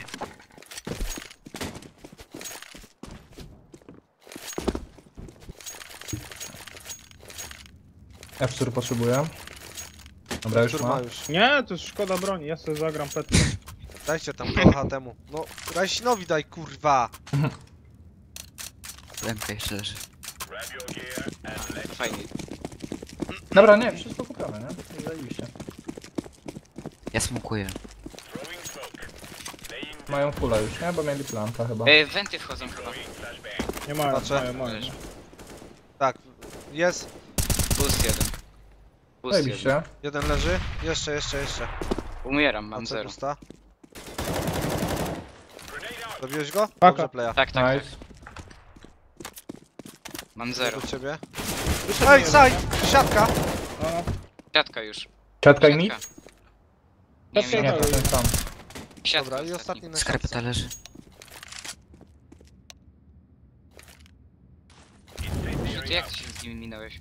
F4 potrzebuję. Dobra, już ma. już. Nie, to jest szkoda broni, ja sobie zagram Petra. Dajcie tam kocha temu. No, Rajsinowi daj, kurwa! MK jeszcze leży. Fajnie. Dobra, nie, wszystko kupione, nie? Zajebiście. Ja smokuję. Mają fulla już, nie? Bo mieli planta chyba. E, wenty wchodzą chyba. Nie mają, Patrzę. mają, mają. Tak, jest. Boost jeden. Jeden. Zajebiście. Jeden leży. Jeszcze, jeszcze, jeszcze. Umieram, mam Patrzę zero. pusta. Zabiłeś go? Paka. Dobrze, playa. Tak, tak, Nice. tak. Mam zero. Do ciebie. Wyszedł Ej, saj! nie? Siatka! No, no. Siatka już. Siatka i mit? Siatka. Nie, Siatka nie, Nie, to ten sam. siatka Dobra, i ostatni. ostatni na Skarpeta leży. Ty jak ty się z nimi minąłeś?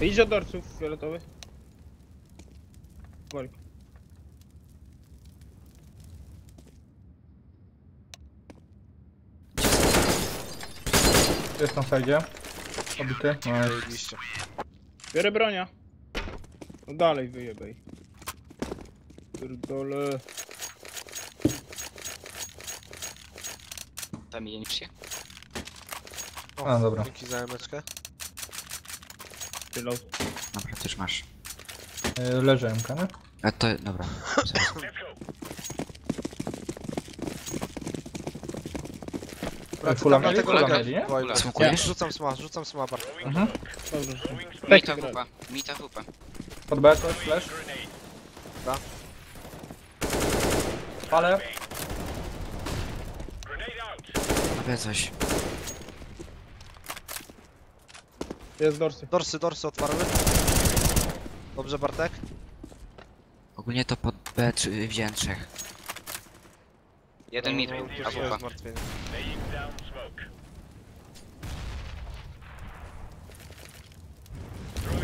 Idź do dorców fioletowych. Woli. Jest na sajdzie. Obity. Nice. Zajebiście. Biorę bronia. No dalej wyjebaj. Pierdolę. Zamienisz się? O, A, dobra. Dzięki za emeczkę. Pilot. Dobra, już masz. Y, Leży MK, nie? A to, dobra. Zaraz. Wracam Fulla na mieli? Fulla lega- mieli, nie? Wojla. Smokujesz? Rzucam sma, rzucam sma Bart. Mhm. Dobrze. Mita Tak, wupa. Mita wupa. Pod B coś, flash. Dobra. Ale. Mówię coś. Jest dorsy. Dorsy, dorsy otwarły. Dobrze, Bartek. Ogólnie to pod B trzy- wziąłem trzech. Jeden mid No, był, a.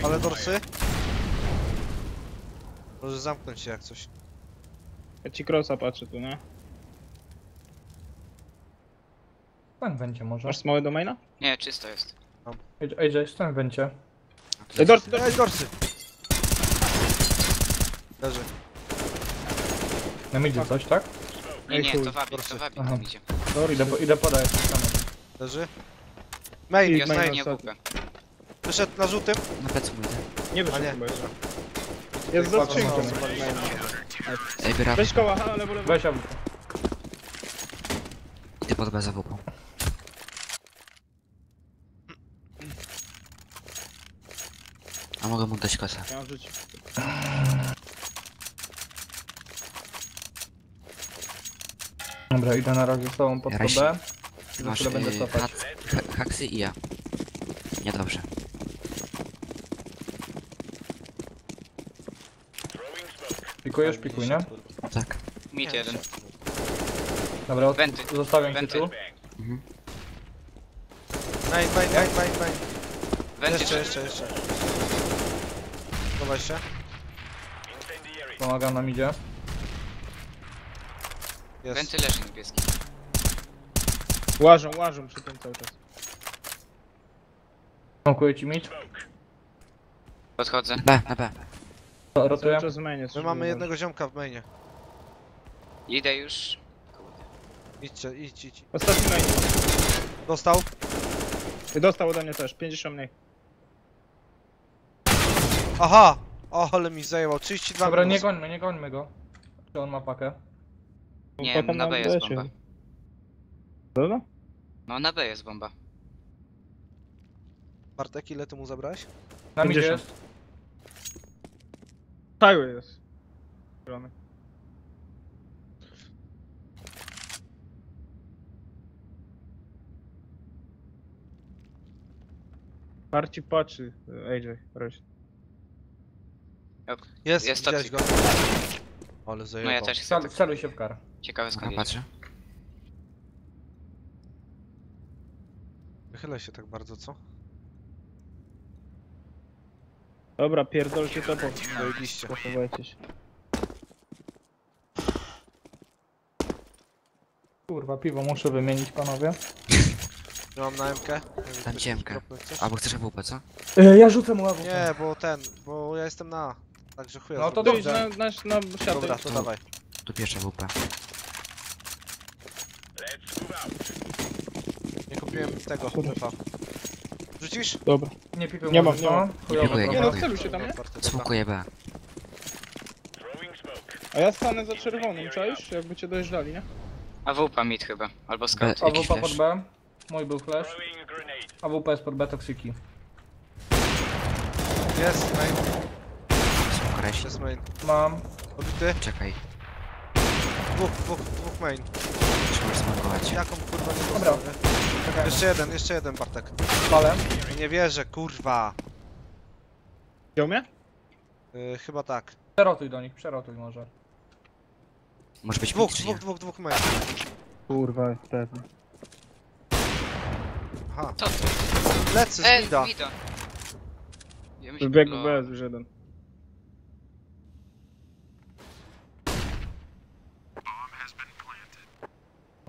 Ale dorsy? Może zamknąć się jak coś. Ja ci crossa patrzę tu, nie? Ten węcie może. Masz smoły do maina? Nie, czysto jest. AJ, AJ, ten węcie. Ej, dorsy, dorsy. Dorsy! Leży. Na midzie coś, tak? Nie, nie, to wabi, to wabi Aha. tam idzie. Idę, po- idę podać. Leży. Main, Ja main nie wupę. wyszedł na żółtym. Na plecy mój. Nie A wyszedł nie, chyba jeszcze. dobra. Jest za Patrzę, skrzynką. Ej, biorę. Weź koła, lewo, lewo. Weź abu. Idę pod B za wupą. A mogę mu dać kosę. Ja mam życie. Dobra, idę na razie z tobą pod się- B. Za masz chwilę będę y, cofać. hak- ha- haksy i ja. Niedobrze. Pikujesz, pikuj, nie? Tak. Mid jeden. Dobra, od- Wenty. zostawiam cię Wenty. tu. Mhm. Main, main, main, main. Wenty Jeszcze, jeszcze. jeszcze, jeszcze. Chowaj się. Pomagam na midzie. Jest. Wenty leży niebieski. Łażą, łażą przy tym cały czas. Smokuję ci mid. Podchodzę. B, na B. To Rotuję. Cały czas w mainie. My mamy jednego ziomka w mainie. Idę już. Idźcie, idź, idź. Ostatni main. Dostał. I dostał ode mnie też, 50 mniej. Aha! O, ale mi zajęło. 32 Dobra, nie minus. gońmy, nie gońmy go. Czy on ma pakę? Nie, Potem na B jest leci. bomba. Dobra? No na B jest bomba. Bartek, ile ty mu zabrałeś? Na midzie 50. jest. Cały jest. Zielony. Marci patrzy, AJ, Jest, Jest widziałeś go. Ale No ja też chcę. Cel, Tak. celuj się w kar. Ciekawe skąd jedzie. patrzę. Wychylaj się tak bardzo, co? Dobra, pierdolcie to, bo Zajebiście. pochowajcie się. Kurwa, piwo muszę wymienić, panowie. Ja mam na MK. Nie wiem, Dam czy ci MK. kropnąć chcesz? Albo chcesz AWP, co? E, ja rzucę mu ławę. Nie, bo ten, bo ja jestem na A. Także chuja No to dobrze. na, na, na siatę. Dobra, to To- dawaj. Tu pierwsza AWP. Nie kupiłem tego, chyba. Rzucisz? Dobra. Nie pipił Nie mam, nie no. mam. Trochę. Nie no, celuj się tam, nie? Dobra. Smokuję B. A ja stanę za czerwonym, czaisz? Jakby cię dojeżdżali, nie? AWP mid chyba, albo scout. B, jakiś AWP pod flash. B. Mój był flash. AWP jest pod B toksiki. Jest main, Koreś. jest main. Mam. Obity. Czekaj, Dwóch, dwóch, dwóch main. trzeba smokować. Jaką kurwa nie Dobra. Czekaj. Jeszcze jeden, jeszcze jeden Bartek. Palę. Nie wierzę, kurwa. Wziął mnie? Yy, chyba tak. Przerotuj do nich, przerotuj może. Może być Dwóch, dwóch, dwóch, dwóch main. Kurwa, pewnie. Aha. Co to? Lecy E, z mida. mida. Ja myślę, no, bez już jeden.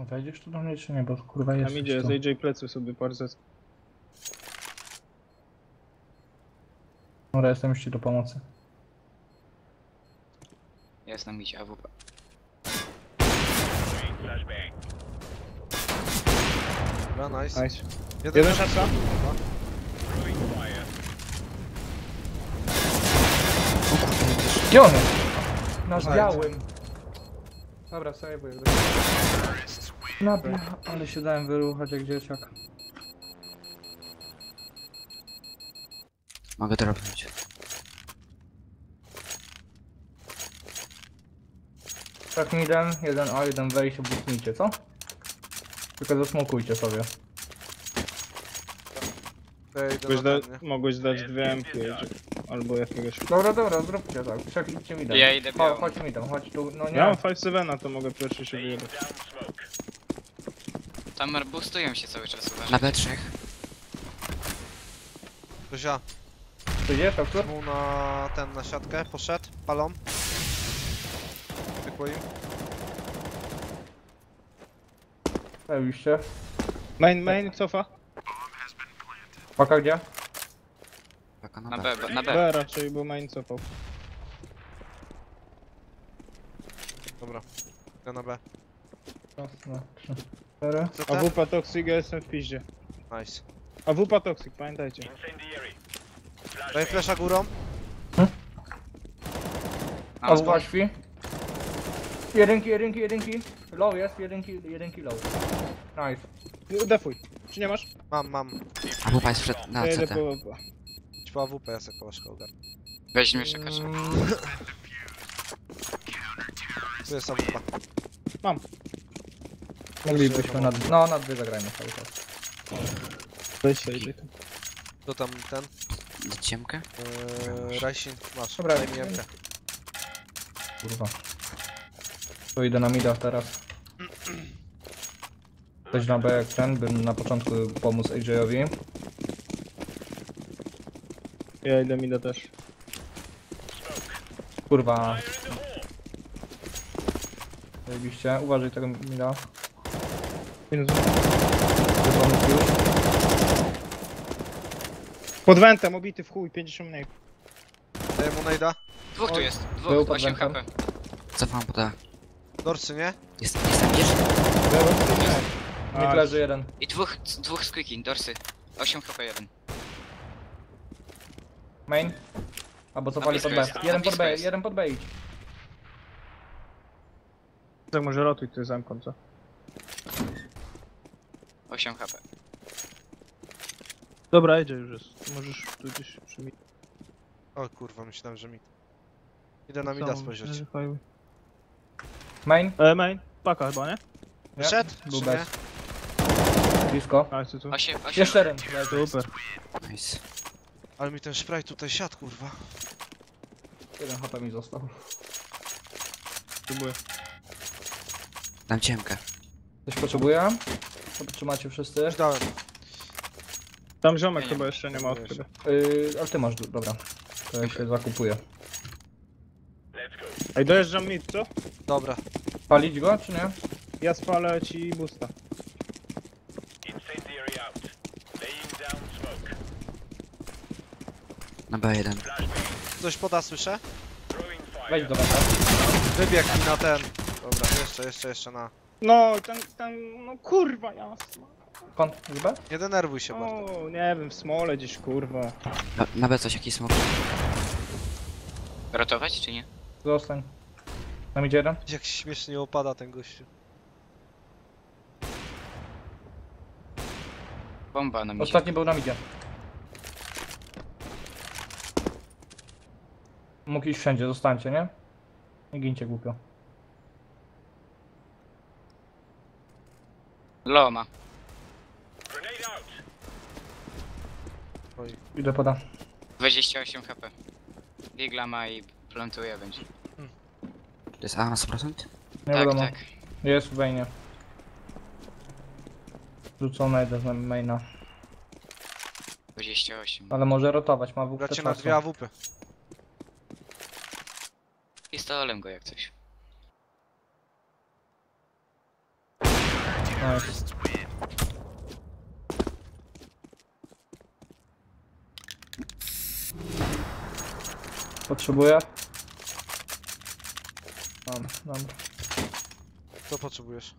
Wejdziesz tu do mnie czy nie, bo kurwa jest. Tam idzie, z AJ plecy sobie bardzo. Dobra, jestem już ci do pomocy. Jest na midzie AWP. Dobra, nice. Nice. Jeden, Jeden szansa? Gdzie on jest? Na białym. Dobra, sobie Na bia... Ale się dałem wyruchać jak dzieciak. Mogę dropnąć. Tak midem, jeden A, jeden B i się butnijcie, co? Tylko zasmokujcie sobie. Mogłeś, da, mogłeś dać dwie MP albo jakiegoś. Dobra, dobra, zróbcie tak. Wszak idźcie midem. Ja idę Cho- białą. Chodź midem, chodź tu, no nie. Ja mam 5-7, to mogę pierwszy się wyjebać. Tam bustują się cały czas, uważaj. Na B3. Zozia, Tu idziesz, Artur? mu na ten, na siatkę, poszedł, palą. Pykło im. Zajebiście. Main, main, cofa. Paka gdzie? Paka na Na B. B, B, na B. B raczej, bo main cofał. Dobra. Ja na B. Raz, dwa, trzy, cztery. Co A ten? WP Toxic, ja jestem w piździe. Nice. A WP Toxic, pamiętajcie. Daj flesza górą. A, A w śpi. Jedynki, jedynki, jedynki. Low jest, jedynki, jedynki low. Nice. Defuj. Czy nie masz? Mam, mam. A wupa jest przed... na Ja idę CT. po. Idź po AWP, ja sobie kołaszkę ogarnę. Weźmie czekasz. Tu jest AWP. Moglibyśmy na, no, na dwie zagrajmy cały czas. Weź. To tam ten. Ciemkę? Yy, Rajsin, masz. Dobra, Daj mi jemkę. Kurwa. To idę na mida teraz. Coś na B jak ten, bym na początku pomóc AJ-owi. Ja idę mida też. Kurwa. Zajebiście. Uważaj tego mida. Minus. Już. Pod wentem, obity w chuj, 50 mniej. Daję mu najda. Dwóch tu jest, Był dwóch, pod 8 węchem. HP. Cofam pod A. Dorsy, nie? Jest, jest tam gdzieś? Mid leży jeden. I dwóch, dwóch squeaky, dorsy. 8 HP jeden. Main. Albo cofali pod B. jest, na Jeden pod blisko B, jest. jeden pod B idź. Tak może rotuj ty zamknął, co? 8 HP. Dobra, idzie już jest. Możesz tu gdzieś przymić. O kurwa, myślałem, że mi. Idę na mida spojrzeć. Main. E, main. Paka chyba, nie? Wyszedł? Był Czy bez. nie? Blisko. A, co tu? 8, 8. Jeszcze jeden. Super. Nice. Ale mi ten spray tutaj siadł, kurwa. Jeden HP mi został. Próbuję. Dam ciemkę. Coś potrzebuję? To trzymacie wszyscy? Już dałem. Tam ziomek nie chyba jeszcze nie ma od ciebie. Yy, ale ty masz, dobra. To ja się zakupuję. Ej, dojeżdżam mid, co? Dobra. Palić go, czy nie? Ja spalę ci boosta. Na B1. Coś poda, słyszę? Wejdź do meta. Wybiegł mi na ten. Dobra, jeszcze, jeszcze, jeszcze na. No, ten, ten, no kurwa jasno. Kąt z B? Nie denerwuj się bardzo. O, nie wiem, w smole gdzieś, kurwa. Na, na B coś, jakiś smok? Rotować czy nie? Zostań. Tam idzie jeden? Jak śmiesznie opada ten gościu. Bomba na mnie. Ostatni był na midzie. Mógł iść wszędzie, zostańcie, nie? Nie gincie głupio. Loma. Oj, Idę poda. 28 HP. Digla ma i plantuje będzie. To jest A na 100%? Nie tak, wiadomo. tak. Jest w wejnie. Rzucone idę z maina. 28. Ale może rotować, ma WP gracie na dwie AWP. Pistolem go jak coś. Nice. Potrzebuję? Mam, mam. Co potrzebujesz?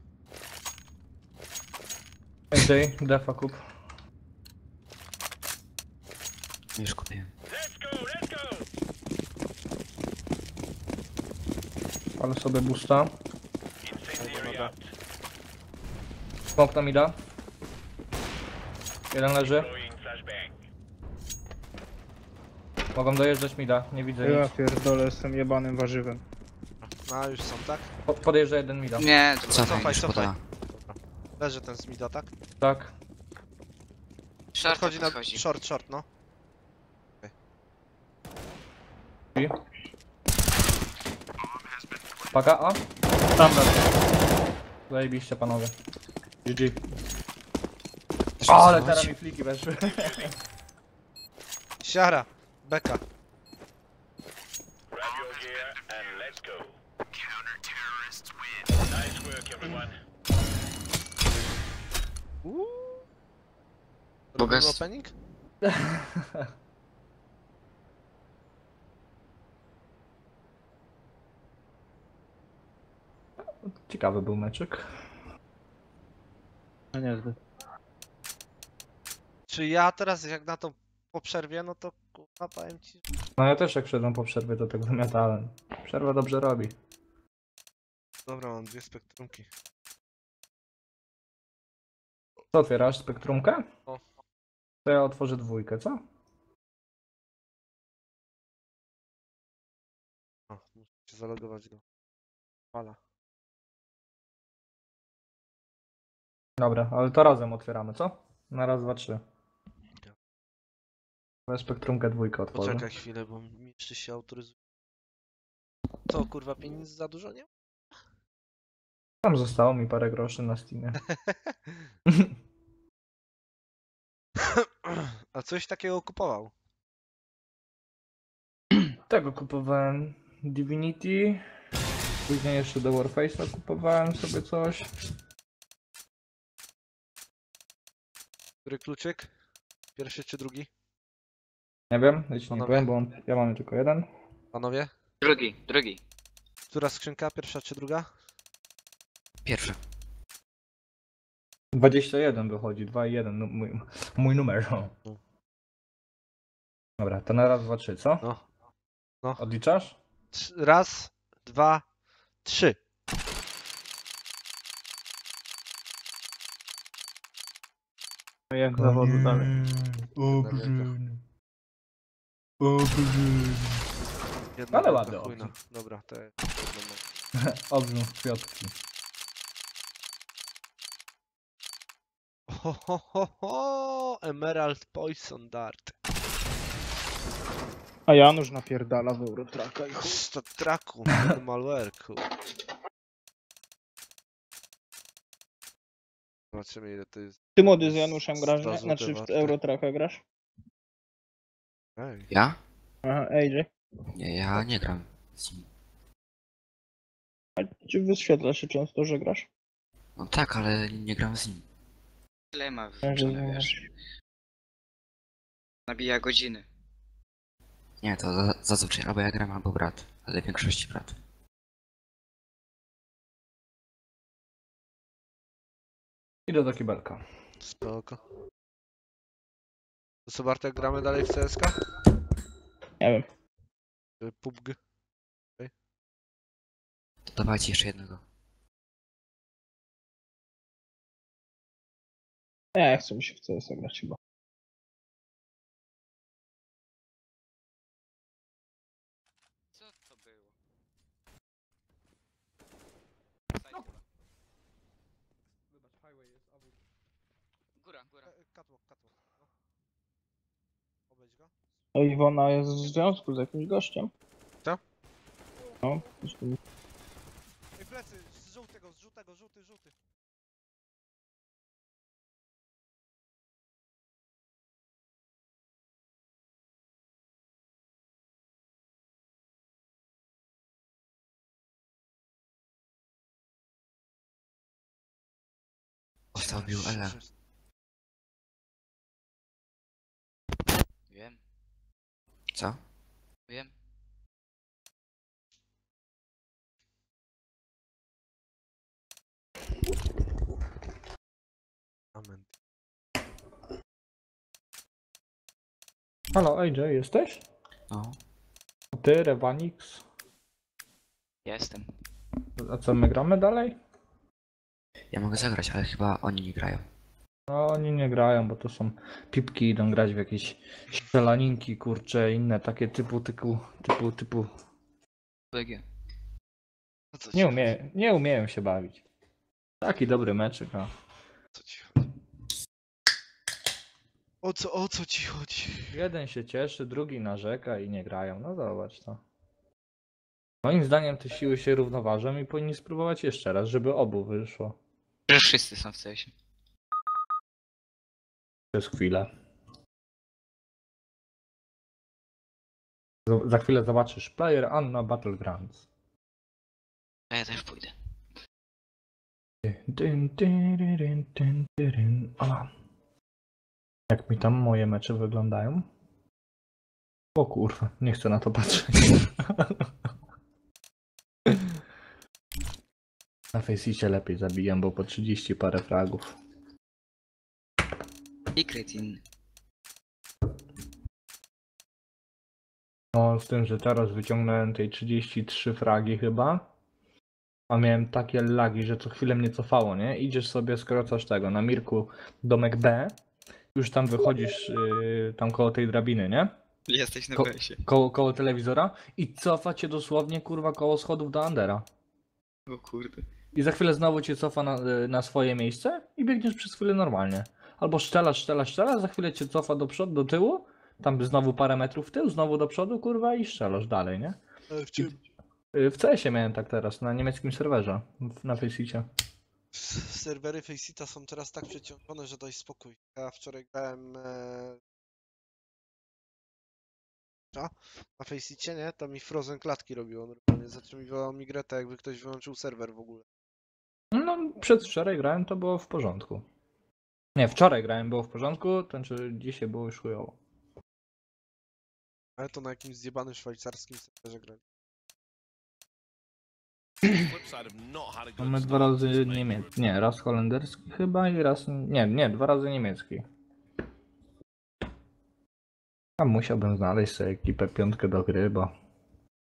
AJ, defa kup. Już kupiłem. Ale sobie boosta. Albo na B. Smok tam ida. Jeden leży. Mogą dojeżdżać mida, nie widzę Ja nic. pierdolę, jestem jebanym warzywem. No już są, tak? Po, podjeżdża jeden mida. Nie, to Cofaj, cofaj. Leży ten z mida, tak? Tak. short Podchodzi na podchodzi. short, short, no. I. Paka A? Standard. Zajebiście panowie. GG. O, ale teraz mi fliki weszły. Siara! Beka. Robimy Bogactwo. opening? Ciekawy był meczek. No niezbyt. Czy ja teraz jak na to po przerwie, no to kurwa powiem ci, No ja też jak szedłem po przerwie do tego wymiatałem. Przerwa dobrze robi. Dobra, mam dwie spektrumki. Co otwierasz? Spektrumkę? O. To ja otworzę dwójkę, co? O, muszę się zalogować do Fala. Dobra, ale to razem otwieramy, co? Na raz, dwa, trzy. Ja spektrumkę dwójkę otworzę. Poczekaj chwilę, bo mi jeszcze się autoryzuje. Co kurwa, pieniędzy za dużo nie? Tam zostało mi parę groszy na Steamie. A coś takiego kupował. Tego kupowałem Divinity. Później jeszcze do Warface'a kupowałem sobie coś. Który kluczyk? Pierwszy czy drugi? Nie wiem, jeśli nie Panowie? powiem, bo on, ja mam tylko jeden. Panowie? Drugi, drugi. Która skrzynka? Pierwsza czy druga? Pierwszy. 21 wychodzi, 2 i 1, no, mój, mój numer. No. Dobra, to na raz, dwa, trzy, co? No. No. Odliczasz? Trz- Raz, dwa, trzy. Jak zawodu dalej. Obrzydzony. Jedna Ale ładny chujna. obrzyd. Dobra, to jest. jedno. Obrzyd kwiatki. Ho, ho, ho, ho! Emerald Poison Dart. A Janusz napierdala w Eurotraka i chuj. Statraku, malwareku. Zobaczymy ile to jest. Ty młody z Januszem grasz, nie? złote Znaczy w. Eurotraka grasz? Ej, Ja? Aha, AJ. Nie, ja nie gram. z nim. A ci wyświetla się często, że grasz? No tak, ale nie gram z nim. Tyle ma Ja wiesz. Nabija godziny. Nie, to za- zazwyczaj albo ja gram, albo brat. Ale w większości brat. Idę do kibelka. spoko. To co Bartek, gramy dalej w CSK? Nie wiem. Czy PUBG? To dawajcie jeszcze jednego. Nie, chcę mi się w CS grać chyba. Co to było? Góra, góra. E, Catwalk, catwalk. No. Go. Iwona jest w związku z jakimś gościem. Co? No, tu- Ej, plecy, z żółtego, z żółtego, żółty, żółty. Ela. Wiem, Co? wiem. Amen. Halo, AJ, jesteś? No. Ty, Revanix? Jestem. A co, my gramy dalej? Ja mogę zagrać, ale chyba oni nie grają. No, oni nie grają, bo to są pipki, idą grać w jakieś strzelaninki, kurcze, inne takie typu, typu, typu, typu. BG. O co Nie, umie, nie umieją się bawić. Taki dobry meczyk, a. chodzi? O co ci chodzi? O co, o co ci chodzi? Jeden się cieszy, drugi narzeka i nie grają. No zobacz to. Moim zdaniem te siły się równoważą i powinni spróbować jeszcze raz, żeby obu wyszło. Że wszyscy są w CS-ie. Przez chwilę. Z- Za chwilę zobaczysz Player Anna Battlegrounds. A ja też pójdę. Dyn, dyn, dyn, dyn, dyn. O. Jak mi tam moje mecze wyglądają? O kurwa, nie chcę na to patrzeć. Na Faceicie lepiej zabijam, bo po 30 parę fragów. Secret in. No, z tym, że teraz wyciągnąłem tej 33 fragi chyba. A miałem takie lagi, że co chwilę mnie cofało, nie? Idziesz sobie, skrocasz tego, na Mirku domek B. Już tam wychodzisz, yy, tam koło tej drabiny, nie? Jesteś na Ko- BS-ie. Koło, koło telewizora i cofa cię dosłownie, kurwa, koło schodów do Andera. O kurde. I za chwilę znowu cię cofa na, y, na swoje miejsce i biegniesz przez chwilę normalnie. Albo szczelasz, szczelasz, szczelasz, za chwilę cię cofa do przodu, do tyłu, tam znowu parę metrów w tył, znowu do przodu, kurwa, i szczelasz dalej, nie? E, w czym? W CS-ie miałem tak teraz, na niemieckim serwerze, w- na Faceicie. Serwery Faceita są teraz tak przeciążone, że daj spokój. Ja wczoraj grałem e... a, na Faceicie, nie? To mi Frozen klatki robiło normalnie. Zatrzymywało mi grę tak jakby ktoś wyłączył serwer w ogóle. No, przedwczoraj grałem, to było w porządku. Nie, wczoraj grałem, było w porządku, to znaczy dzisiaj było już chujowo. Ale to na jakimś zjebanym szwajcarskim serwerze grali. Mamy dwa razy niemiecki, nie, raz holenderski chyba i raz, nie, nie, dwa razy niemiecki. A musiałbym znaleźć sobie ekipę piątkę do gry, bo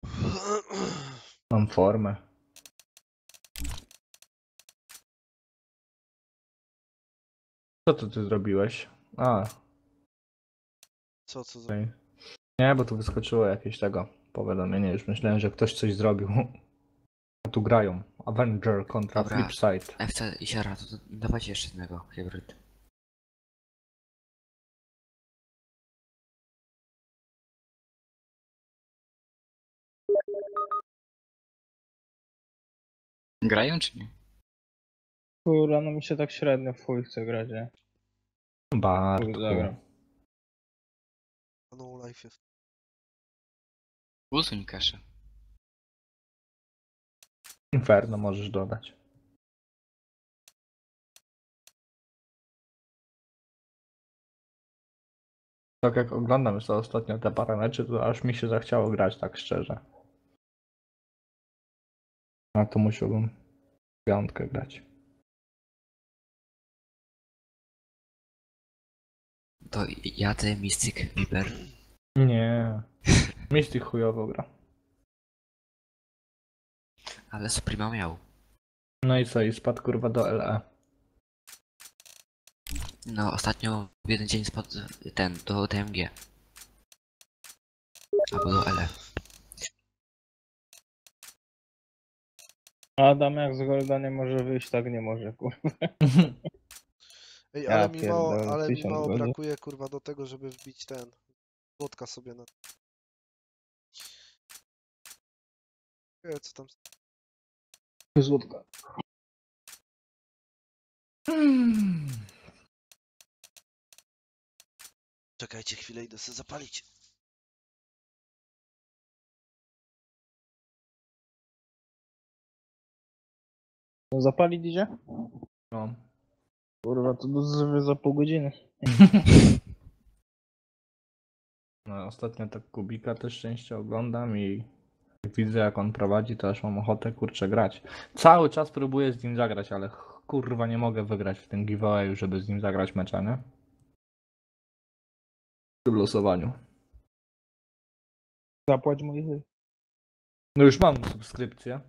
mam formę. Co to ty zrobiłeś? A, Co, co za... okej. Nie, bo tu wyskoczyło jakieś tego powiadomienie, już myślałem, że ktoś coś zrobił. A tu grają. Avenger kontra Dobra. Flipside. FC i Siara, to, to dawajcie jeszcze jednego hybryd. Grają czy nie? Kurwa, no mi się tak średnio w chuj chce grać, nie? Bartku. Dobra. No life jest. Usuń kaszę. Inferno możesz dodać. Tak jak oglądam sobie ostatnio te parę meczy, to aż mi się zachciało grać tak szczerze. A to musiałbym w piątkę grać. To ja ty, Mystic, Viper. Nie. Mystic chujowo gra. Ale Suprema miał. No i co, i spadł kurwa do LE. No, ostatnio w jeden dzień spadł ten, do DMG. Albo do LE. Adam jak z Golda nie może wyjść, tak nie może, kurwa. Ej, Ja ale mi mało, pierdolę, ale mi tysiąc mało godzin. brakuje kurwa do tego, żeby wbić ten. Złotka sobie na. Ej, co tam? Złotka. Czekajcie chwilę, idę sobie zapalić. Zapalić idzie? No. Kurwa, to do zwy za pół godziny. no ostatnio tak Kubika też częściej oglądam i jak widzę jak on prowadzi, to aż mam ochotę kurczę grać. Cały czas próbuję z nim zagrać, ale ch- kurwa nie mogę wygrać w tym giveawayu, żeby z nim zagrać mecza, nie? W tym losowaniu. Zapłać mój wy. No już mam subskrypcję.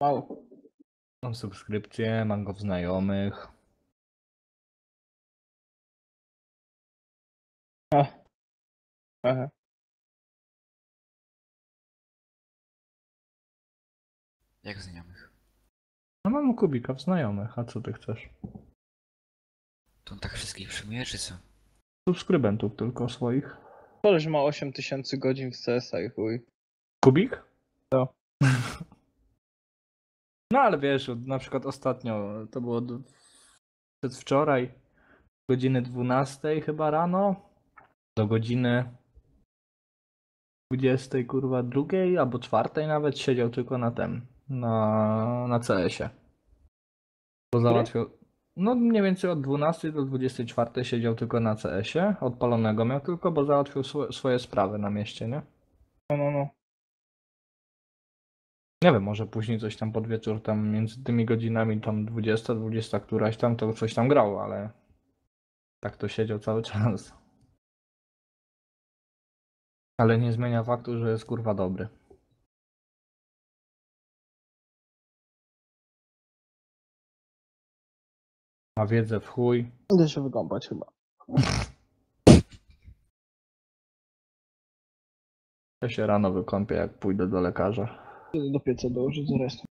Mało. Mam subskrypcję, mam go w znajomych. Aha. Jak znajomych. No mam Kubika w znajomych, a co ty chcesz? To on tak wszystkich przyjmuje, czy co? Subskrybentów tylko swoich. Koleś ma 8000 godzin w CS-a i chuj. Kubik? No. No ale wiesz, na przykład ostatnio, to było przedwczoraj, godziny 12 chyba rano, do godziny 20 kurwa drugiej albo czwartej nawet siedział tylko na tym, na, na CS-ie. Bo załatwił, no mniej więcej od 12 do 24 siedział tylko na CS-ie, odpalonego miał tylko, bo załatwił swo- swoje sprawy na mieście, nie? No, no, no. Nie wiem, może później coś tam pod wieczór, tam między tymi godzinami, tam 20, 20 któraś tam, to coś tam grało, ale tak to siedział cały czas. Ale nie zmienia faktu, że jest kurwa dobry. Ma wiedzę w chuj. Idę się wykąpać chyba. Ja się rano wykąpię, jak pójdę do lekarza. Do pieca dołożyć z resztą.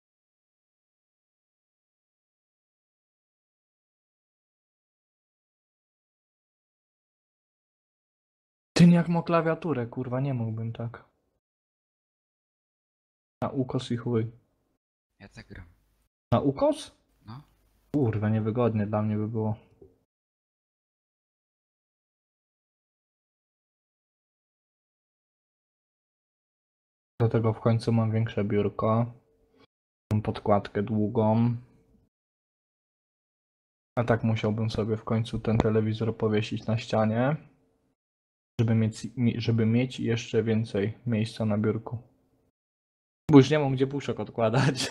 Ty jak ma klawiaturę, kurwa, nie mógłbym tak. Na ukos i chuj. Ja tak gram. Na ukos? No. Kurwa, niewygodnie dla mnie by było. Do tego w końcu mam większe biurko. Mam podkładkę długą. A tak musiałbym sobie w końcu ten telewizor powiesić na ścianie. Żeby mieć, mi- żeby mieć jeszcze więcej miejsca na biurku. Bo już nie mam gdzie puszek odkładać.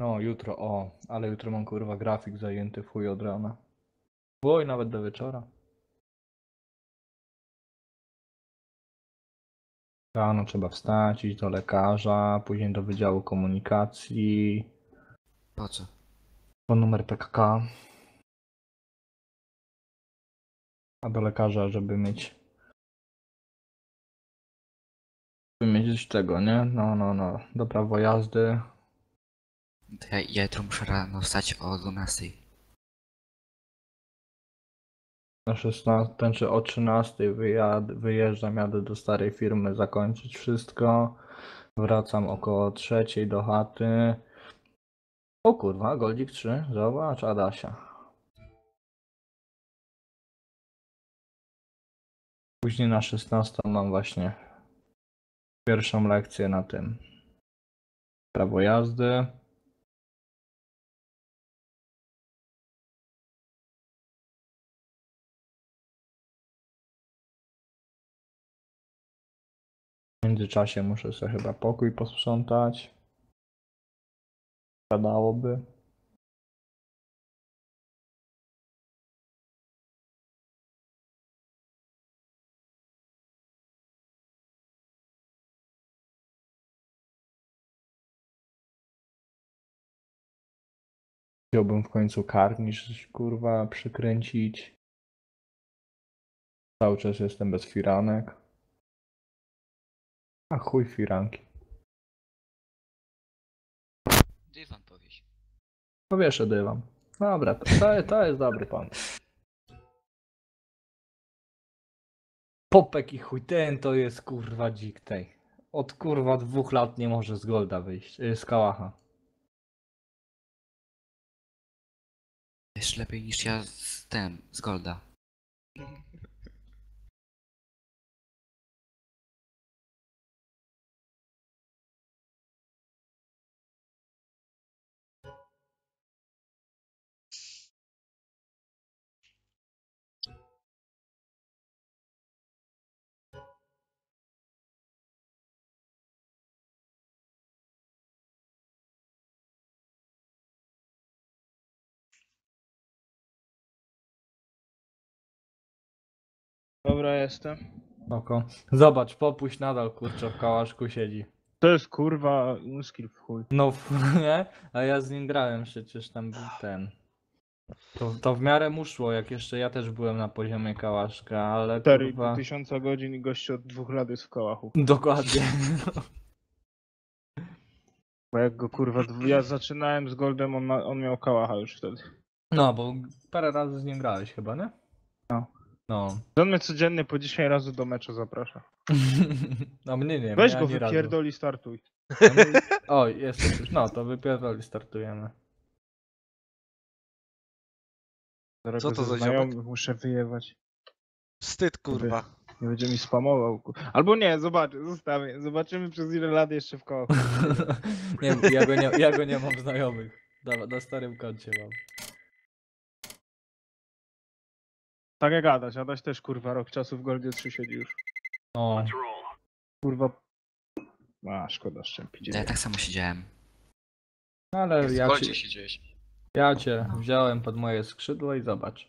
No, jutro, o, ale jutro mam kurwa grafik zajęty chuj od rana. Oj, nawet do wieczora. Rano trzeba wstać, iść do lekarza, później do Wydziału Komunikacji, Po co? po numer PKK. A do lekarza, żeby mieć. Żeby mieć tego, nie? No, no, no. Do prawo jazdy. To ja, ja jutro muszę rano wstać o 12. Na 16, ten czy o 13 wyjad, wyjeżdżam, jadę do starej firmy zakończyć wszystko. Wracam około trzeciej do chaty. O kurwa, Goldzik 3, zobacz, Adasia. Później na 16 mam właśnie pierwszą lekcję na tym. Prawo jazdy. międzyczasie muszę sobie chyba pokój posprzątać. Padałoby. Chciałbym w końcu karnisz, kurwa, przykręcić. Cały czas jestem bez firanek. A chuj firanki. Dywan powieś. Powieszę dywan. Dobra, to, to, to jest dobry pomysł. Popek i chuj, ten to jest kurwa dzik tej. Od kurwa dwóch lat nie może z Golda wyjść, y, z Kałacha. Jeszcze lepiej niż ja z ten, z Golda. Dobra, jestem. Oko. Zobacz, popuść nadal kurczę w Kałaszku siedzi. To jest kurwa skill w chuj. No, f- nie? A ja z nim grałem przecież tam był ten. To, to w miarę mu szło, jak jeszcze ja też byłem na poziomie Kałaszka, ale 4,5 kurwa... tysiąca godzin i gościu od dwóch lat jest w kołachu. Dokładnie. Bo jak go kurwa, dwu- ja zaczynałem z Goldem, on, ma, on miał kałacha już wtedy. No, bo parę razy z nim grałeś chyba, nie? No. No. On mnie codziennie po 10 razy do meczu zaprasza. No mnie nie, Weź go ani razu. wypierdoli, startuj. No, my- O, jesteś już. No, to wypierdoli, startujemy. Co to ze za znajomych muszę wyjewać. Wstyd, kurwa. Nie będzie mi spamował. ku- Albo nie, zobaczę, zostawię. Zobaczymy przez ile lat jeszcze w kołachu. nie, ja go nie, ja go nie mam znajomych. Na, na starym koncie mam. Tak jak Adaś, Adaś też kurwa rok czasu w Goldzie 3 siedzi już. No. Kurwa. A, szkoda szczępić. Ja tak samo siedziałem. Ale W ja cię, siedziałeś. ja cię wziąłem pod moje skrzydło i zobacz.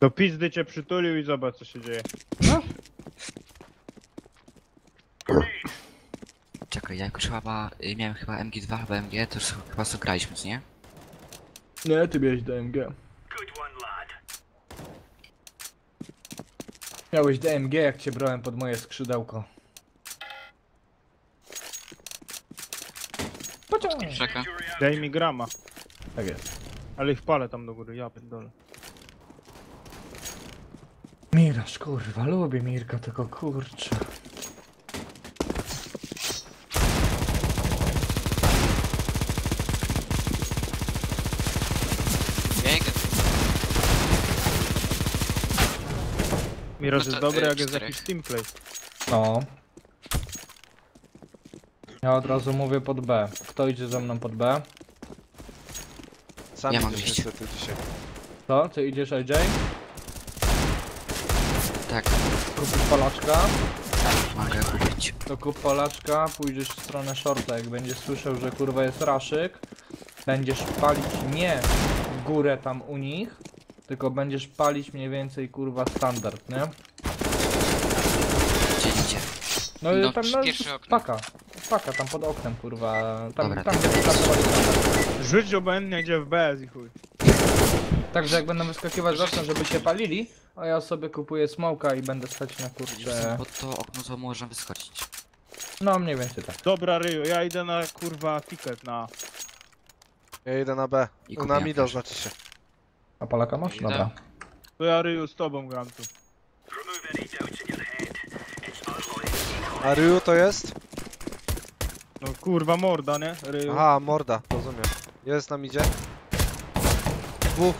Do pizdy cię przytulił i zobacz co się dzieje. Czekaj, ja jako chyba y, miałem chyba MG2, chyba MG, to już chyba co graliśmy, co nie? Nie, ty miałeś DMG. Miałeś DMG jak cię brałem pod moje skrzydełko. Pociągnij. Czeka. Daj mi grama. Tak jest. Ale ich palę tam do góry, ja pierdolę. Miraż, kurwa, lubię Mirka, tylko kurczę. Miraż No jest to, dobry y, jak jest czterech. jakiś teamplay. No. Ja od razu mówię pod B. Kto idzie ze mną pod B? Sam Ja mam iść. niestety dzisiaj. Co? Ty idziesz AJ? Tak, Kupisz palaczka? mogę kupić. To kup palaczka, pójdziesz w stronę shorta, jak będziesz słyszał, że kurwa jest raszyk, będziesz palić nie w górę tam u nich, tylko będziesz palić mniej więcej kurwa standard, nie? Gdzie idzie? No i No, tam no, pierwsze okno. paka, paka tam pod oknem kurwa, tam, Dobra, tam gdzie standard. Rzuć obojętnie gdzie w BS i chuj. Także jak będą wyskakiwać z okna, żeby się palili, a ja sobie kupuję smoka i będę stać na Rzucam pod to okno, co można wyskoczyć. no mniej więcej tak. Dobra Ryju, ja idę na kurwa ticket na... Ja idę na B. I Na kupiłem mida też. znaczy się. A palaka masz? Idę. Dobra. To ja Ryju z tobą gram tu. A Ryu to jest? No kurwa morda, nie? Ryju. Aha, morda, rozumiem. Jest nam idzie. Dwóch.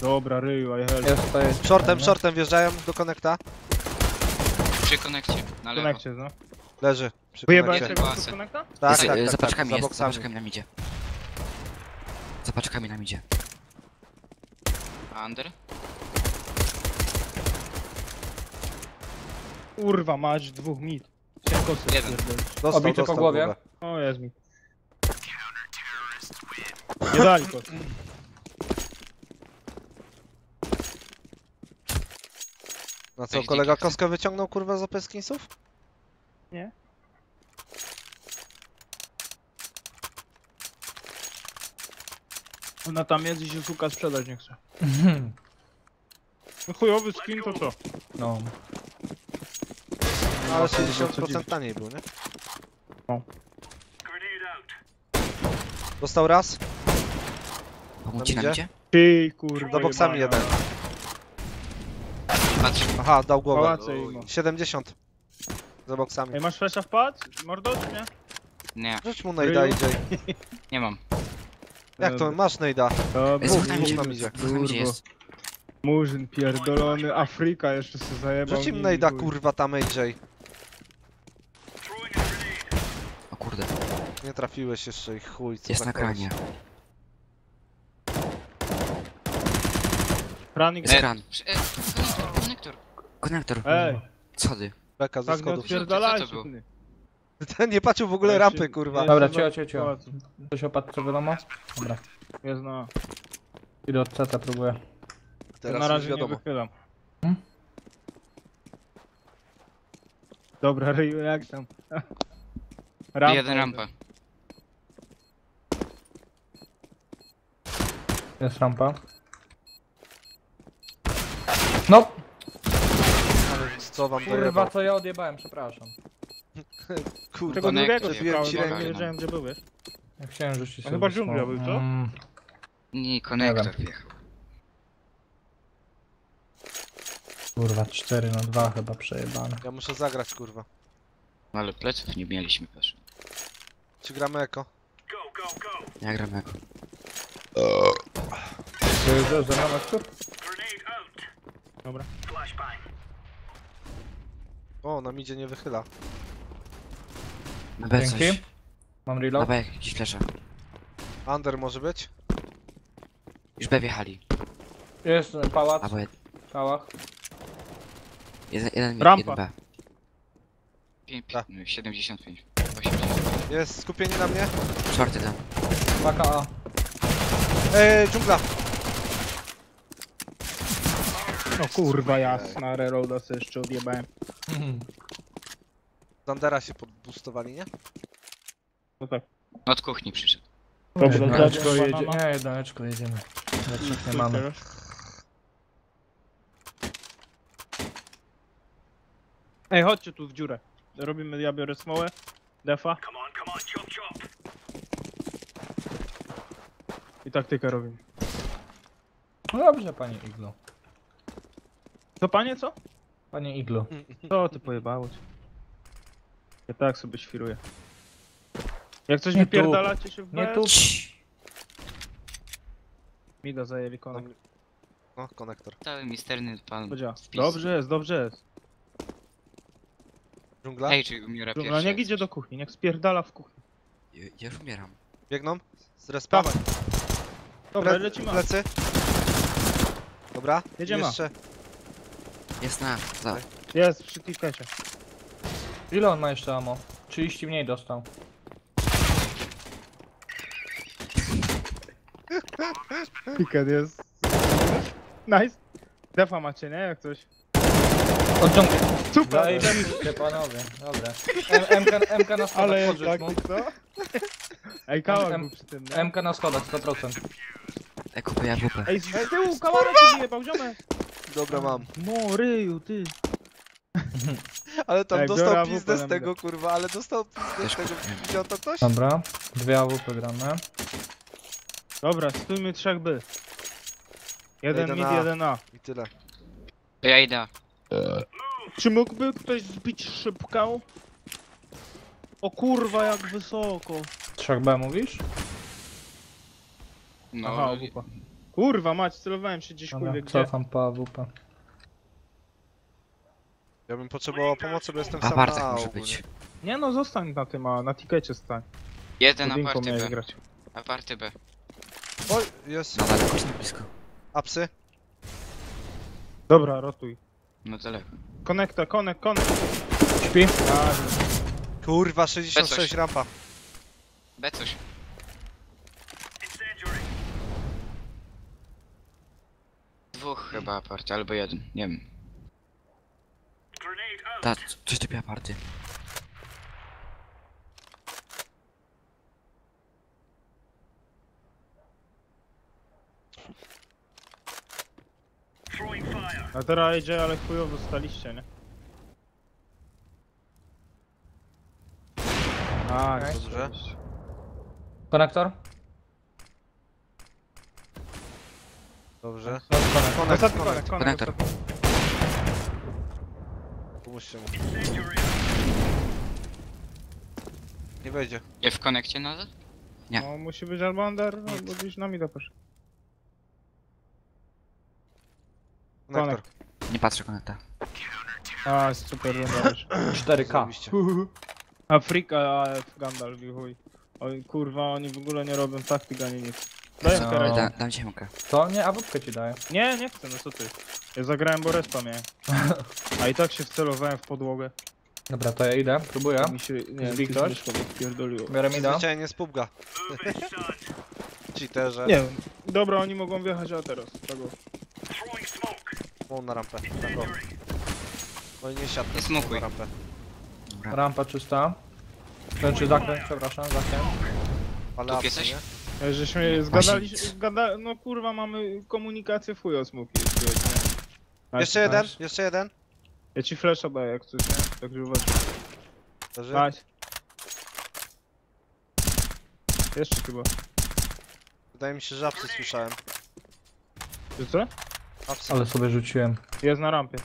Dobra Ryju, I help. Jest, to jest Shortem, shortem wjeżdżają do konekta. Przy konekcie. Na lewo. Konekcie, no. Leży. Przy Wyjebałeś konekcie. tego z konekta? Tak, tak, y, tak, za tak, paczkami za boksami. paczkami nam idzie. Za paczkami nam idzie. Under. Kurwa, mać dwóch mit. Chciałem kosy Jeden. pierdolić. Dostał, Obity po dostał głowie. głowę. O, jest mi. Nie dali kosy. Na co, kolega dzięki. kostkę wyciągnął kurwa z opeskinsów? Ona tam jest i się suka sprzedać nie chce. No chujowy skin to co? No. Ale co dziwić. 60% taniej był, nie? O. Dostał raz, Pomóc ci Tam nam idzie? idzie? Ty kurwa. za boksami jebana. jeden. Patrz, Aha, dał głowę. Pałace imo. 70. Za boksami. Ej, masz flasha wpadł? Mordo, czy nie? nie, Rzuć mu nejda, Ryju. idzie. nie mam. Jak to? Masz nejda. To Bóg, nam Bóg idzie, nam idzie. idzie Turbo. jest. Murzyn pierdolony, Afryka jeszcze się zajebał. Rzuć im nejda, chuj. kurwa, tam AJ. O kurde, Nie trafiłeś jeszcze i chuj, co jest za na koleś. kranie. Franik, Jest kran. E, konektor, konektor. Konektor. Ej, Schody. Beka ze tak nie schodów. odpierdalajcie. Co to było? ty. Ten nie patrzył w ogóle rampy, kurwa. Dobra, cio, cio, cio. Coś opadł, co wiadomo? Dobra. Jest na. Idę od CT, próbuję. To Teraz na już razie nie wiadomo. wychylam. Hmm? Dobra, Ryu, jak tam? Rampa. Jeden rampa. Jest rampa. No, Co wam kurwa, dojebał? co ja odjebałem, przepraszam. Kurwa, Tego Konektor. drugiego Przebiłem szukałem, ci bo rękę. nie wiedziałem gdzie byłeś. Ja chciałem rzucić A sobie chyba smoke. dżungla był, co? Mm, Nie, konektor wjechał. kurwa, 4 na 2 chyba przejebane. Ja muszę zagrać, kurwa. No ale pleców nie mieliśmy też. Czy gramy eko? Ja gram jako. Dojeżdżasz za nami, Artur? Dobra. O, nam idzie nie wychyla. Na B coś. Dzięki. Mam Na reload. B jakiś flesze. Under może być? Już B wjechali. Jest e, pałac, Albo jed... kałach. jeden, jeden, mid, Rampa. jeden B. Pię- Tak. pię- 75. 80. Jest skupienie na mnie? Shorty tam. Paka A. Eee, dżungla! O kurwa jasna, reloada sobie jeszcze odjebałem. Z Undera się podboostowali, nie? No tak. Od kuchni przyszedł. Dobra, Jedyneczko dobra, jedzie... Nie, jedyneczko jedziemy. Lepszych nie mamy. Ej, chodźcie tu w dziurę. Robimy, ja biorę smołę. Defa. I taktykę robimy. No dobrze, panie Iglo. To panie co? Panie Iglo. Co ty pojebałeś? Ja tak sobie świruję. Jak coś Nie tu. wypierdalacie się w Nie B, tu. Mida zajęli konek. No, konektor. Cały misterny pan. Podziała. Dobrze jest, dobrze jest. Dżungla? Ej, czy umiera Dobra, pierwszy. niech idzie do kuchni, niech spierdala w kuchni. Ja, ja już umieram. Biegną? Z respa? Dawaj. Dobra, Ple- lecimy. Plecy. Dobra, Jedziemy. jeszcze. Jest na. Za. Jest przy tikecie. Ile on ma jeszcze ammo? 30 mniej dostał. Ticket jest. Nice. Defa macie, nie? Jak coś. Od dżungli. Super. Zajebiście, panowie. Dobra. M- MK, MK na schodach, Ale jest podrzuć mu. taktyk, co? Ej, kałak był przy tym, nie? MK na schodach, 100%. Eko ja WP. Ej, z tyłu kałara się wyjebał, ziomek. Dobra, mam. No, ryju, ty. Ale tam Ej, biorę dostał AWP pizdę na z tego, kurwa, ale dostał pizdę z tego. Widział to ktoś? Dobra. Dwie AWP gramy. Dobra, stójmy trzech by. Jeden Jeden mid, A. jeden A. I tyle. To ja idę. Czy mógłby ktoś zbić szybkę? O kurwa, jak wysoko. 3B mówisz? No, Aha, AWP. Kurwa, mać, celowałem się gdzieś Dobra, kurwie gdzie. cofam po AWP. Ja bym potrzebował pomocy, bo jestem sam na Apartek A może ogólnie. być. Nie no, zostań na tym, a na tikecie stań. jeden aparty miałeś B. grać. Aparty B. Oj, jest. Na daleko, jest na blisko. Apsy. Dobra, rotuj. No daleko. Konekta, konek, konek. Śpi? Kurwa, 66 Coś. rampa. B coś. Dwóch chyba aparty, albo jeden. Nie wiem. Ta, coś to była party. A teraz idzie, ale chujowo staliście, nie? A, dobrze. Konektor? Dobrze. Konektor, konektor. Nie wejdzie. Nie w konekcie nadal? Nie. No musi być albo under, albo gdzieś na mida poszedł. Konektor. Nie patrzę konekta. A, super wyglądałeś. 4K. Zajebiście. Afrika, AF, Gandalf i chuj. Oj, kurwa, oni w ogóle nie robią taktyk ani nic. Daj No. no. Da, dam ci mkę. To nie, a wódkę ci daję. Nie, nie chcę, no co ty. Ja zagrałem, bo respa miałem. A i tak się wcelowałem w podłogę. Dobra, to ja idę, próbuję. Mi się, nie, Zbij mi ktoś? się odpierdoliło. Biorę mida. Zwyczajnie z pubga. Cheaterze. Nie wiem. Dobra, oni mogą wjechać, a teraz. Tego. Mam na rampę. Tak o. No i nie smą smokuj. na rampę. Rampa czysta. Znaczy zakręt, przepraszam, zakręt. Ale Tu apsy, jesteś? nie? E, Żeśmy zgadali, zgada... no kurwa mamy komunikację w chuj o nie? Jeszcze jeden, nice. jeszcze jeden. Ja ci flasha daję jak coś, nie? Także uważaj. Nice. Jeszcze chyba. Wydaje mi się, że apsy słyszałem. Czy co? Apsy. Ale sobie rzuciłem. Jest na rampie.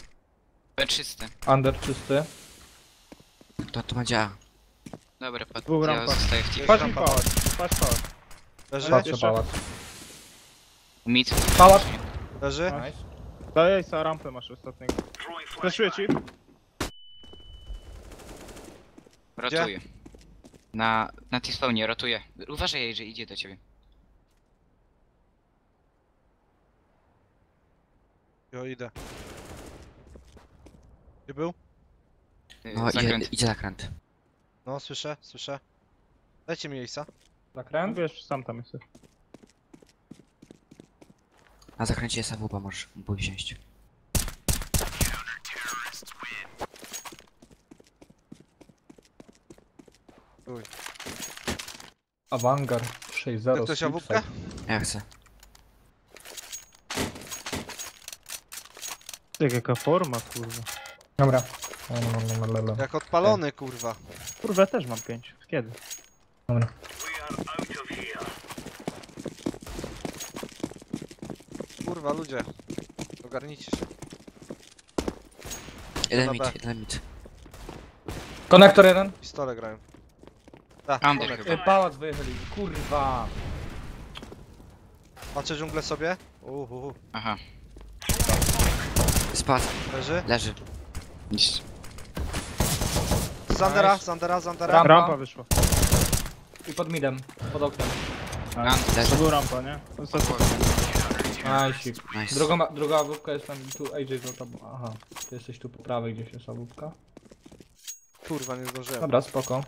B czyste. Under czysty. To, to będzie A. Dobra, pat. Dwóch Ja rampach. zostaję w team. Patrz mi pałac, patrz pałac. Leży, Patrzę jeszcze? pałac. Mid. Pałac. leży. Nice. Daj sa rampę masz ostatniego. Flashuję ci. Rotuję. Na, na T-spawnie rotuję. Uważaj, że idzie do ciebie. Jo, idę. Gdzie był? Y, No idzie, Zakręt. idzie zakręt. No, słyszę, słyszę. Dajcie mi Ace'a. Zakręt. Wiesz, sam tam jesteś. Na zakręcie jest AWP, możesz bój wziąć. Uj. Awangar Chce 6-0. ktoś Sleep awupkę? Side. Ja chcę. Jak jaka forma, kurwa. Dobra. Lalalala. Jak odpalony, kurwa. Kurwa, ja też mam pięć. Kiedy? Dobra. Kurwa, ludzie. Ogarnijcie się. Jeden Dobra. mit, jeden mit. Konektor jeden. Pistole grają. Tak, Under chyba. Y, Pałac wyjechali. Kurwa. Patrzę dżunglę sobie. Uhu, Aha. Spadł, leży. leży. Nic. Zandera, Nice. Zandera, Zandera. Rampa. Rampa wyszła. I pod midem. Pod oknem. Nice. Leży. To był rampa, nie? Ostatni. Nice. Nice. Druga, ma- druga awupka jest tam tu AJ za tobą. Aha. Ty jesteś tu po prawej gdzieś jest awupka. Kurwa, nie zdążyłem. Dobra, spoko.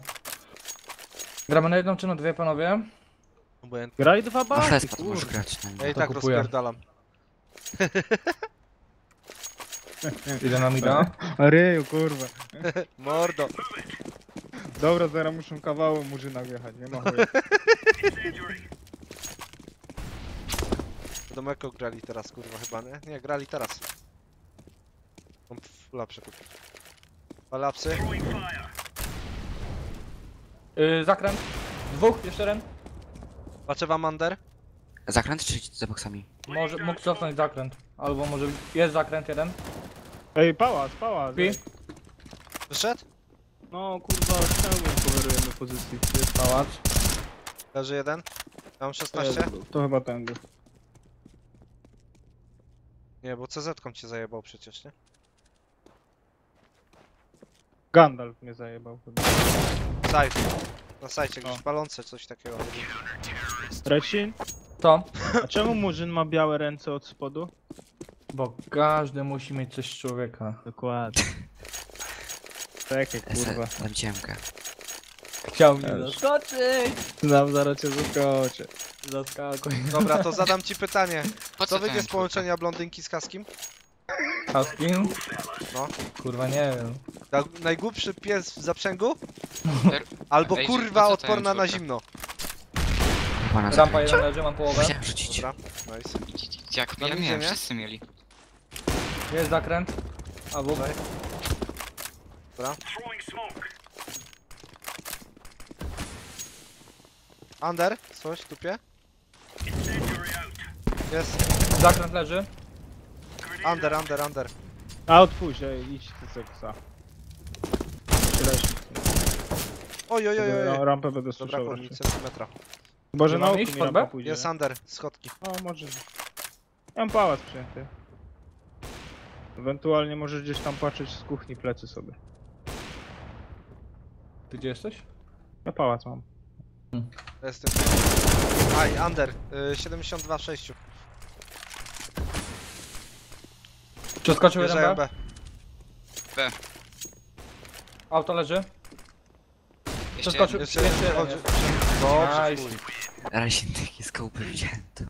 Gramy na jedną czy na dwie panowie? Obojętnie. Graj dwa flespot możesz kurwa. grać na nim. Ja i to tak kupuję. rozpierdalam. Idę na mida. Ryju, kurwa. Mordo. Dobra, zaraz muszę kawału murzyna wjechać, nie ma chuja. Do Meko grali teraz, kurwa, chyba, nie? Nie, grali teraz. Mam fula przekupić. Palapsy. Yy, zakręt. Dwóch, jeszcze jeden. Patrzę wam under. Zakręt czy za boksami? Może mógł cofnąć zakręt. Albo może jest zakręt jeden. Ej, pałac, pałac. Pi. Wyszedł? No kurwa, chciałbym coverujemy pozycji. Jest pałac. Leży jeden. Ja mam 16. To chyba ten był. Nie, bo CZ-ką cię zajebał przecież, nie? Gandalf mnie zajebał chyba. Side. Na sajcie gdzieś O. palące, coś takiego. Recin? Co? A czemu murzyn ma białe ręce od spodu? Bo każdy musi mieć coś z człowieka. Dokładnie. Czekaj, kurwa. dam ci mkę. Chciał mnie Też. zaskoczyć. Znam, zaraz cię zaskoczę. Zaskakuj. Dobra, to zadam ci pytanie. Po Co co wyjdzie ten z połączenia blondynki z kaskim? Haskin? No. Kurwa nie wiem. Na- Najgłupszy pies w zaprzęgu? Er- Albo Ej, kurwa odporna na zimno. Chyba na Rampa jeden leży, mam połowę. Chciałem rzucić. Dobra, nice. Jak ja miałem, nie? wszyscy mieli. Jest zakręt. A w Dobra. Under, coś, tupie? Jest, Zakręt leży. under, under, under. A odpuść, ej, idź ty seksa. Oj, oj, oj, oj. rampę będę Dobra, słyszał raczej. centymetra. Chyba, że Nie na oku iść mi pod rampa B? pójdzie. Jest under, schodki. O, może. Ja mam pałac przyjęty. Ewentualnie możesz gdzieś tam patrzeć z kuchni plecy sobie. Ty gdzie jesteś? Ja pałac mam. Jestem. Aj, under, y, 72 w 6. Przeskoczył jeden Wjeżdżają B. B. Auto leży. Przeskoczył. Jeszcze jeden jeden chodzi. jest. Dobrze, Nice. chuj. Razie takie skopy widziałem to.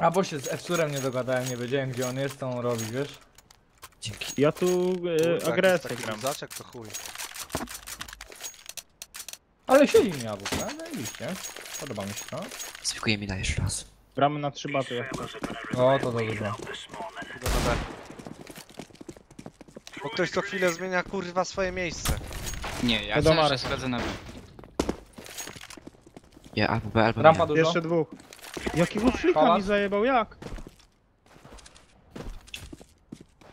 A bo się z F-Surem nie dogadałem, nie wiedziałem gdzie on jest, co on robi, wiesz? Dzięki. Ja tu e, agresję taki gram. Zaczek to chuj. Ale siedzi mi AWP, zajebiście. Podoba mi się to. Zwykuje mi da jeszcze raz. Gramy na trzy baty jak chcesz. O, to dobrze. Na B. Bo ktoś co chwilę zmienia kurwa swoje miejsce. Nie, ja Wiadomo, ale- schodzę na B. Ja albo B, albo Rampa nie. dużo. Jeszcze dwóch. Jakiego flika Pałac? mi zajebał, jak?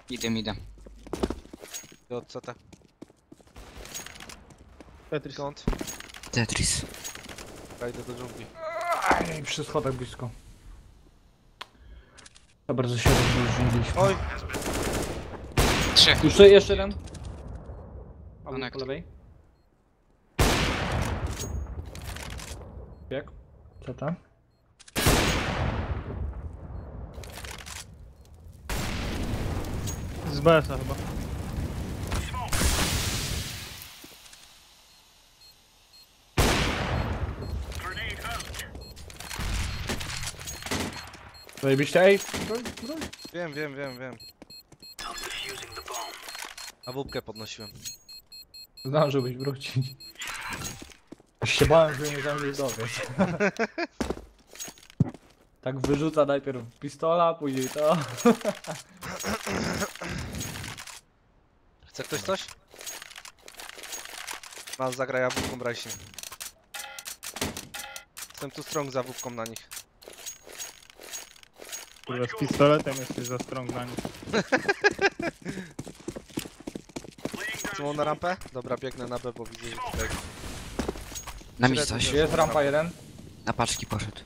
Idę, idę. Do CT. Tetris. Skąd? Tetris. Ja idę do dżungli. Aj, przy schodach blisko. Za bardzo się rozluźniliśmy. Oj, Trzech. Jeszcze, jeszcze jeden. A Connect. po lewej. Bieg. Co tam? Z BS-a chyba. Zajebiście, ej! wiem, wiem, wiem, wiem. A wódkę podnosiłem. Zdążyłbyś wrócić. Aż się bałem, że nie zdążysz dobiec. tak wyrzuca najpierw pistola, później to. Chce ktoś coś? Mam zagraj jabłką Brajsin. Jestem tu strong za wódką na nich. Kurwa, z pistoletem jesteś za strong na nich. Co na rampę? Dobra, biegnę na B, bo widzę, że tutaj... Na mi coś. Jest rampa jeden. Na paczki poszedł.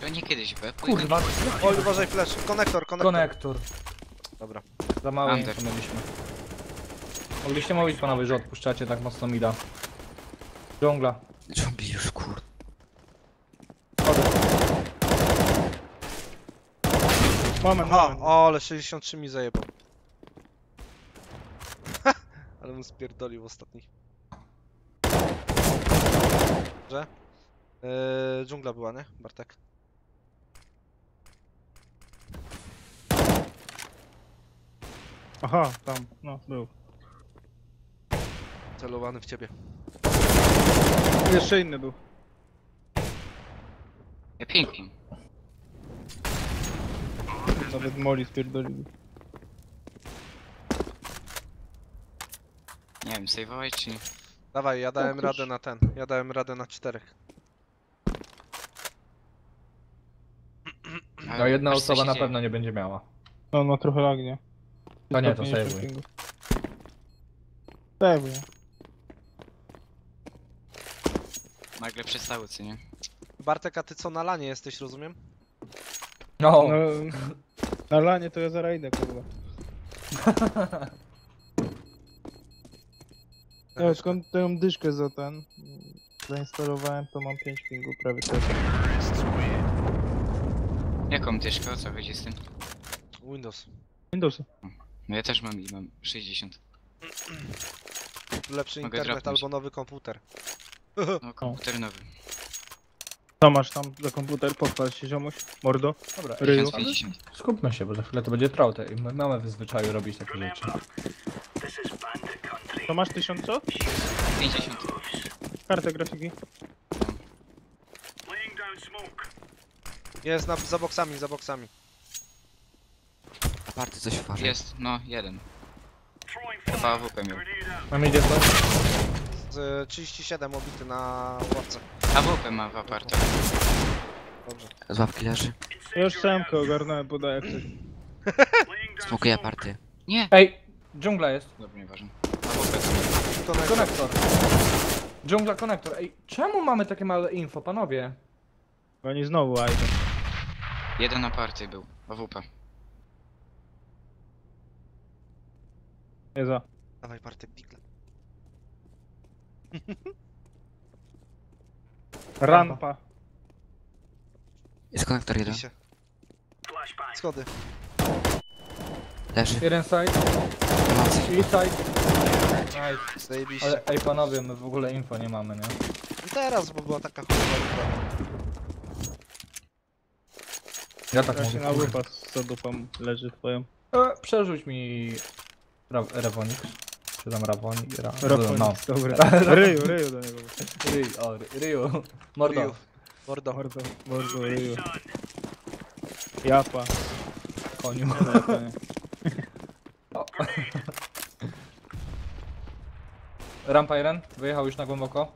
To nie kiedyś B. pójdę. Kurwa, Oj, uważaj, flash. Konektor, konektor. konektor. Dobra. Za mało Under. mieliśmy. Mogliście mówić panowie, że odpuszczacie tak mocno mida. Dżungla. Dżungli już kur... Moment, Aha, moment. o, ale 63 mi zajebał. ale mu spierdolił w ostatnich. Że? Eee, dżungla była, nie? Bartek. Aha, tam, no, był. Celowany w ciebie. Jeszcze inny był. Ja pięknie. Nawet Moli spierdolił. Nie wiem, save'ować czy nie? Dawaj, ja dałem radę na ten. Ja dałem radę na czterech. No jedna co osoba się na dzieje? pewno nie będzie miała. No, no trochę lagnie. To nie, to 150 sejwuj. pingów. Sejwuj. Nagle przestały, co nie? Bartek, a ty co na lanie jesteś, rozumiem? No, No, na lanie to ja zaraz idę, kurwa. Ja skąd tę dyszkę za ten zainstalowałem, to mam 5 pingów prawie też. Jaką dyszkę? O co chodzi z tym? Windows. Windowsy. No ja też mam i mam 60. Lepszy Mogę internet dropnąć. albo nowy komputer. No komputer nowy. Co masz tam za komputer? Pochwal się ziomuś. Mordo. dobra. Ryju. 1050. Skupmy się, bo za chwilę to będzie te- My mamy w zwyczaju robić takie rzeczy. To masz 1000 co? 50. Kartę grafiki. Jest na, za boksami, za boksami. Aparty coś uważaj. Jest, no, jeden. Chyba AWP miał. Mam idzie coś? Z 37 obity na ławce. AWP ma w apartach. Dobrze. Z łapki leży. Już samkę ogarnąłem, podaję coś. Smokuje aparty. Nie! Ej, dżungla jest. Dobra, nieważne. AWP to Konektor. Konektor. Dżungla konektor. Ej, czemu mamy takie małe info, panowie? Oni znowu idą. Jeden aparty był. AWP. Nie za. Dawaj Bartek Digle. Rampa. Jest konektor jeden. się. Schody. Leży. Jeden side, i side. Nice. Zajebiście. Ale ej panowie, my w ogóle info nie mamy, nie? I teraz, bo była taka chujowa. Ja tak Ja się mówię. na kurwa. łypa z dupą leży twoją. E, przerzuć mi... Ra Rewonik. Czy tam Rawonik? Ra no. Rafonix, dobra. Ryju, ryju do niego. Ryj, o, Ry- Ryu. Mordo. Ryu. Mordo. Mordo, mordo, ryju. Japa. Koniu. No. O. Rampa jeden, wyjechał już na głęboko.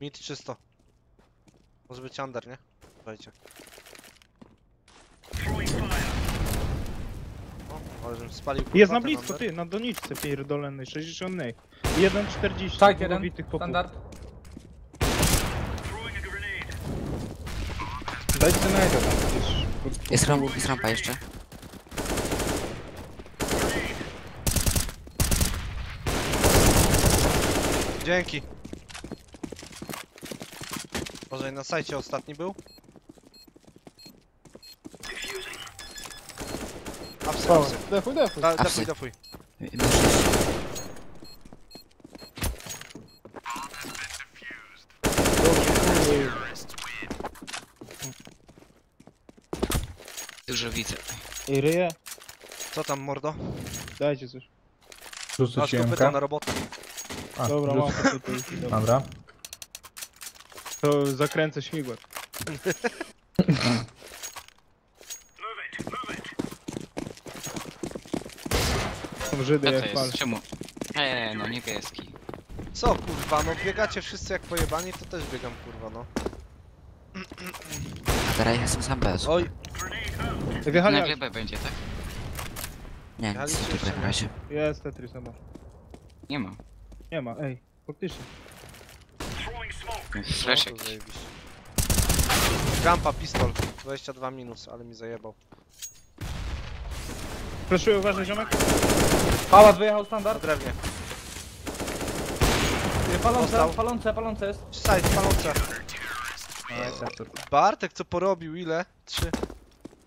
Mid czysto. Może być under, nie? Dajcie. Żebym spalił kurwa, Jest na ten blisko, under. ty, na doniczce pierdolonej, 60 nej. 1,40. Tak, jeden. pobitych popów. Standard. Dajcie najdę tam gdzieś. pod- Jest, ram jest rampa jeszcze. Dzięki. Może i na sajcie ostatni był? Defuj, defuj. Da, defuj, defuj. Dużo widzę. I ryje. Co tam, mordo? Dajcie coś. Rzucę Masz ci go MK. pyta na robotę. A, Dobra, rzucę. mam to tutaj. Dobra. Dobra. To zakręcę śmigłem. Są Żydy Co to jak jest? Czemu? Eee, no niebieski. Co kurwa, no biegacie wszyscy jak pojebani, to też biegam kurwa, no. A teraz ja jestem sam bez. Oj, Wjechali Na jak... glebę będzie, tak? Nie, nic nie. na razie. Jest Tetris, chyba. Nie ma. Nie ma, ej. Faktycznie. Flash no, to zajebiście. Rampa, pistol. 22 minus, ale mi zajebał. Fleszuję, uważaj ziomek. Pałac wyjechał standard. drewnie. Palące, Dostał. palące, palące jest. Side, palące. Bartek co porobił, ile? Trzy.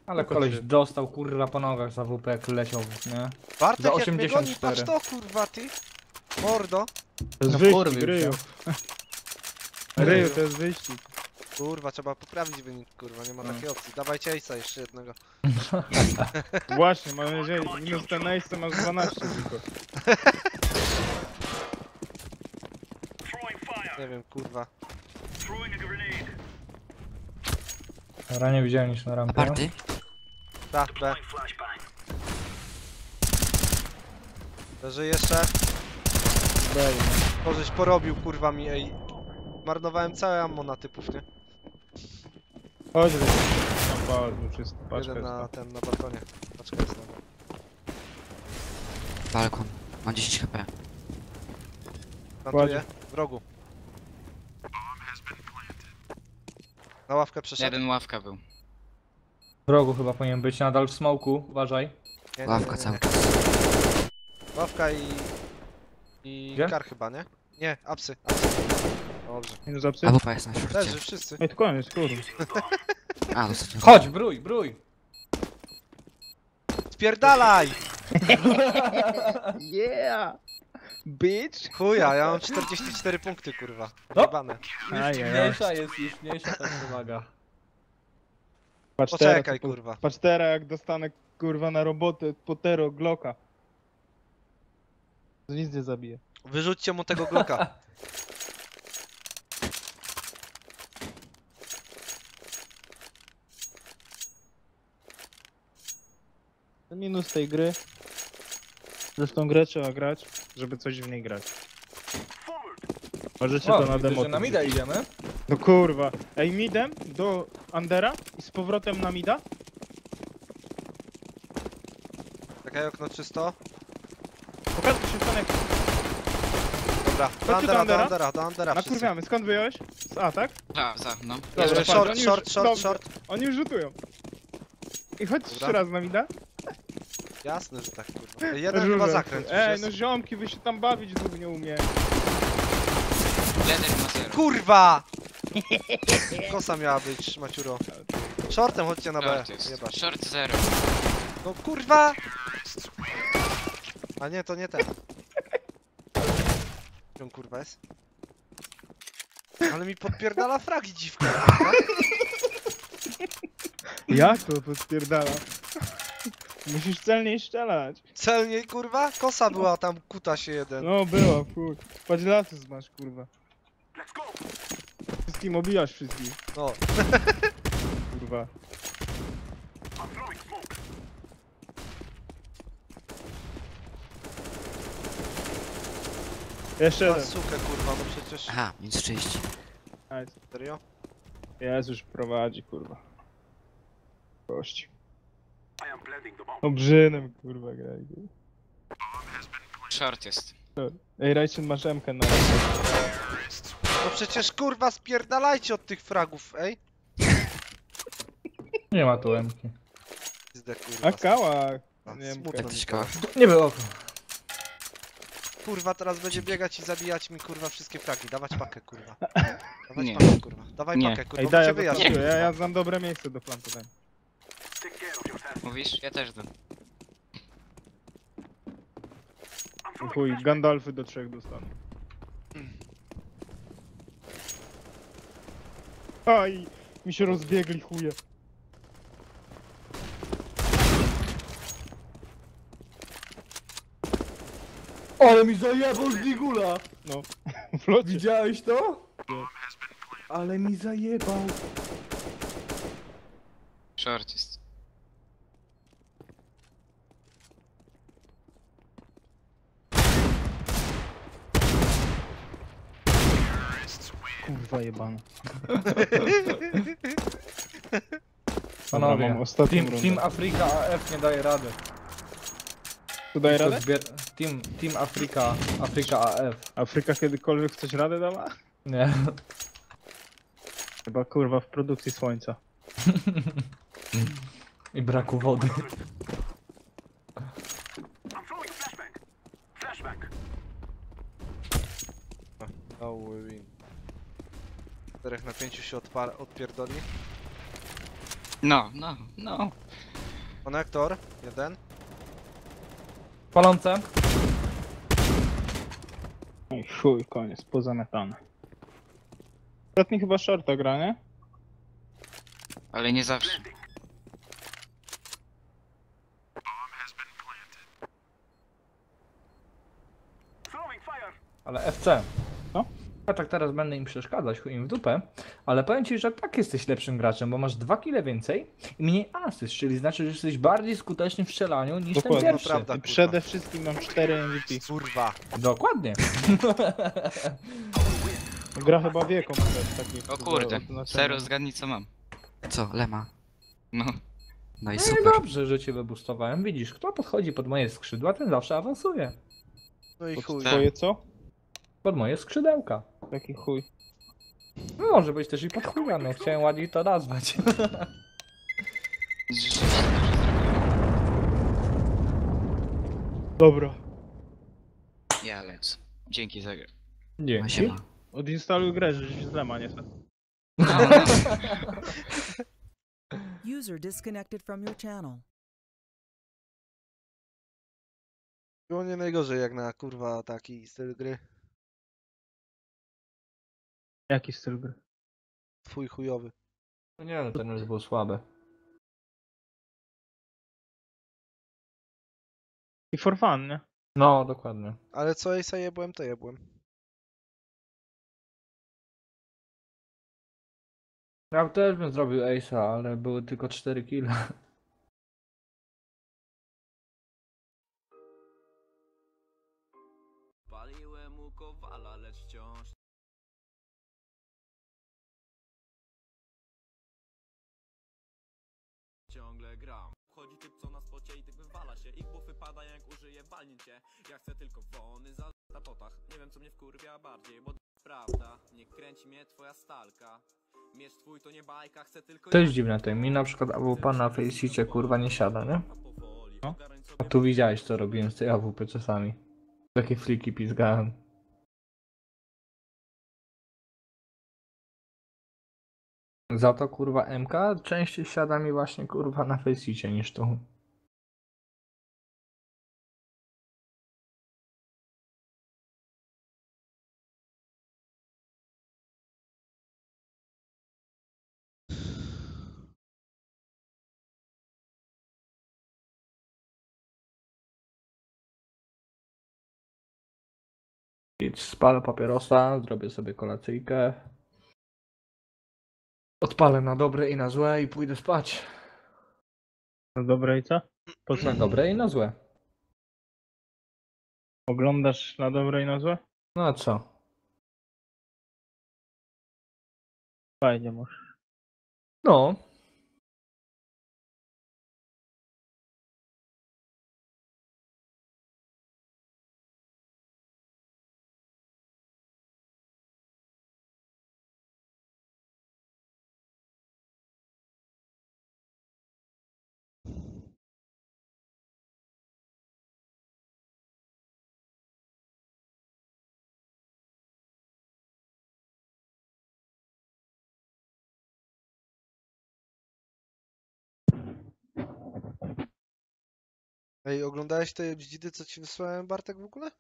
Ale koleś dostał kurwa po nogach za WP jak leciał, nie? Bartek Za jak mnie goni, 84. patrz to kurwa ty. Mordo. To jest No wyścig, ryju. Ryju, to jest wyścig. Kurwa, trzeba poprawić wynik, kurwa, nie ma takiej opcji. Dawajcie Ace'a jeszcze jednego. Właśnie, mam nadzieję, minus ten ace masz 12 tylko. Nie wiem, kurwa. Dobra, nie widziałem nic na rampie. Aparty? Da, B. Leży jeszcze. Bej, To żeś porobił, kurwa mi, ej. Marnowałem całe ammo na typów, nie? Chodź, ryju. Tam czysty, paczka Jeden jest na ten, na balkonie. Paczka jest na Balkon. Mam 10 HP. Plantuję. W rogu. Na ławkę przeszedł. Jeden ławka był. W rogu chyba powinien być, nadal w smoku, uważaj. Nie, nie, Ławka nie, nie. cały czas. Ławka i... I Gdzie? kar chyba, nie? Nie, apsy, apsy. Dobrze. Minus apsy? A WP jest na. Leży, wszyscy. Ej, to koniec, kurwa. A, ostatnio. Chodź, brój, brój! Spierdalaj! Yeah! Bitch! Chuja, ja mam 44 punkty, kurwa. No. Jebane. Ajajaj. Mniejsza jest już, mniejsza ta przewaga. Patrz Poczekaj, to- kurwa. Patrz teraz, jak dostanę kurwa na robotę potero Glocka. To nic nie zabije. Wyrzućcie mu tego Glocka. Minus tej gry. Że w tą grę trzeba grać, żeby coś w niej grać. Możecie O, to na demo. że na mida idziemy. No kurwa. Ej, midem do Andera i z powrotem na mida? Czekaj, okno czysto. Pokażcie się Stanek. Dobra, do do Andera, do Andera. Andera, do Andera wszyscy. Nakurwiamy. Skąd wyjąłeś? Z A, tak? Za, za, no. Dobra, Jeszcze patrz, short, oni już- short, short, dobrze. short. Oni już rzutują. I chodź Dobra. trzy razy na mida. Jasne, że tak kurwa. Ej, Jeden chyba zakręt już Ej, jest. no ziomki, wy się tam bawić dwóch nie umie. Jeden ma zero. Kurwa! Kosa miała być, Maciuro. Shortem chodźcie na B. Short jest. Jebać. Short zero. No kurwa! A nie, to nie ten. On kurwa jest? Ale mi podpierdala fragi dziwka. kurwa. Jak to podpierdala? Musisz celniej strzelać. Celniej kurwa? Kosa była tam, kuta się jeden. No była, fuj. Patrz laty masz, kurwa. Wszystkim obijasz wszystkich, No. kurwa. Jeszcze Na jeden. sukę kurwa, no przecież. Aha, minus 30. Nice. Serio? Jezus prowadzi, kurwa. Kości. Obrzynem, kurwa, graj. Short jest. Ej, Rajczyn masz MK na No przecież kurwa spierdalajcie od tych fragów, ej. Nie ma tu emki. Kurwa. A kałach. A, Nie smutno wiem, mi. Nie było. Kurwa teraz będzie biegać i zabijać mi kurwa wszystkie fragi. Dawać pakę kurwa. Dawać Nie. pakę kurwa. Dawaj Nie. pakę kurwa, Ej, daj, ja, zaplantuję, ja, ja znam dobre miejsce do plantowania. Mówisz? Ja też dam. Chuj, Gandalfy do trzech dostanę. Aj, mi się rozbiegli chuje. Ale mi zajebał z digula! No, w locie. Widziałeś to? Ale mi zajebał. Short jest. Kurwa jebana. Panowie, mam ostatnią Team, rundę. team Afrika AF nie daje rady. Tu daje radę? zbier- Team, team Afrika, Afrika AF. Afryka kiedykolwiek coś radę dała? Nie. Chyba kurwa w produkcji słońca. I braku wody. No we win. 4 na 5 się odpar- odpierdoli. No, no, no. Konektor, jeden. Palące. Chuj, koniec, pozamiatane. Ostatni chyba shorta gra, nie? Ale nie zawsze. Ale FC. No? Tak teraz będę im przeszkadzać, chuj im w dupę, ale powiem ci, że tak jesteś lepszym graczem, bo masz 2 kile więcej i mniej asyst, czyli znaczy, że jesteś bardziej skuteczny w strzelaniu niż Dokładnie. ten pierwszy. Prawda, I kurwa. przede wszystkim mam 4 MVP. Kurwa. Dokładnie. Gra chyba wie komputer taki. O kurde. Serio, zgadnij co mam. Co, Lema? No. No i No i super. dobrze, że cię wybustowałem. Widzisz, kto podchodzi pod moje skrzydła, ten zawsze awansuje. No i chuj. Twoje co? Pod moje skrzydełka. Taki chuj. No może być też i pod chuja, no chciałem ładniej to nazwać. Dobra. Ja lecę. Dzięki za grę. Dzięki. siema. Odinstaluj grę, że się źle ma niestety. User disconnected from your channel. Było nie najgorzej jak na kurwa taki styl gry. Jaki styl gry? Twój chujowy. No nie, no ten już był słaby. I for fun, nie? No, dokładnie. Ale co Ace'a jebłem, to jebłem. Ja też bym zrobił Ace'a, ale były tylko 4 kile. Ja chcę tylko wony za na potach Nie wiem co mnie wkurwia bardziej, bo prawda Nie kręci mnie twoja stalka twój to nie bajka, chcę tylko To jest dziwne, to mi na przykład AWP na Faceicie kurwa nie siada, nie? No. A tu widziałeś co robiłem z tej AWP czasami. Takie fliki pizgałem. Za to kurwa MK częściej siada mi właśnie kurwa na Faceicie niż tu. Spalę papierosa, zrobię sobie kolacyjkę. Odpalę na dobre i na złe i pójdę spać. No dobre i co? Po co? Na dobre i na złe. Oglądasz na dobre i na złe? No a co? Fajnie masz. No. Ej, oglądałeś te bździdy, co ci wysłałem, Bartek, w ogóle?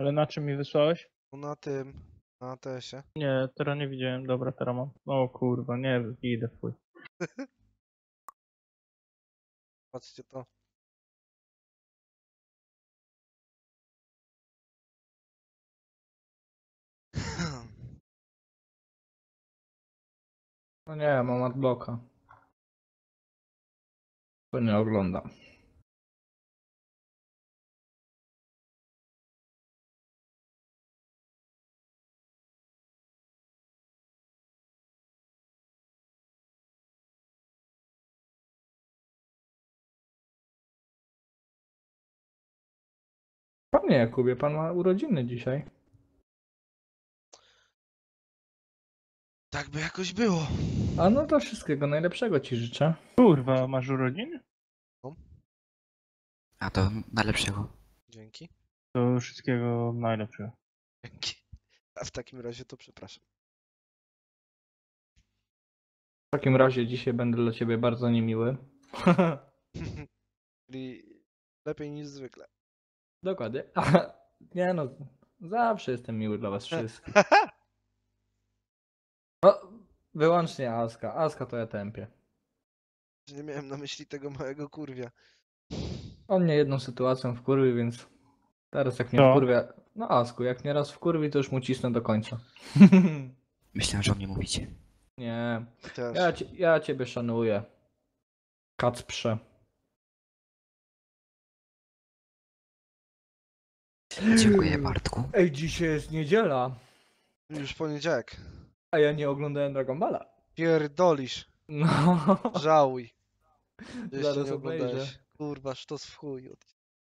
Ale na czym mi wysłałeś? No na tym, na ATS-ie. Nie, teraz nie widziałem. Dobra, teraz mam. O kurwa, nie idę chuj. Patrzcie to. No nie, mam adblocka. To nie oglądam. Panie Jakubie, pan ma urodziny dzisiaj. Tak by jakoś było. A no to wszystkiego najlepszego ci życzę. Kurwa, masz urodziny? A to najlepszego. Dzięki. To wszystkiego najlepszego. Dzięki. A w takim razie to przepraszam. W takim razie dzisiaj będę dla ciebie bardzo niemiły. Czyli lepiej niż zwykle. Dokładnie. Nie no, zawsze jestem miły dla was wszystkich. No, wyłącznie Aska. Aska to ja tępię. Nie miałem na myśli tego małego kurwia. On mnie jedną sytuacją wkurwi, więc teraz jak mnie Co? wkurwia... No Asku, jak mnie raz wkurwi, to już mu cisnę do końca. Myślałem, że o mnie mówicie. Nie, ja, ci- ja ciebie szanuję. Kacprze. Dziękuję Bartku. Ej, dzisiaj jest niedziela, Już poniedziałek. a ja nie oglądałem Dragon Balla. Pierdolisz. No, Żałuj. jeszcze Zaraz nie obejrzę. oglądałeś. Kurwa, sztos w chuj.